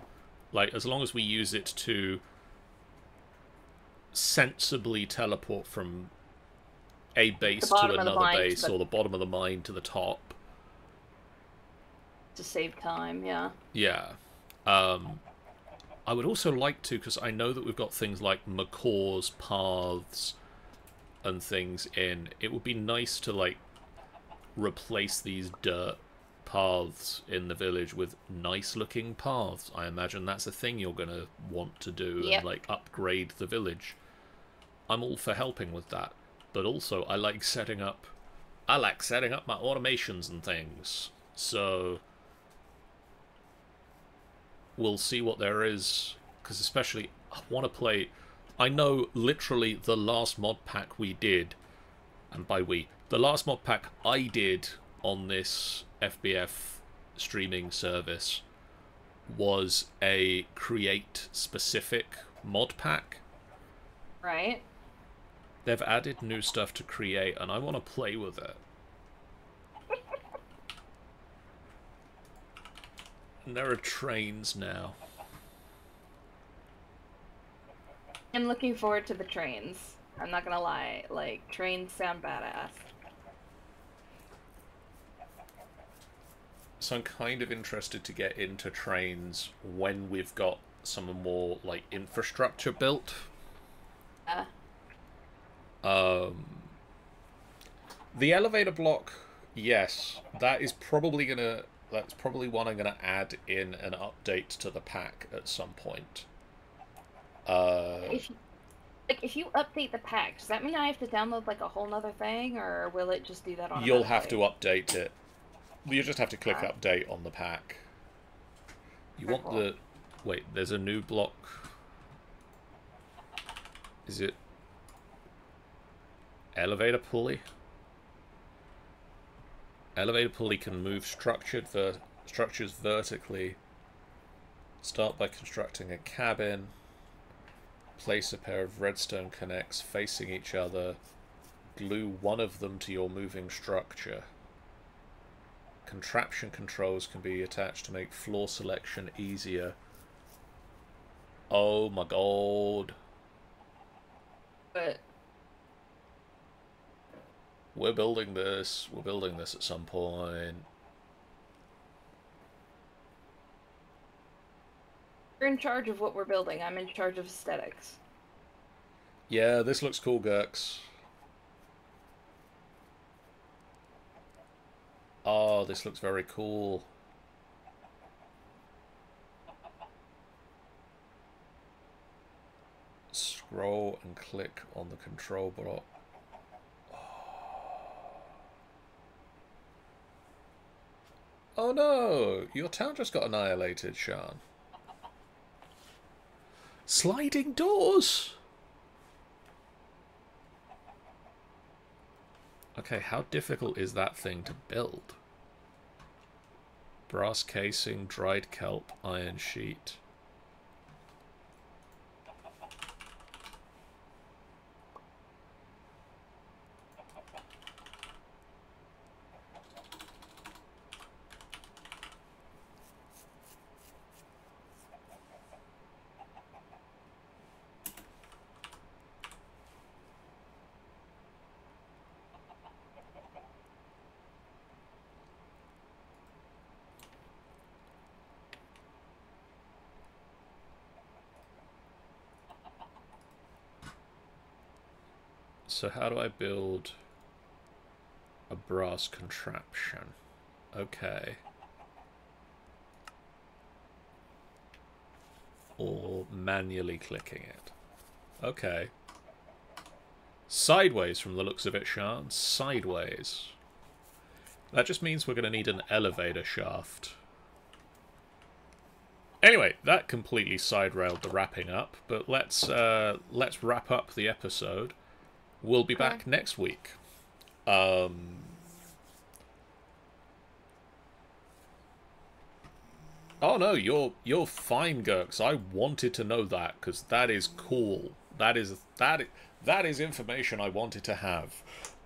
Like, as long as we use it to sensibly teleport from a base to bottom of the another mine base or the bottom of the mine to the top. To save time, yeah. Yeah. Um, I would also like to, because I know that we've got things like Macaw's paths and things in. It would be nice to, like, replace these dirt paths in the village with nice looking paths. I imagine that's a thing you're going to want to do Yep. and, like, upgrade the village. I'm all for helping with that. But also, I like setting up. I like setting up my automations and things. So we'll see what there is because especially I want to play I know literally the last mod pack we did and by we the last mod pack I did on this FBF streaming service was a create specific mod pack Right? they've added new stuff to create and I want to play with it and there are trains now I'm looking forward to the trains. I'm not gonna lie. Like, trains sound badass. So I'm kind of interested to get into trains when we've got some more like infrastructure built. Uh, Um, the elevator block, yes, that is probably gonna. That's probably one I'm gonna add in an update to the pack at some point. Uh, if you, like, if you update the pack, does that mean I have to download like a whole nother thing, or will it just do that on? you'll have to update it. You just have to click Alright. update on the pack. You want Careful. the wait? There's a new block. Is it elevator pulley? Elevator pulley can move structured ver- structures vertically. Start by constructing a cabin. Place a pair of redstone contacts facing each other. Glue one of them to your moving structure. Contraption controls can be attached to make floor selection easier. Oh my god. But We're building this. We're building this at some point. you're in charge of what we're building. I'm in charge of aesthetics. Yeah, this looks cool, Gurks. Oh, ah, this looks very cool. Scroll and click on the control block. Oh no! Your town just got annihilated, Sean. Sliding doors! Okay, how difficult is that thing to build? Brass casing, dried kelp, iron sheet. So how do I build a brass contraption? Okay. Or manually clicking it. Okay. Sideways from the looks of it, Sean. Sideways. That just means we're going to need an elevator shaft. Anyway, that completely side railed the wrapping up, but let's uh, let's wrap up the episode. We'll be back Okay. next week. Um, oh no, you're you're fine, Gurks. I wanted to know that because that is cool. That is that that is information I wanted to have.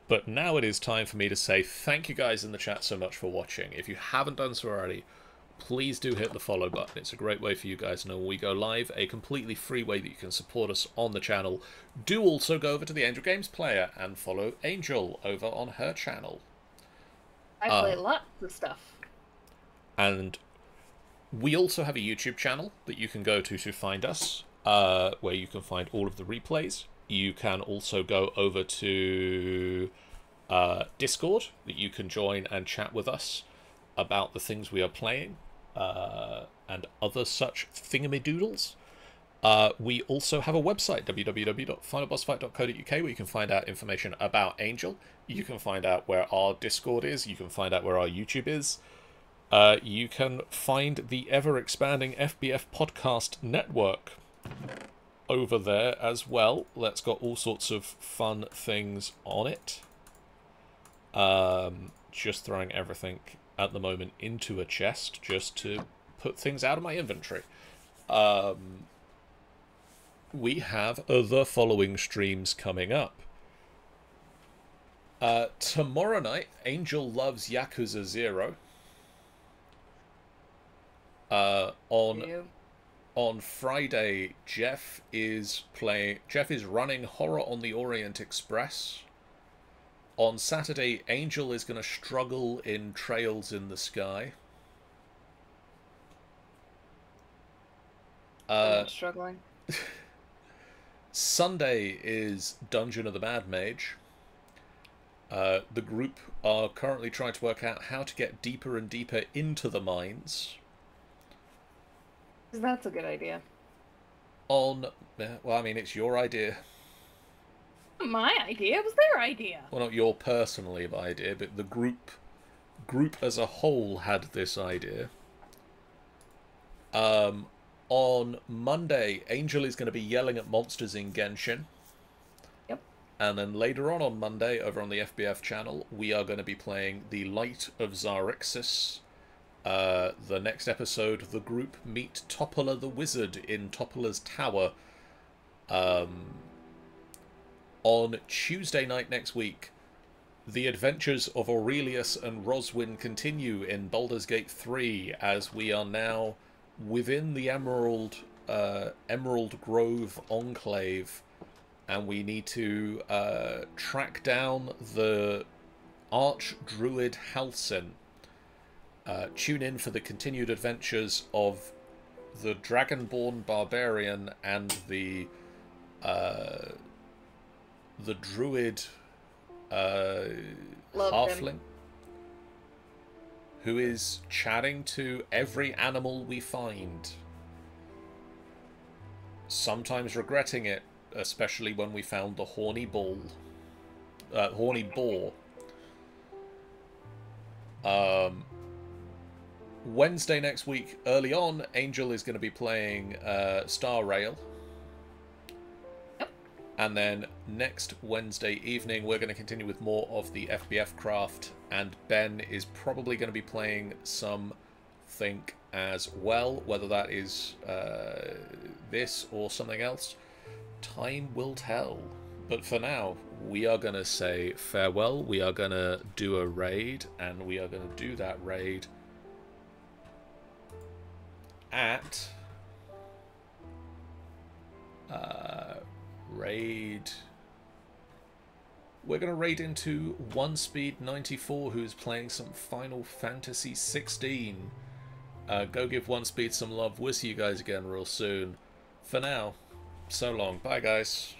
But now it is time for me to say thank you guys in the chat so much for watching. If you haven't done so already, please do hit the follow button. It's a great way for you guys to know when we go live, a completely free way that you can support us on the channel. Do also go over to the Angel Games player and follow Angel over on her channel. I Uh, play lots of stuff. And we also have a YouTube channel that you can go to to find us, uh, where you can find all of the replays. You can also go over to uh, Discord that you can join and chat with us about the things we are playing uh, and other such thingamadoodles. Uh, we also have a website, www.finalbossfight.co.uk, where you can find out information about Angel. You can find out where our Discord is. You can find out where our YouTube is. Uh, you can find the ever expanding FBF podcast network over there as well. That's got all sorts of fun things on it. Um, just throwing everything at the moment into a chest just to put things out of my inventory. Um, we have the following streams coming up. Uh, tomorrow night, Angel loves Yakuza Zero. Uh, on on Friday, Jeff is playing. Jeff is running Horror on the Orient Express. On Saturday, Angel is going to struggle in Trails in the Sky. Uh, I'm struggling. Sunday is Dungeon of the Mad Mage. Uh, the group are currently trying to work out how to get deeper and deeper into the mines. That's a good idea. On, well, I mean, it's your idea. My idea it was their idea. Well, not your personally idea, but the group, group as a whole had this idea. Um, on Monday, Angel is going to be yelling at monsters in Genshin. Yep. And then later on on Monday, over on the FBF channel, we are going to be playing The Light of Zarixis. Uh, the next episode, the group meet Topola the Wizard in Topola's Tower. Um, on Tuesday night next week, the adventures of Aurelius and Roswin continue in Baldur's Gate 3 as we are now within the Emerald uh, Emerald Grove Enclave and we need to uh, track down the Arch Druid Halsin. Uh, tune in for the continued adventures of the Dragonborn Barbarian and the uh, the Druid uh, Halfling him. who is chatting to every animal we find. Sometimes regretting it, especially when we found the horny bull. Uh, horny boar. Um, Wednesday next week, early on, Angel is going to be playing uh, Star Rail. And then next Wednesday evening, we're going to continue with more of the FBF craft, and Ben is probably going to be playing some Think as well, whether that is uh, this or something else. Time will tell. But for now, we are going to say farewell. We are going to do a raid, and we are going to do that raid at uh, raid. We're going to raid into One Speed 94, who's playing some Final Fantasy 16. Uh, go give One Speed some love. We'll see you guys again real soon. For now, so long. Bye, guys.